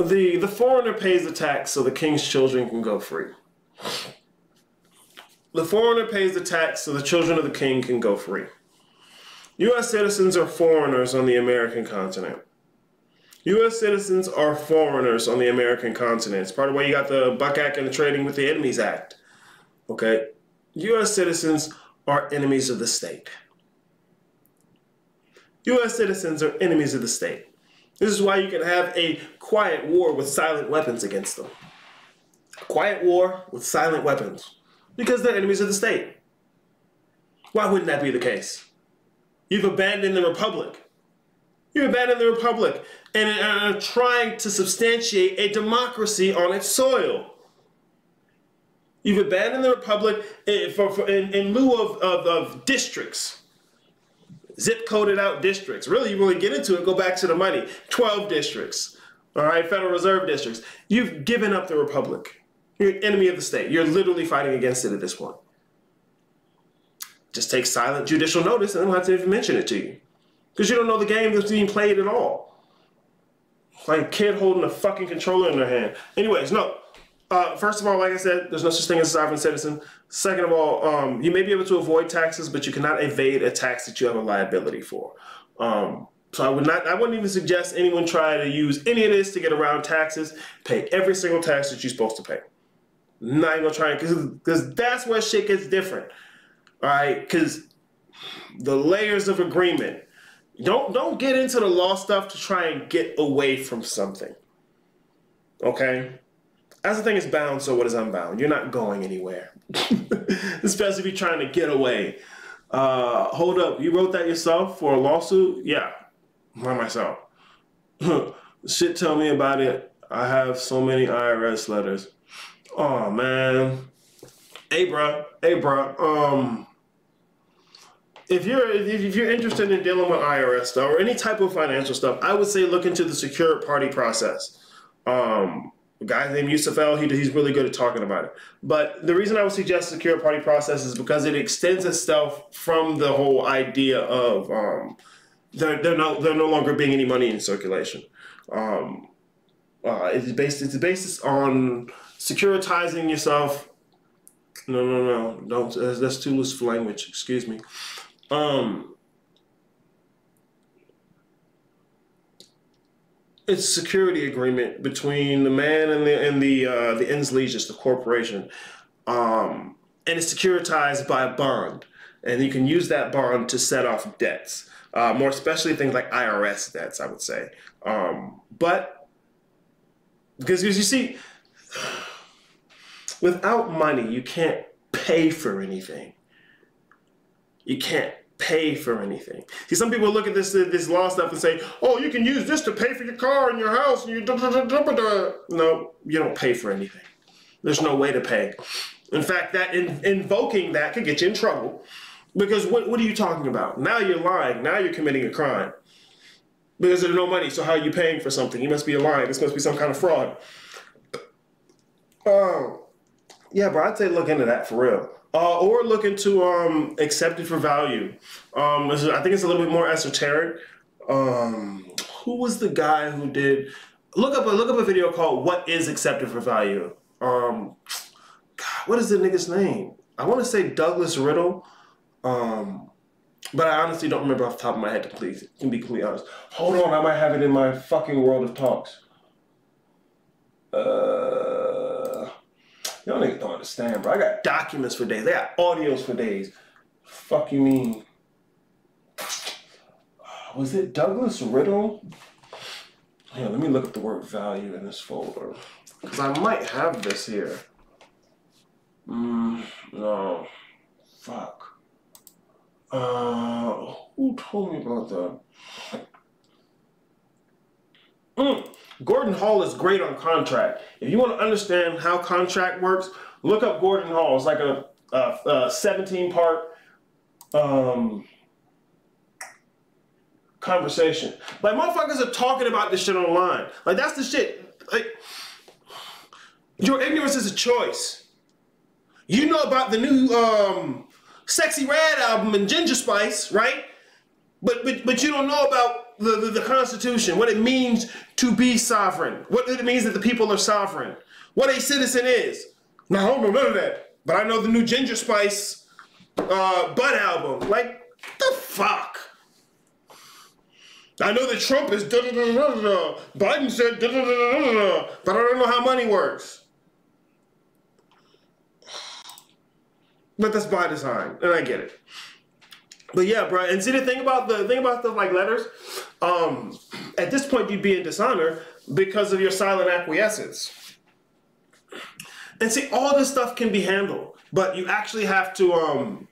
the the foreigner pays the tax so the king's children can go free. The foreigner pays the tax so the children of the king can go free. U.S. citizens are foreigners on the American continent. U.S. citizens are foreigners on the American continent. It's part of why you got the Buck Act and the Trading with the Enemies Act. Okay? U.S. citizens are enemies of the state. U.S. citizens are enemies of the state. This is why you can have a quiet war with silent weapons against them. A quiet war with silent weapons. Because they're enemies of the state. Why wouldn't that be the case? You've abandoned the republic. You've abandoned the republic and are trying to substantiate a democracy on its soil. You've abandoned the republic in, for, for, in, in lieu of, of, of districts zip coded out districts. Really, you really get into it, go back to the money. 12 districts, all right, Federal Reserve districts. You've given up the republic. You're an enemy of the state. You're literally fighting against it at this point. Just take silent judicial notice and I don't have to even mention it to you. Because you don't know the game that's being played at all. Like a kid holding a fucking controller in their hand. Anyways, no. Uh, first of all, like I said, there's no such thing as a sovereign citizen. Second of all, um, you may be able to avoid taxes, but you cannot evade a tax that you have a liability for. Um, so I would not, I wouldn't even suggest anyone try to use any of this to get around taxes. Pay every single tax that you're supposed to pay. Not even gonna try because because that's where shit gets different. All right, because the layers of agreement. Don't don't get into the law stuff to try and get away from something. Okay as the thing is bound, so what is unbound? You're not going anywhere. *laughs* Especially if you're trying to get away. Uh, hold up, you wrote that yourself for a lawsuit? Yeah, by myself. *laughs* Shit, tell me about it. I have so many IRS letters. Oh man. Hey, bro. Hey, bro. Um, if you're if you're interested in dealing with IRS stuff or any type of financial stuff, I would say look into the secure party process. Um, a guy named Yusuf he, he's really good at talking about it. But the reason I would suggest secure party process is because it extends itself from the whole idea of um, there, there, no, there no longer being any money in circulation. Um, uh, it's based it's based on securitizing yourself. No, no, no, don't. That's, too loose language. Excuse me. Um, it's a security agreement between the man and the and the uh, the ends the corporation, um, and it's securitized by a bond, and you can use that bond to set off debts, uh, more especially things like IRS debts, I would say. Um, but because you see, without money, you can't pay for anything. You can't pay for anything. See, some people look at this this law stuff and say, "Oh, you can use this to pay for your car and your house and da da da da da." No, you don't pay for anything. There's no way to pay. In fact, that in, invoking that could get you in trouble because what what are you talking about? Now you're lying. Now you're committing a crime because there's no money. So how are you paying for something? You must be lying. This must be some kind of fraud. Oh, yeah, bro. I'd say look into that for real. Uh, or look into um, accepted for value. Um, I think it's a little bit more esoteric. Um, who was the guy who did? Look up a look up a video called "What is accepted for value." Um, God, what is the nigga's name? I want to say Douglas Riddle, um, but I honestly don't remember off the top of my head. To please, can be completely honest. Hold on, I might have it in my fucking world of talks. Uh. Y'all niggas don't understand, bro. I got documents for days. I got audios for days. Fuck you mean? Was it Douglas Riddle? Yeah, let me look up the word value in this folder. Because I might have this here. Mm, no. Fuck. Uh, who told me about that? Mm. Gordon Hall is great on contract. If you want to understand how contract works, look up Gordon Hall. It's like a, a, a 17 part um, conversation. Like motherfuckers are talking about this shit online. Like that's the shit. Like your ignorance is a choice. You know about the new um, Sexyy Red album and Ginger Spice, right? But but but you don't know about about the, the, the Constitution, what it means to be sovereign, what it means that the people are sovereign, what a citizen is. Now, I don't know none of that, but I know the new Ginger Spice uh, Bud album. Like, the fuck? I know that Trump is da da da da da. Biden said da da da da da, but I don't know how money works. But that's by design, and I get it. But yeah, bro. And see the thing about the thing about stuff like letters, um, at this point you'd be in dishonor because of your silent acquiescence. And see, all this stuff can be handled, but you actually have to um,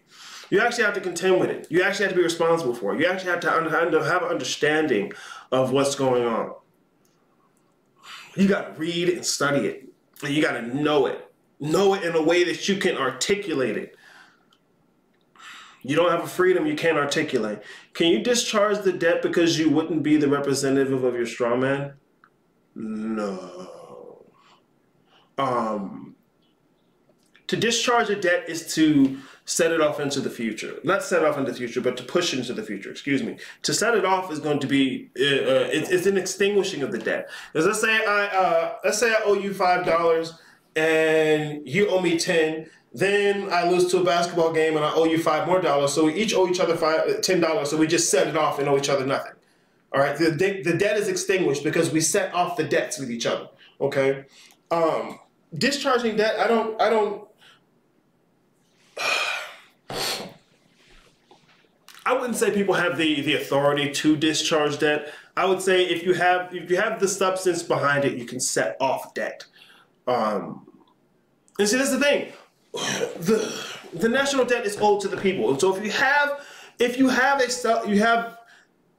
you actually have to contend with it. You actually have to be responsible for it. You actually have to have an understanding of what's going on. You got to read and study it. You got to know it. Know it in a way that you can articulate it. You don't have a freedom you can't articulate. Can you discharge the debt because you wouldn't be the representative of your straw man? No. Um, to discharge a debt is to set it off into the future. Not set off into the future, but to push into the future. Excuse me. To set it off is going to be uh, uh it's, it's an extinguishing of the debt. Because let's say I uh, let's say I owe you five dollars and you owe me ten then I lose to a basketball game and I owe you five more dollars. So we each owe each other five, ten dollars. So we just set it off and owe each other nothing. All right. The, de- the debt is extinguished because we set off the debts with each other. Okay. Um, discharging debt. I don't. I don't. *sighs* I wouldn't say people have the, the authority to discharge debt. I would say if you have if you have the substance behind it, you can set off debt. Um, and see, that's the thing the the national debt is owed to the people. So if you have if you have a you have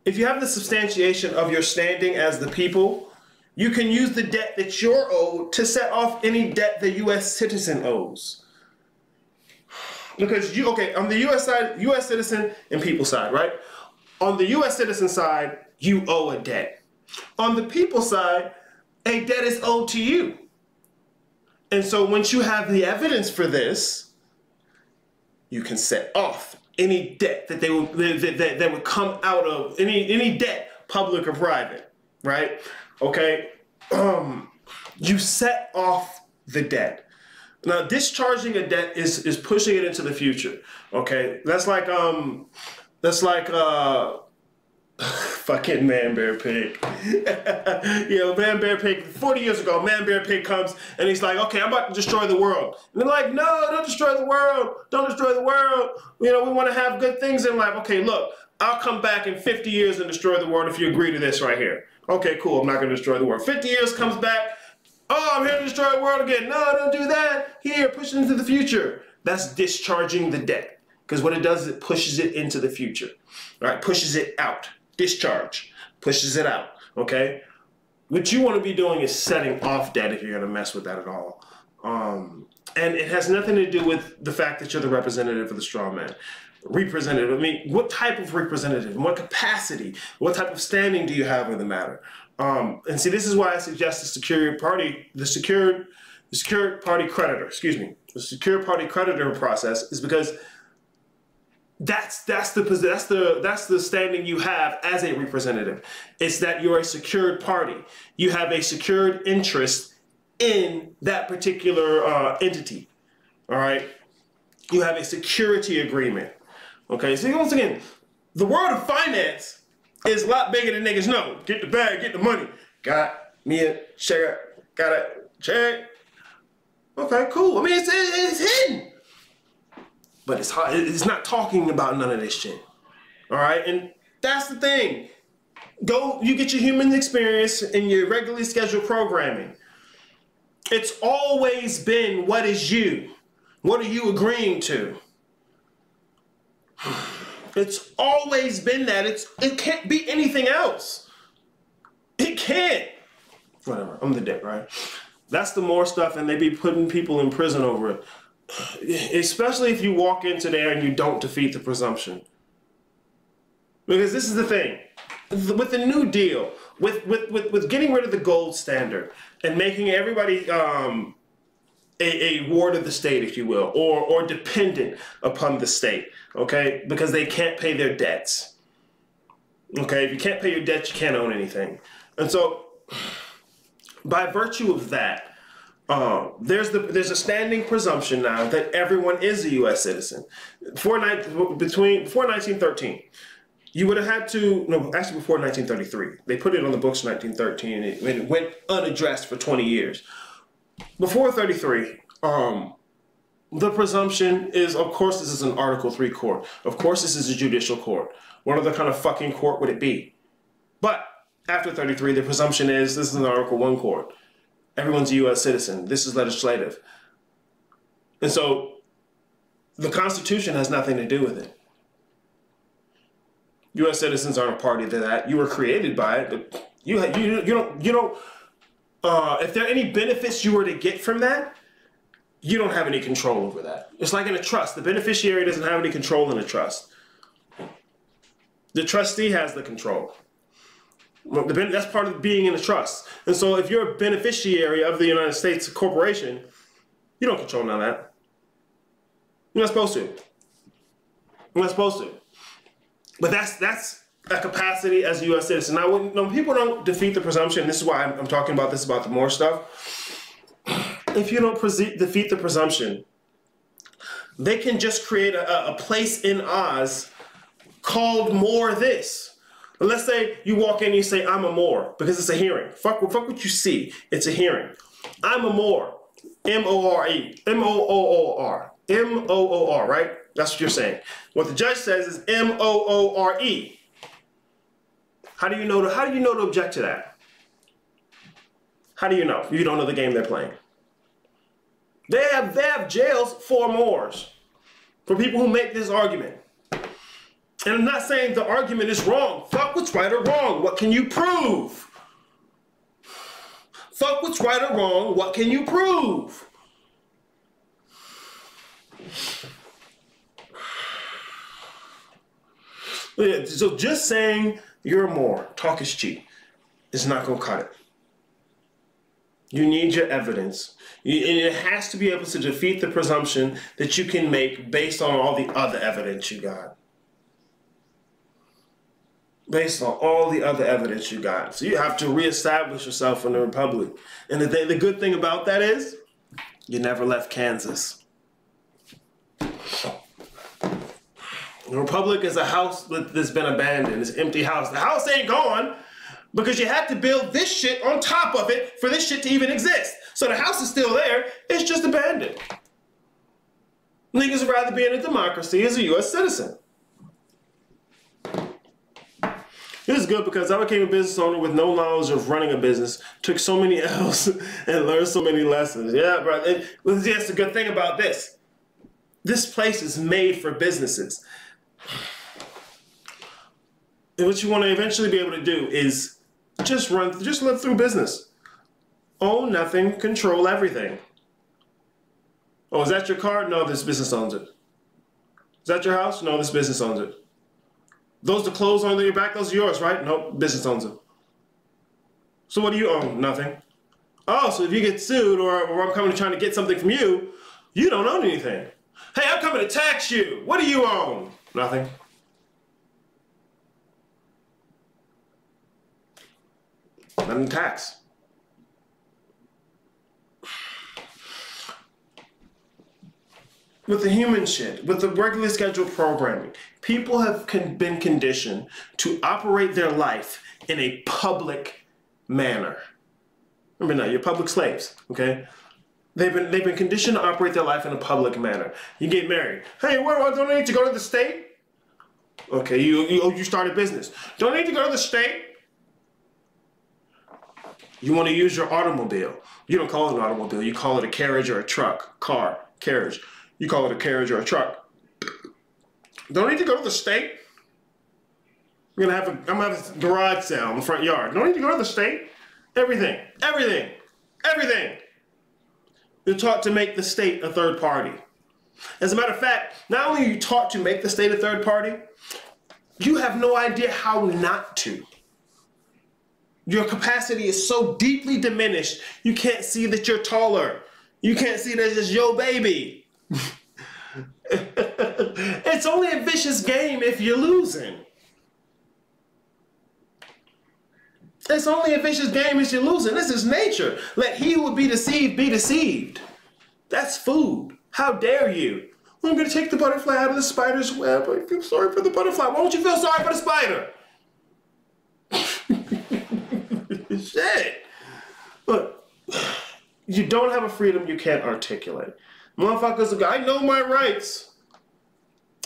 if you have the substantiation of your standing as the people, you can use the debt that you're owed to set off any debt the U.S. citizen owes. Because you okay on the U.S. side, U.S. citizen and people side, right? On the U.S. citizen side, you owe a debt. On the people side, a debt is owed to you. And so once you have the evidence for this, you can set off any debt that they would that, that, that would come out of any any debt, public or private, right? Okay. Um, you set off the debt. Now, discharging a debt is is pushing it into the future. Okay, that's like um, that's like uh, fucking man bear pig. *laughs* You know man bear pig 40 years ago man bear pig comes and he's like okay i'm about to destroy the world. And they're like no don't destroy the world. Don't destroy the world. You know we want to have good things in life. Okay look i'll come back in 50 years and destroy the world if you agree to this right here. Okay cool i'm not going to destroy the world. 50 years comes back oh i'm here to destroy the world again. No don't do that. Here push it into the future. That's discharging the debt because what it does is it pushes it into the future right? Pushes it out discharge, pushes it out, okay? What you want to be doing is setting off debt if you're going to mess with that at all. Um, and it has nothing to do with the fact that you're the representative of the straw man. Representative, I mean, what type of representative? What capacity? What type of standing do you have in the matter? Um, and see, this is why I suggest the secure party, the secured, the secured party creditor, excuse me, the secure party creditor process is because that's that's the that's the that's the standing you have as a representative. It's that you're a secured party. You have a secured interest in that particular uh, entity. All right. You have a security agreement. Okay. So once again, the world of finance is a lot bigger than niggas know. Get the bag, get the money. Got me a check. Got a check. Okay, cool. I mean, it's, it's hidden. But it's hard. It's not talking about none of this shit. All right, and that's the thing. Go, you get your human experience in your regularly scheduled programming. It's always been what is you? What are you agreeing to? *sighs* It's always been that. It's it can't be anything else. It can't. Whatever. I'm the dick, right? That's the Moor stuff, and they be putting people in prison over it especially if you walk into there and you don't defeat the presumption. Because this is the thing. With the New Deal, with, with, with, with getting rid of the gold standard and making everybody um, a, a ward of the state, if you will, or, or dependent upon the state, okay, because they can't pay their debts. Okay, if you can't pay your debt, you can't own anything. And so, by virtue of that, um, there's the there's a standing presumption now that everyone is a U.S. citizen. Before between before 1913, you would have had to no actually before 1933. They put it on the books in 1913 and it, it went unaddressed for 20 years. Before 33, um, the presumption is of course this is an Article 3 court. Of course this is a judicial court. What other kind of fucking court would it be? But after 33, the presumption is this is an Article 1 court everyone's a U.S. citizen. This is legislative. And so the Constitution has nothing to do with it. U.S. citizens aren't a party to that. You were created by it, but you you you don't you don't. Uh, if there are any benefits you were to get from that, you don't have any control over that. It's like in a trust. The beneficiary doesn't have any control in a trust. The trustee has the control. That's part of being in a trust. And so if you're a beneficiary of the United States corporation, you don't control none of that. You're not supposed to. You're not supposed to. But that's that's a capacity as a U.S. citizen. Now, when, when people don't defeat the presumption, this is why I'm, I'm talking about this about the Moor stuff. If you don't defeat the presumption, they can just create a, a place in Oz called more this. But let's say you walk in and you say, I'm a Moor, because it's a hearing. Fuck, fuck what you see. It's a hearing. I'm a Moor. M-O-R-E. M-O-O-O-R. M-O-O-R, right? That's what you're saying. What the judge says is M-O-O-R-E. How do you know to, how do you know to object to that? How do you know? You don't know the game they're playing. They have, they have jails for Moors. For people who make this argument. And I'm not saying the argument is wrong. Fuck what's right or wrong. What can you prove? Fuck what's right or wrong. What can you prove? So just saying you're Moor, talk is cheap, is not going to cut it. You need your evidence. and it has to be able to defeat the presumption that you can make based on all the other evidence you got based on all the other evidence you got. So you have to reestablish yourself in the republic. And the, th- the good thing about that is you never left Kansas. The republic is a house that's been abandoned. It's empty house. The house ain't gone because you had to build this shit on top of it for this shit to even exist. So the house is still there. It's just abandoned. Niggas would rather be in a democracy as a U.S. citizen. This is good because I became a business owner with no knowledge of running a business, took so many *laughs* L's, and learned so many lessons. Yeah, bro. And that's the good thing about this. This place is made for businesses. And what you want to eventually be able to do is just run, just live through business. Own nothing, control everything. Oh, is that your car? No, this business owns it. Is that your house? No, this business owns it. Those the clothes on your back, those are yours, right? Nope, business owns them. So what do you own? Nothing. Oh, so if you get sued or, or I'm coming to trying to get something from you, you don't own anything. Hey, I'm coming to tax you. What do you own? Nothing. Nothing tax. with the human shit, with the regularly scheduled programming, people have con been conditioned to operate their life in a public manner. Remember now, you're public slaves, okay? They've been they've been conditioned to operate their life in a public manner. You get married. Hey, where don't I need to go to the state? Okay, you you, oh, you start a business. Don't need to go to the state. You want to use your automobile. You don't call it an automobile. You call it a carriage or a truck, car, carriage. You call it a carriage or a truck. Don't need to go to the state. I'm gonna have a I'm gonna have a garage sale in the front yard. Don't need to go to the state. Everything, everything, everything. You're taught to make the state a third party. As a matter of fact, not only are you taught to make the state a third party, you have no idea how not to. Your capacity is so deeply diminished, you can't see that you're taller. You can't see that it's your baby. *laughs* it's only a vicious game if you're losing. It's only a vicious game if you're losing. This is nature. Let he who would be deceived be deceived. That's food. How dare you? I'm going to take the butterfly out of the spider's web. I feel sorry for the butterfly. Why don't you feel sorry for the spider? *laughs* Shit. Look, you don't have a freedom you can't articulate. Motherfuckers, I know my rights.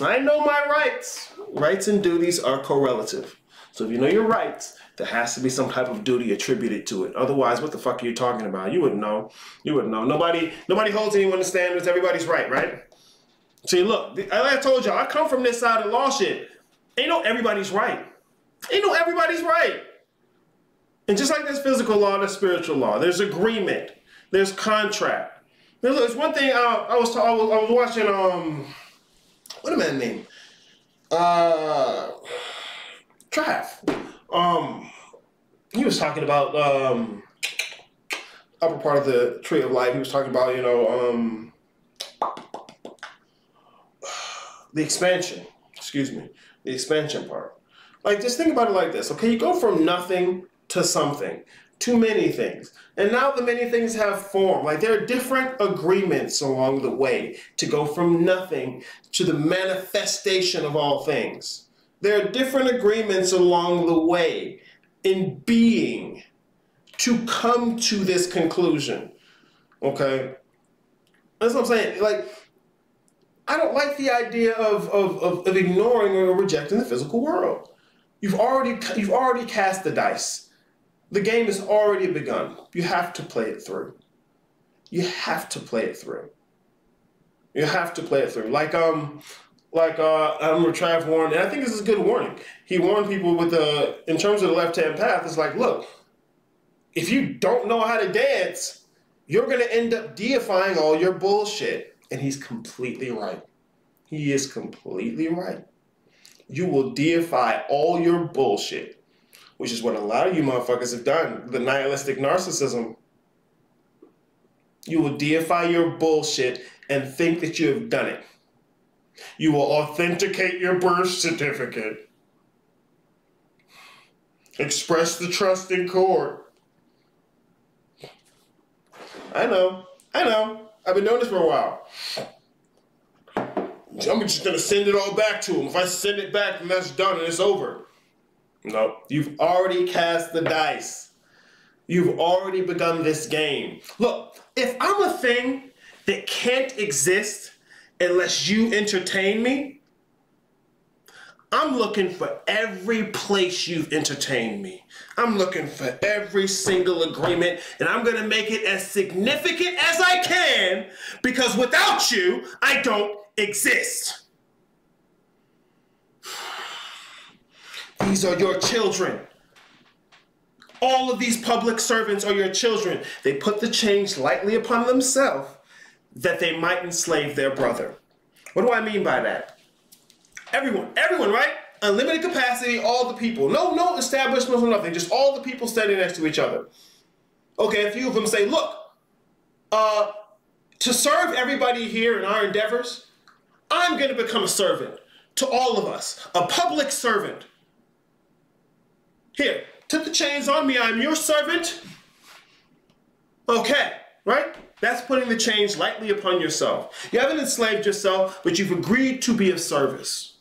I know my rights. Rights and duties are correlative. So if you know your rights, there has to be some type of duty attributed to it. Otherwise, what the fuck are you talking about? You wouldn't know. You wouldn't know. Nobody, nobody holds anyone to standards. Everybody's right, right? See, look, like I told y'all, I come from this side of law shit. Ain't no everybody's right. Ain't no everybody's right. And just like there's physical law, there's spiritual law. There's agreement. There's contract. There's, one thing uh, I was I was I was watching um what a man name uh Trav um, he was talking about um, upper part of the tree of life. He was talking about you know um, the expansion. Excuse me, the expansion part. Like just think about it like this. Okay, you go from nothing to something, to many things, and now the many things have form. Like there are different agreements along the way to go from nothing to the manifestation of all things. There are different agreements along the way in being to come to this conclusion. Okay? That's what I'm saying. Like, I don't like the idea of, of, of, of ignoring or rejecting the physical world. You've already you've already cast the dice. The game has already begun. You have to play it through. You have to play it through. You have to play it through. Like um like uh, I remember warned, and I think this is a good warning. He warned people with the in terms of the left hand path. It's like, look, if you don't know how to dance, you're gonna end up deifying all your bullshit. And he's completely right. He is completely right. You will deify all your bullshit, which is what a lot of you motherfuckers have done. The nihilistic narcissism. You will deify your bullshit and think that you have done it. You will authenticate your birth certificate. Express the trust in court. I know. I know. I've been doing this for a while. I'm just gonna send it all back to him. If I send it back, then that's done and it's over. No, you've already cast the dice. You've already begun this game. Look, if I'm a thing that can't exist unless you entertain me. I'm looking for every place you've entertained me. I'm looking for every single agreement, and I'm gonna make it as significant as I can because without you, I don't exist. These are your children. All of these public servants are your children. They put the change lightly upon themselves that they might enslave their brother. What do I mean by that? Everyone, everyone, right? Unlimited capacity, all the people. No, no establishments or nothing, just all the people standing next to each other. Okay, a few of them say, look, uh, to serve everybody here in our endeavors, I'm going to become a servant to all of us, a public servant. Here, put the chains on me, I'm your servant. Okay, right? That's putting the chains lightly upon yourself. You haven't enslaved yourself, but you've agreed to be of service.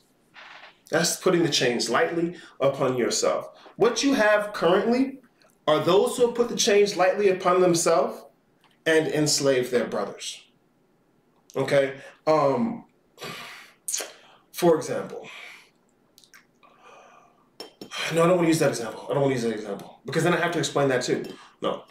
That's putting the chains lightly upon yourself. What you have currently are those who have put the chains lightly upon themselves and enslaved their brothers. Okay? Um, for example, no, I don't want to use that example. I don't want to use that example because then I have to explain that too. No,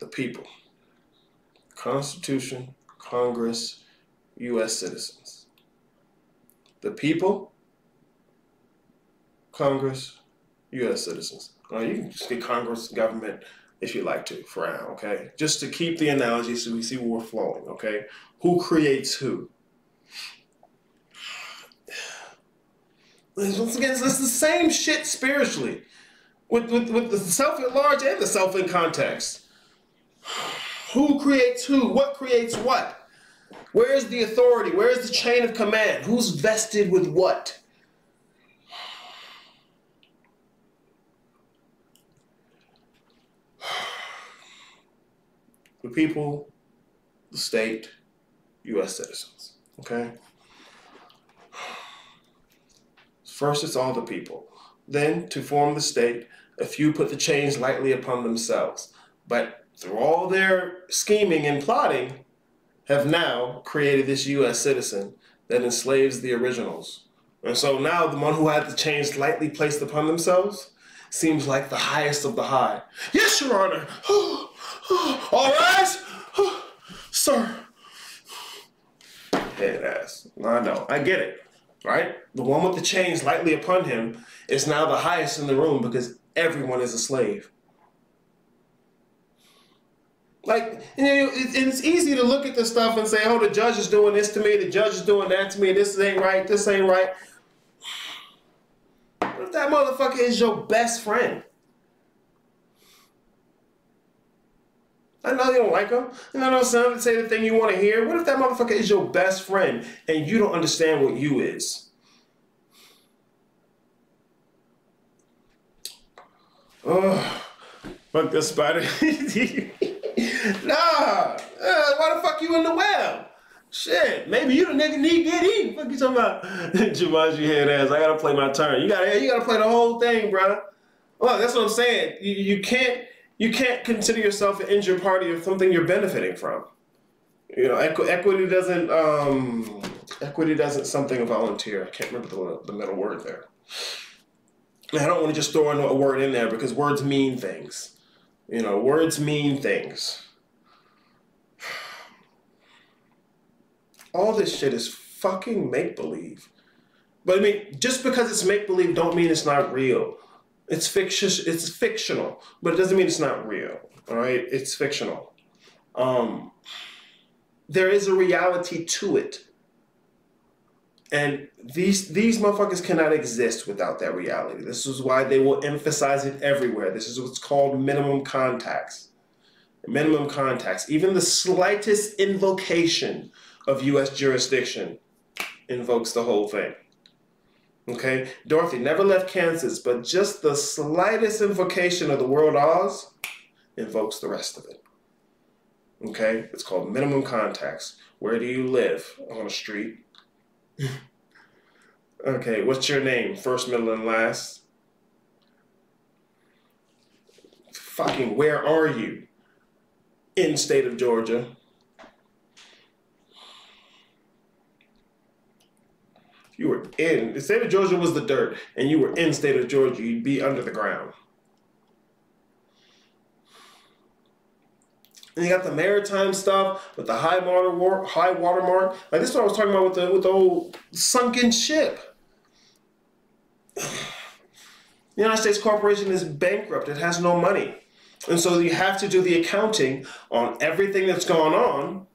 The people. Constitution, Congress, U.S. citizens. The people, Congress, U.S. citizens. You can just get Congress, government, if you like to, for now, okay? Just to keep the analogy so we see where we're flowing, okay? Who creates who? Once again, it's the same shit spiritually with, with, with the self at large and the self in context. Who creates who? What creates what? Where is the authority? Where is the chain of command? Who's vested with what? The people, the state, U.S. citizens. Okay? First, it's all the people. Then, to form the state, a few put the chains lightly upon themselves. But through all their scheming and plotting, have now created this U.S. citizen that enslaves the originals. And so now the one who had the chains lightly placed upon themselves seems like the highest of the high. Yes, Your Honor. *gasps* Oh, *gasps* all rise. *gasps* Sir. Head ass. I know. I get it. Right? The one with the chains lightly upon him is now the highest in the room because everyone is a slave. Like, you know, it's easy to look at this stuff and say, oh, the judge is doing this to me, the judge is doing that to me, this ain't right, this ain't right. What if that motherfucker is your best friend? I know you don't like him. And I know some say the thing you want to hear. What if that motherfucker is your best friend and you don't understand what you is? Oh, fuck this spider. *laughs* nah, uh, why the fuck you in the well? Shit, maybe you the nigga need get eaten. Fuck you talking about? *laughs* Jumanji head ass. I gotta play my turn. You gotta, you gotta play the whole thing, bro. Well, that's what I'm saying. You, you can't, you can't consider yourself an injured party of something you're benefiting from. You know, equ equity doesn't, um, equity doesn't something volunteer. I can't remember the, the middle word there. And I don't want to just throw a word in there because words mean things. You know, words mean things. *sighs* All this shit is fucking make believe. But I mean, just because it's make believe don't mean it's not real. It's fiction. It's fictional, but it doesn't mean it's not real. All right, it's fictional. Um, there is a reality to it. And these these motherfuckers cannot exist without that reality. This is why they will emphasize it everywhere. This is what's called minimum contacts. Minimum contacts. Even the slightest invocation of U.S. jurisdiction invokes the whole thing. Okay, Dorothy never left Kansas, but just the slightest invocation of the world Oz invokes the rest of it. Okay, it's called minimum contacts. Where do you live? On a street *laughs* okay, what's your name? First, middle, and last. Fucking, where are you? In state of Georgia. You were in the state of Georgia was the dirt, and you were in state of Georgia, you'd be under the ground. And you got the maritime stuff with the high water war, high mark. Like this is what I was talking about with the with the old sunken ship. *sighs* The United States Corporation is bankrupt. It has no money. And so you have to do the accounting on everything that's gone on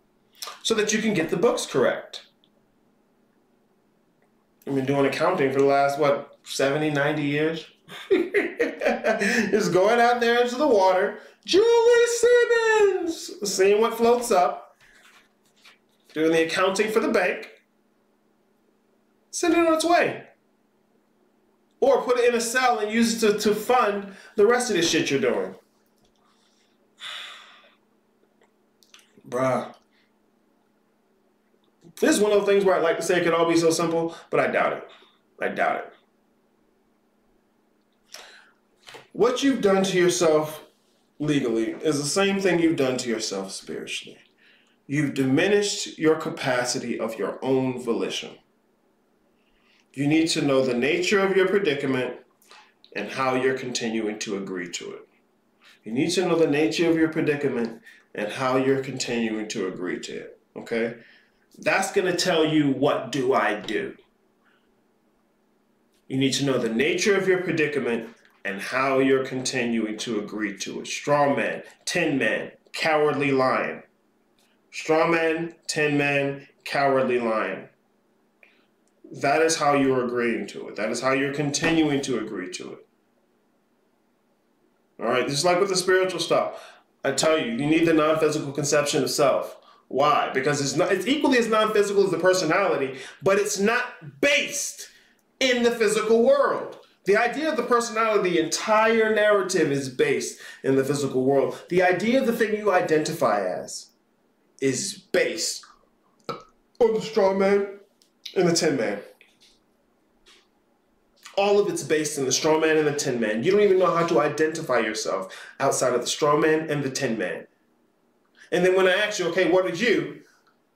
so that you can get the books correct. I've been doing accounting for the last, what, 70, 90 years? *laughs* Just going out there into the water, Julie Simmons, seeing what floats up, doing the accounting for the bank, send it on its way. Or put it in a cell and use it to, to fund the rest of the shit you're doing. *sighs* Bruh. This is one of those things where I'd like to say it could all be so simple, but I doubt it. I doubt it. What you've done to yourself legally is the same thing you've done to yourself spiritually. You've diminished your capacity of your own volition. You need to know the nature of your predicament and how you're continuing to agree to it. You need to know the nature of your predicament and how you're continuing to agree to it. Okay? That's going to tell you what do I do. You need to know the nature of your predicament and how you're continuing to agree to it. Straw man, tin man, cowardly lion. Straw man, tin man, cowardly lion. That is how you're agreeing to it. That is how you're continuing to agree to it. All right, this is like with the spiritual stuff. I tell you, you need the non-physical conception of self. Why? Because it's not it's equally as non-physical as the personality, but it's not based in the physical world. The idea of the personality, the entire narrative is based in the physical world. The idea of the thing you identify as is based on the straw man and the tin man. All of it's based in the straw man and the tin man. You don't even know how to identify yourself outside of the straw man and the tin man. And then when I ask you, okay, what are you?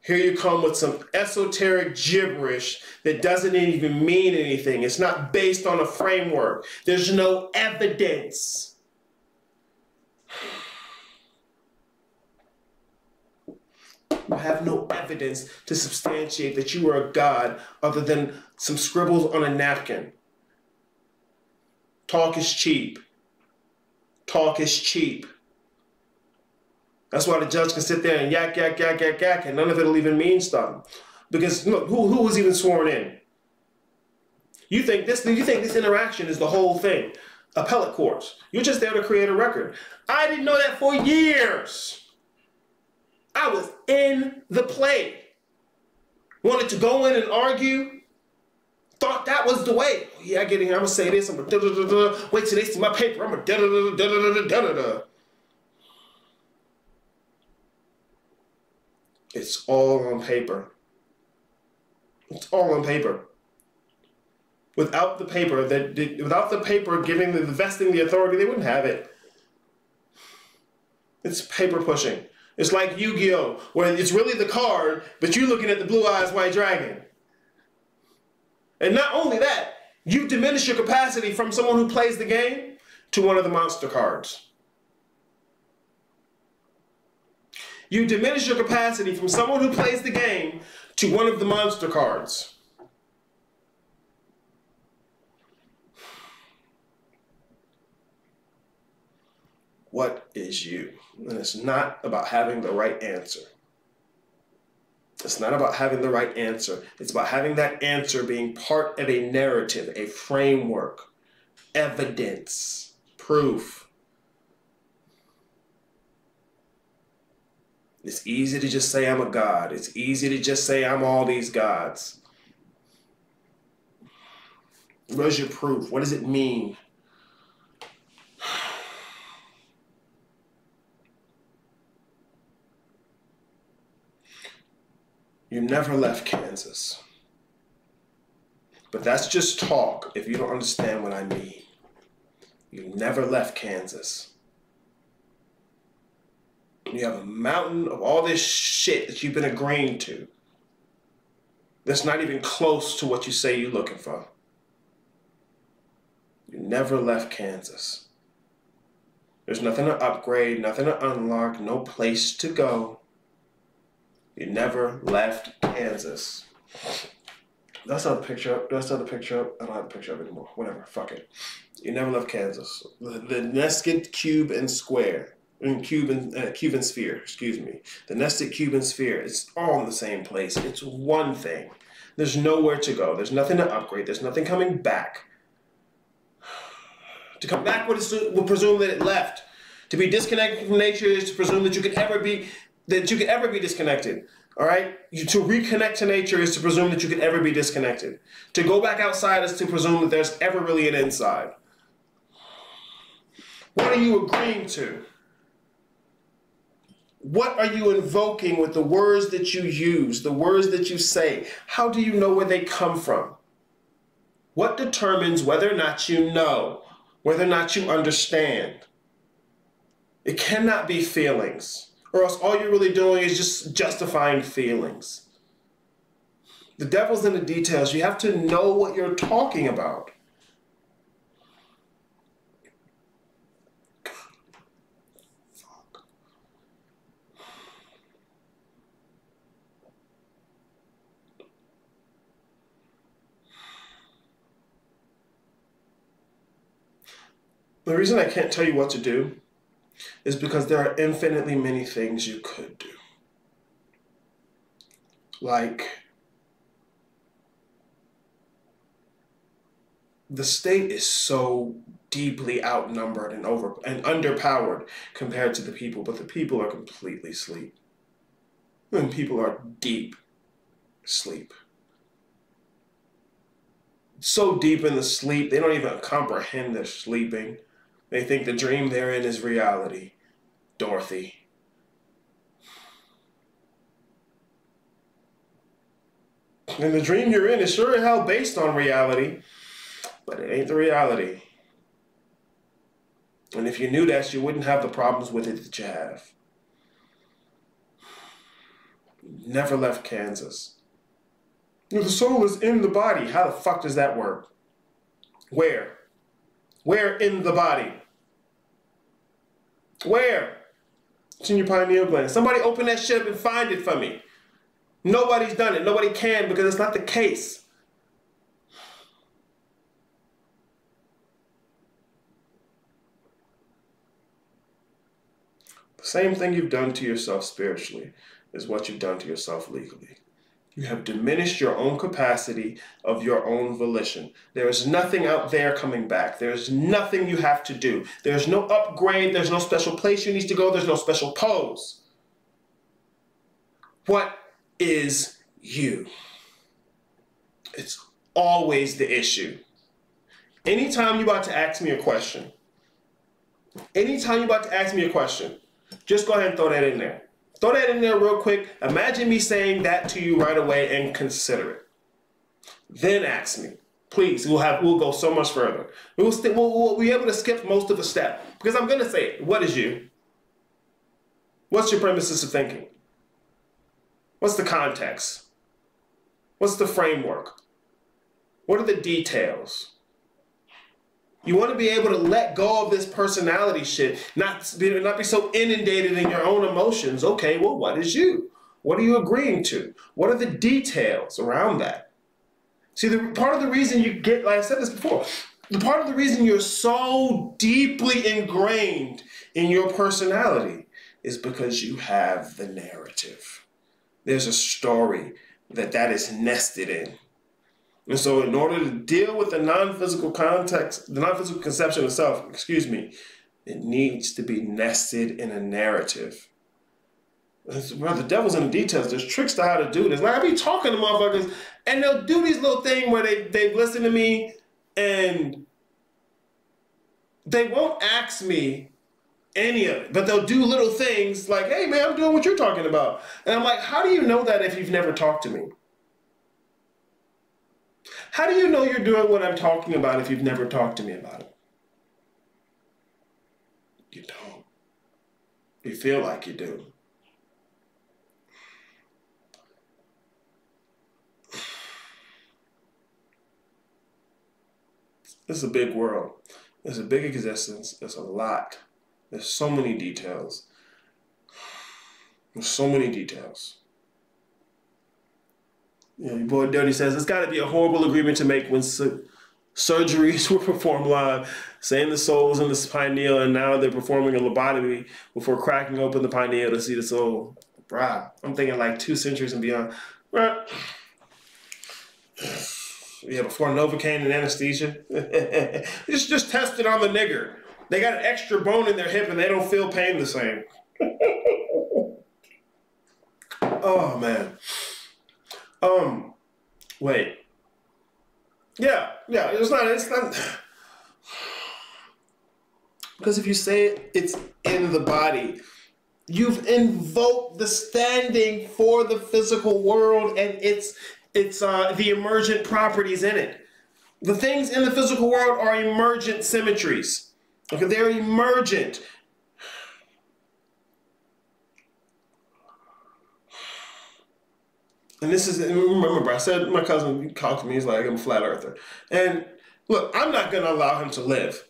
Here you come with some esoteric gibberish that doesn't even mean anything. It's not based on a framework. There's no evidence. You have no evidence to substantiate that you are a god other than some scribbles on a napkin. Talk is cheap. Talk is cheap. That's why the judge can sit there and yak, yak, yak, yak, yak, and none of it'll even mean something. Because look, who, who was even sworn in? You think this you think this interaction is the whole thing. Appellate courts. You're just there to create a record. I didn't know that for years. I was in the play. Wanted to go in and argue. Thought that was the way. Yeah, I get in here. I'm gonna say this. I'm gonna da da da da. Wait till they see my paper. I'm gonna da da da da da da da da It's all on paper. It's all on paper. Without the paper, that without the paper giving the vesting the authority, they wouldn't have it. It's paper pushing. It's like Yu-Gi-Oh, where it's really the card, but you're looking at the blue eyes white dragon. And not only that, you diminish your capacity from someone who plays the game to one of the monster cards. You diminish your capacity from someone who plays the game to one of the monster cards. What is you? And it's not about having the right answer. It's not about having the right answer. It's about having that answer being part of a narrative, a framework, evidence, proof. It's easy to just say I'm a God. It's easy to just say I'm all these gods. Where's your proof? What does it mean? *sighs* You never left Kansas. But that's just talk if you don't understand what I mean. You never left Kansas. You have a mountain of all this shit that you've been agreeing to. That's not even close to what you say you're looking for. You never left Kansas. There's nothing to upgrade, nothing to unlock, no place to go. You never left Kansas. That's not the picture up. That's not the picture up. I don't have a picture up anymore. Whatever. Fuck it. You never left Kansas. The, the cube and square in Cuban uh, Cuban sphere, excuse me, the nested Cuban sphere. It's all in the same place. It's one thing. There's nowhere to go. There's nothing to upgrade. There's nothing coming back. To come back would, would presume that it left. To be disconnected from nature is to presume that you could ever be that you could ever be disconnected. All right. You, to reconnect to nature is to presume that you could ever be disconnected. To go back outside is to presume that there's ever really an inside. What are you agreeing to? What are you invoking with the words that you use, the words that you say? How do you know where they come from? What determines whether or not you know, whether or not you understand? It cannot be feelings, or else all you're really doing is just justifying feelings. The devil's in the details. You have to know what you're talking about. The reason I can't tell you what to do is because there are infinitely many things you could do. Like, the state is so deeply outnumbered and over and underpowered compared to the people, but the people are completely asleep. And people are deep sleep. So deep in the sleep, they don't even comprehend they're sleeping. They think the dream they're in is reality. Dorothy. And the dream you're in is sure as hell based on reality, but it ain't the reality. And if you knew that, you wouldn't have the problems with it that you have. Never left Kansas. The soul is in the body. How the fuck does that work? Where? Where in the body? Where? It's in your pineal gland. Somebody open that shit up and find it for me. Nobody's done it. Nobody can because it's not the case. The same thing you've done to yourself spiritually is what you've done to yourself legally. You have diminished your own capacity of your own volition. There is nothing out there coming back. There's nothing you have to do. There's no upgrade. There's no special place you need to go. There's no special pose. What is you? It's always the issue. Anytime you're about to ask me a question, anytime you're about to ask me a question, just go ahead and throw that in there. Throw that in there real quick. Imagine me saying that to you right away and consider it. Then ask me. Please, we'll have we'll go so much further. We'll, we we'll, we'll be able to skip most of the step because I'm going to say, it. what is you? What's your premises of thinking? What's the context? What's the framework? What are the details? You want to be able to let go of this personality shit, not be, not be so inundated in your own emotions. Okay, well, what is you? What are you agreeing to? What are the details around that? See, the part of the reason you get, like I said this before, the part of the reason you're so deeply ingrained in your personality is because you have the narrative. There's a story that that is nested in. And so, in order to deal with the non physical context, the non physical conception of self, excuse me, it needs to be nested in a narrative. Well, the devil's in the details. There's tricks to how to do this. Like I be talking to motherfuckers, and they'll do these little thing where they they listen to me, and they won't ask me any of it, but they'll do little things like, "Hey, man, I'm doing what you're talking about," and I'm like, "How do you know that if you've never talked to me?" How do you know you're doing what I'm talking about if you've never talked to me about it? You don't. You feel like you do. This is a big world. It's a big existence. It's a lot. There's so many details. There's so many details. Know, your boy Dirty says it's got to be a horrible agreement to make when su- surgeries *laughs* were performed live, saying the soul was in the pineal, and now they're performing a lobotomy before cracking open the pineal to see the soul. Bruh, I'm thinking like two centuries and beyond. Bruh. Yeah, before Novocaine and anesthesia. *laughs* just just test it on the nigger. They got an extra bone in their hip and they don't feel pain the same. *laughs* oh man. Um, wait. Yeah, yeah. It's not. It's not. *sighs* Because if you say it, it's in the body. You've invoked the standing for the physical world and its its uh, the emergent properties in it. The things in the physical world are emergent symmetries. Okay, they're emergent. And this is remember I said my cousin called to me. He's like I'm a flat earther, and look, I'm not going to allow him to live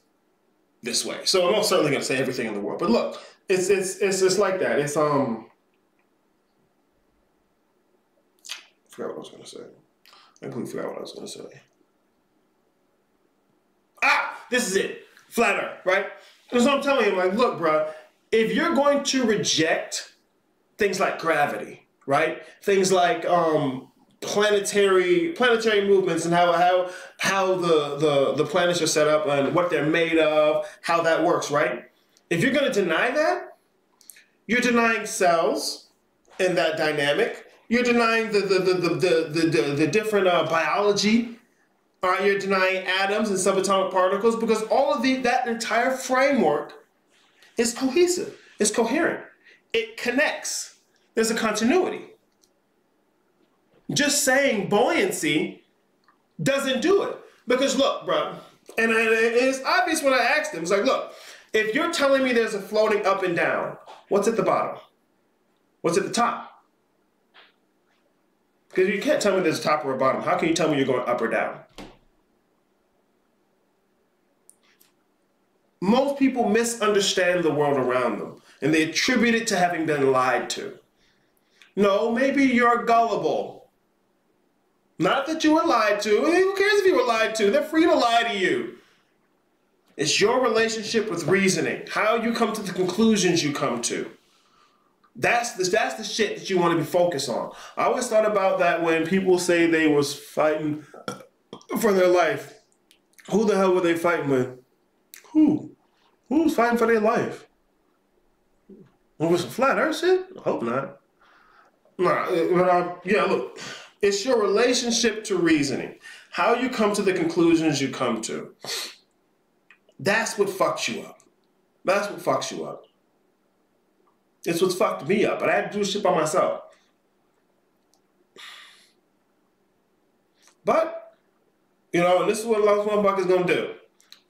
this way. So I'm not certainly going to say everything in the world. But look, it's it's it's just like that. It's um. I forgot what I was going to say. I completely forgot what I was going to say. Ah, this is it. Flat Earth, right? So I'm telling him, like, look, bro, if you're going to reject things like gravity, right? Things like um, planetary planetary movements and how how how the, the the planets are set up and what they're made of, how that works, right? If you're going to deny that, you're denying cells in that dynamic. You're denying the the the the the, the, the, different uh, biology. All right, you're denying atoms and subatomic particles because all of the that entire framework is cohesive. It's coherent. It connects. There's a continuity. Just saying buoyancy doesn't do it. Because look, bro, and it's obvious when I asked him, it's like, look, if you're telling me there's a floating up and down, what's at the bottom? What's at the top? Because you can't tell me there's a top or a bottom. How can you tell me you're going up or down? Most people misunderstand the world around them and they attribute it to having been lied to. No, maybe you're gullible. Not that you were lied to. Who cares if you were lied to? They're free to lie to you. It's your relationship with reasoning, how you come to the conclusions you come to. That's the, that's the shit that you want to be focused on. I always thought about that when people say they was fighting for their life. Who the hell were they fighting with? Who? Who's fighting for their life? Was it flat earth shit? I hope not. Nah, but um, yeah, look, it's your relationship to reasoning. How you come to the conclusions you come to. That's what fucks you up. That's what fucks you up. It's what's fucked me up, but I had to do shit by myself. But, you know, this is what Lost One buck is gonna do.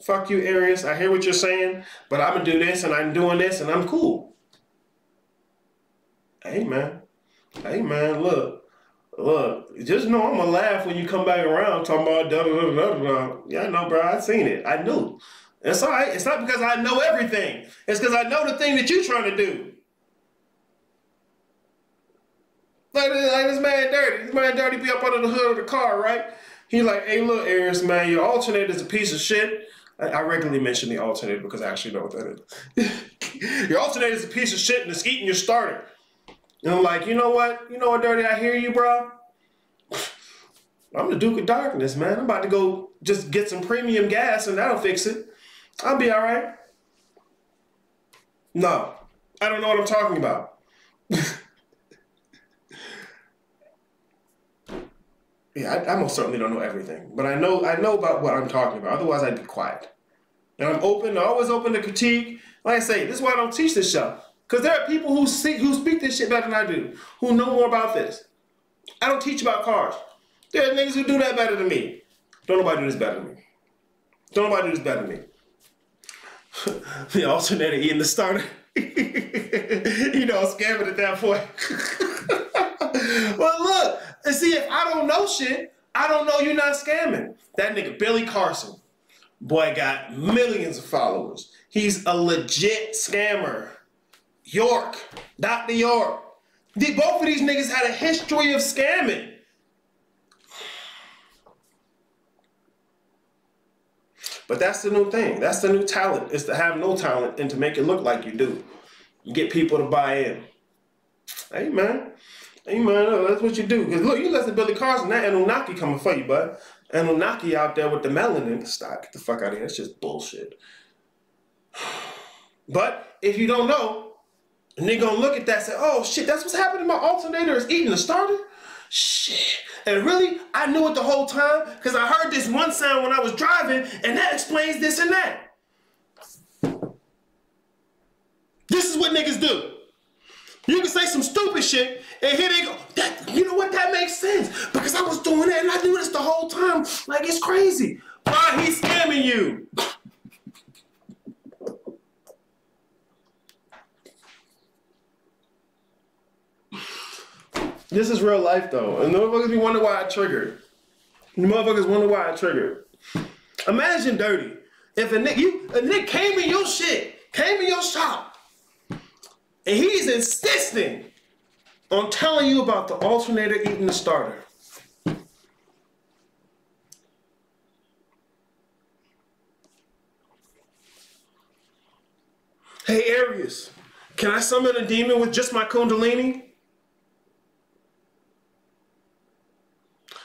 Fuck you, Arius. I hear what you're saying, but I'm gonna do this and I'm doing this and I'm cool. Hey man. Hey man, look. Look, just know I'm gonna laugh when you come back around talking about da da da da da. Yeah, know, bro. I seen it. I knew. It's all right. It's not because I know everything. It's because I know the thing that you're trying to do. Like, like this man dirty. This man dirty be up under the hood of the car, right? He like, hey, look, Arius, man, your alternator is a piece of shit. I, I regularly mention the alternator because I actually know what that is. *laughs* your alternator is a piece of shit and it's eating your starter. And I'm like, you know what? You know what, Dirty? I hear you, bro. I'm the Duke of Darkness, man. I'm about to go just get some premium gas and that'll fix it. I'll be all right. No, I don't know what I'm talking about. *laughs* yeah, I, I, most certainly don't know everything, but I know I know about what I'm talking about. Otherwise, I'd be quiet. And I'm open, always open to critique. Like I say, this is why I don't teach this show. Because there are people who see, who speak this shit better than I do, who know more about this. I don't teach about cars. There are niggas who do that better than me. Don't nobody do this better than me. Don't nobody do this better than me. *laughs* the alternator eating the starter. *laughs* you know, I'm scamming at that point. *laughs* well, look, and see, if I don't know shit, I don't know you're not scamming. That nigga, Billy Carson, boy, got millions of followers. He's a legit scammer. York, Dr. York. The, both of these niggas had a history of scamming. But that's the new thing. That's the new talent, is to have no talent and to make it look like you do. You get people to buy in. Hey, man. Hey, man, that's what you do. Because look, you listen to Billy Carson, that Anunnaki coming for you, bud. Anunnaki out there with the melanin. Stop, get the fuck out of here. That's just bullshit. *sighs* But if you don't know, and they gonna look at that and say, oh shit, that's what's happening. My alternator is eating the starter? Shit. And really, I knew it the whole time because I heard this one sound when I was driving, and that explains this and that. This is what niggas do. You can say some stupid shit, and here they go. That you know what? That makes sense because I was doing that, and I knew this the whole time. Like it's crazy. Why he's scamming you? This is real life though. And the motherfuckers be wondering why I triggered. The motherfuckers wonder why I triggered. Imagine dirty. If a nick you a nick came in your shit, came in your shop, and he's insisting on telling you about the alternator eating the starter. Hey Arius, can I summon a demon with just my kundalini?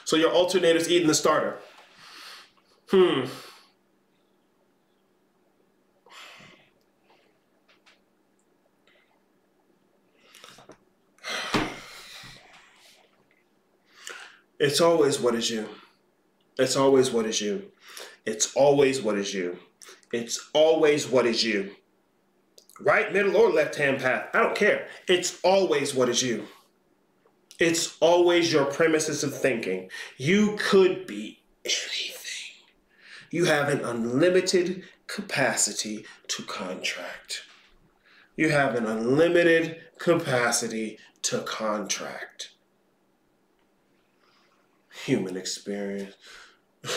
So your alternator's eating the starter. Hmm. It's always what is you. It's always what is you. It's always what is you. It's always what is you. Right, middle, or left hand path. I don't care. It's always what is you. It's always your premises of thinking. You could be anything. You have an unlimited capacity to contract. You have an unlimited capacity to contract. Human experience. *laughs*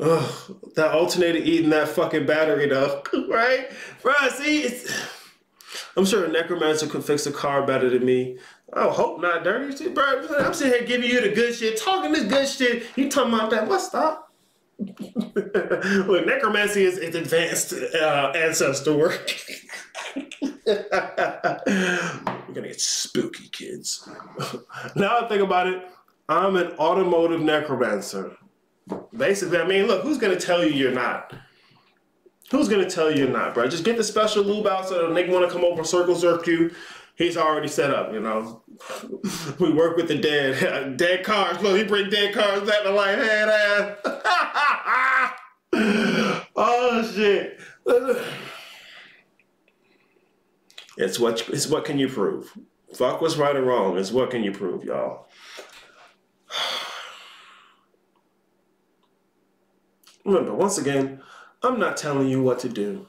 Ugh, that alternator eating that fucking battery though, *laughs* right? Bro, see, *sighs* I'm sure a necromancer could fix a car better than me. I hope not, dirty shit, bro. I'm sitting here giving you the good shit, talking this good shit. You talking about that? What stop? *laughs* Look, necromancy is, is advanced uh, ancestor work. *laughs* We're gonna get spooky, kids. *laughs* now I think about it, I'm an automotive necromancer. Basically, I mean, look, who's gonna tell you you're not? Who's gonna tell you you're not, bro? Just get the special lube out so the nigga wanna come over and circle jerk you. He's already set up, you know. we work with the dead. *laughs* dead cars. Look, he bring dead cars back to life. Head ass. *laughs* oh shit. It's what it's what can you prove? Fuck what's right or wrong. It's what can you prove, y'all. *sighs* Remember, once again, I'm not telling you what to do.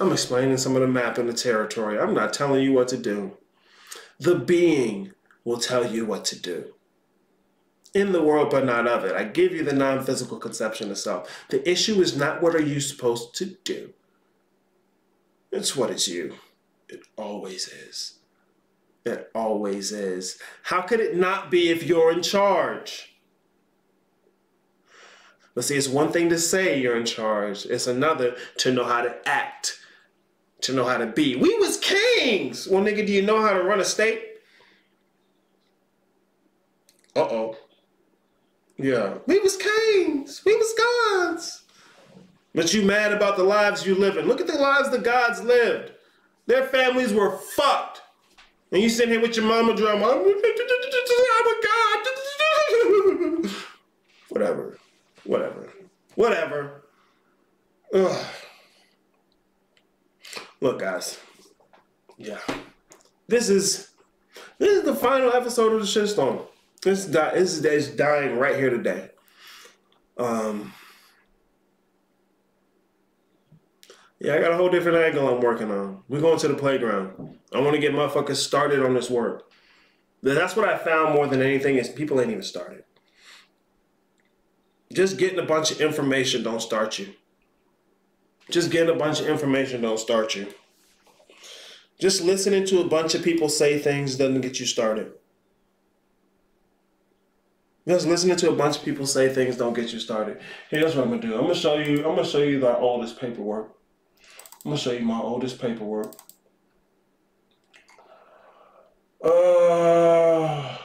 I'm explaining some of the map and the territory. I'm not telling you what to do. The being will tell you what to do. In the world, but not of it. I give you the non physical conception of self. The issue is not what are you supposed to do, it's what is you. It always is. It always is. How could it not be if you're in charge? But see, it's one thing to say you're in charge, it's another to know how to act, to know how to be. We was kings! Well, nigga, do you know how to run a state? Uh-oh. Yeah. We was kings. We was gods. But you mad about the lives you live in. Look at the lives the gods lived. Their families were fucked. And you sitting here with your mama drama. I'm a god. *laughs* Whatever. Whatever. Whatever. Ugh. Look, guys. Yeah. This is this is the final episode of the shitstorm. This die this is dying right here today. Um Yeah, I got a whole different angle I'm working on. We're going to the playground. I want to get motherfuckers started on this work. That's what I found more than anything is people ain't even started. Just getting a bunch of information don't start you. Just getting a bunch of information don't start you. Just listening to a bunch of people say things doesn't get you started. Just listening to a bunch of people say things don't get you started. Here's what I'm gonna do. I'm gonna show you. I'm gonna show you the oldest paperwork. I'm gonna show you my oldest paperwork. Uh,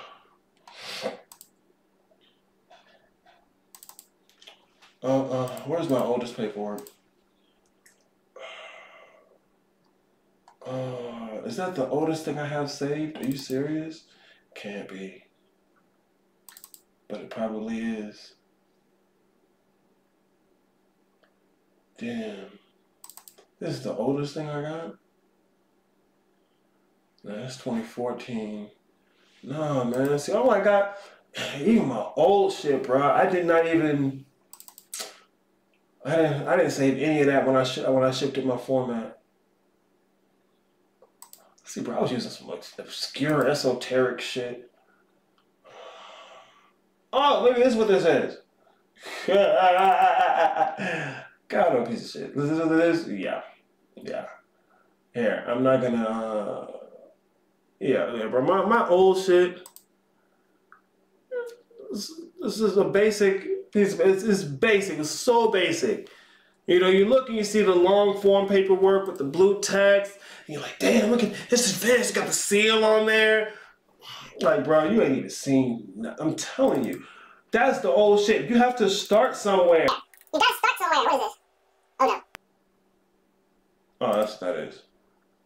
uh, uh, where's my oldest paperwork? Is that the oldest thing I have saved? Are you serious? Can't be. But it probably is. Damn. This is the oldest thing I got? Nah, that's 2014. No, man. See, oh my God. Even my old shit, bro. I did not even. I didn't. I didn't save any of that when I when I shipped it my format. See, bro, I was using some like obscure esoteric shit. Oh, maybe this is what this is. *laughs* God, a piece of shit. This is what it is. Yeah, yeah. Here, I'm not gonna. Uh, yeah, yeah, bro. My my old shit. This, this is a basic piece. Of, it's, it's basic. It's so basic. You know, you look and you see the long form paperwork with the blue text, and you're like, damn, look at this is this. Got the seal on there. Like, bro, you ain't even seen. I'm telling you, that's the old shit. You have to start somewhere. You gotta start somewhere. What is this? Oh no. Oh, that's that is.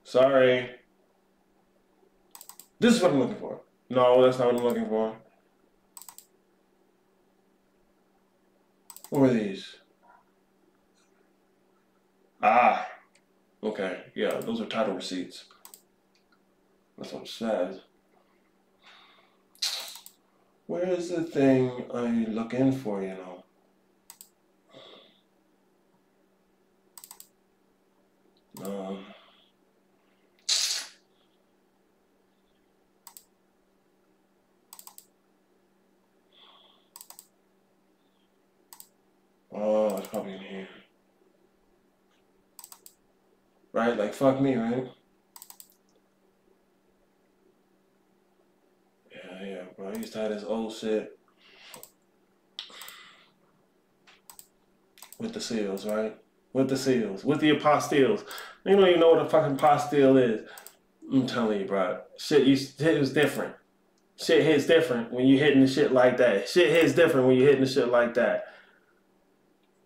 Sorry. This is what I'm looking for. No, that's not what I'm looking for. What are these? Ah. Okay, yeah, those are title receipts. That's what it says. Where is the thing I look in for, you know? Um, oh, it's probably in here. Right? Like, fuck me, right? Yeah, yeah, bro. I used to have this old shit with the seals, right? With the seals, with the apostilles. You don't even know what a fucking apostille is. I'm telling you, bro. Shit, you, it was different. Shit hits different when you hitting the shit like that. Shit hits different when you hitting the shit like that.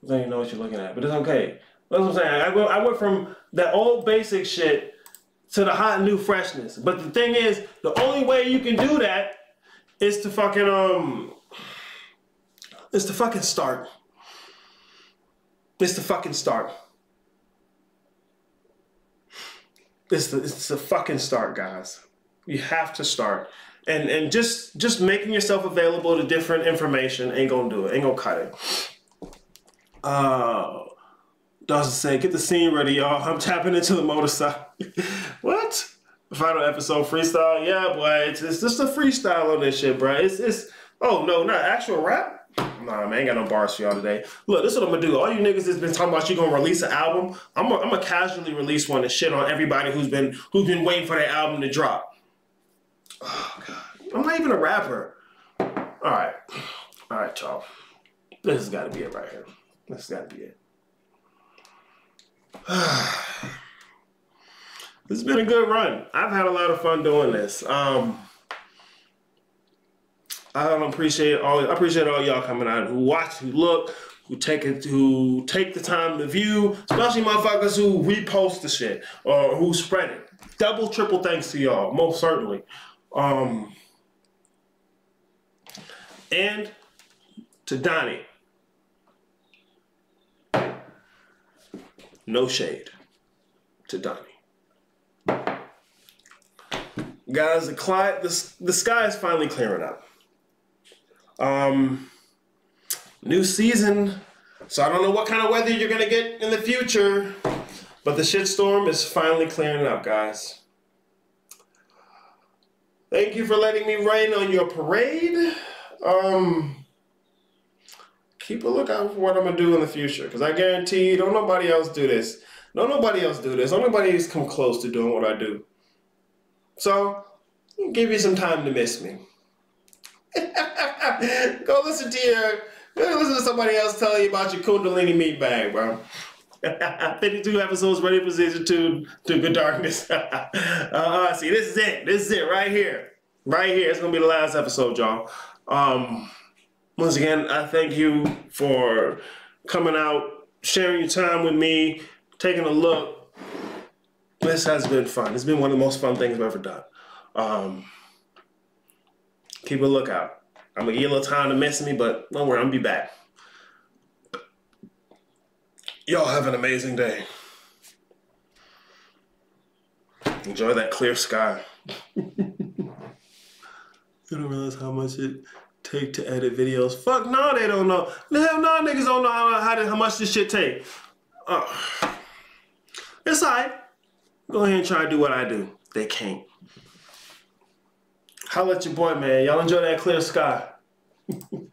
Don't even know what you're looking at, but it's okay. That's what I'm saying. I went, I went from that old basic shit to the hot new freshness. But the thing is, the only way you can do that is to fucking um is to fucking start. It's the fucking start. It's the it's the fucking start, guys. You have to start. And and just just making yourself available to different information ain't gonna do it. Ain't gonna cut it. Uh Dawson say, get the scene ready, y'all. I'm tapping into the motorcycle. *laughs* what? Final episode freestyle? Yeah, boy. It's, it's just a freestyle on this shit, bro. It's it's oh no, not actual rap. Nah, man, I ain't got no bars for y'all today. Look, this is what I'm gonna do. All you niggas that's been talking about you gonna release an album, I'm gonna, I'm gonna casually release one and shit on everybody who's been who's been waiting for their album to drop. *sighs* Oh god, I'm not even a rapper. All right, all right, y'all. This has got to be it right here. This has got to be it. *sighs* it's been a good run. I've had a lot of fun doing this. Um, I appreciate all. I appreciate all y'all coming out who watch, who look, who take it, who take the time to view, especially motherfuckers who repost the shit or who spread it. Double, triple thanks to y'all, most certainly. Um, and to Donnie. No shade to Donnie. Guys, the, cli- the, the sky is finally clearing up. Um, new season, so I don't know what kind of weather you're gonna get in the future, but the shitstorm is finally clearing up, guys. Thank you for letting me rain on your parade. Um, keep a lookout for what I'm gonna do in the future, because I guarantee you, don't nobody else do this. Don't nobody else do this. Don't nobody else come close to doing what I do. So, give you some time to miss me. *laughs* go listen to your, go listen to somebody else tell you about your Kundalini meat bag, bro. *laughs* 52 episodes ready for season two to Good Darkness. *laughs* uh, see, this is it. This is it right here. Right here. It's going to be the last episode, y'all. Um, once again, I thank you for coming out, sharing your time with me, taking a look. This has been fun. It's been one of the most fun things I've ever done. Um, keep a lookout. I'm gonna you a little time to miss me, but don't worry, I'm gonna be back. Y'all have an amazing day. Enjoy that clear sky. *laughs* you don't realize how much it take to edit videos. Fuck no, they don't know. Hell no, niggas don't know how, how, how much this shit take. Uh, it's alright. Go ahead and try to do what I do. They can't. Holla at your boy, man. Y'all enjoy that clear sky. *laughs*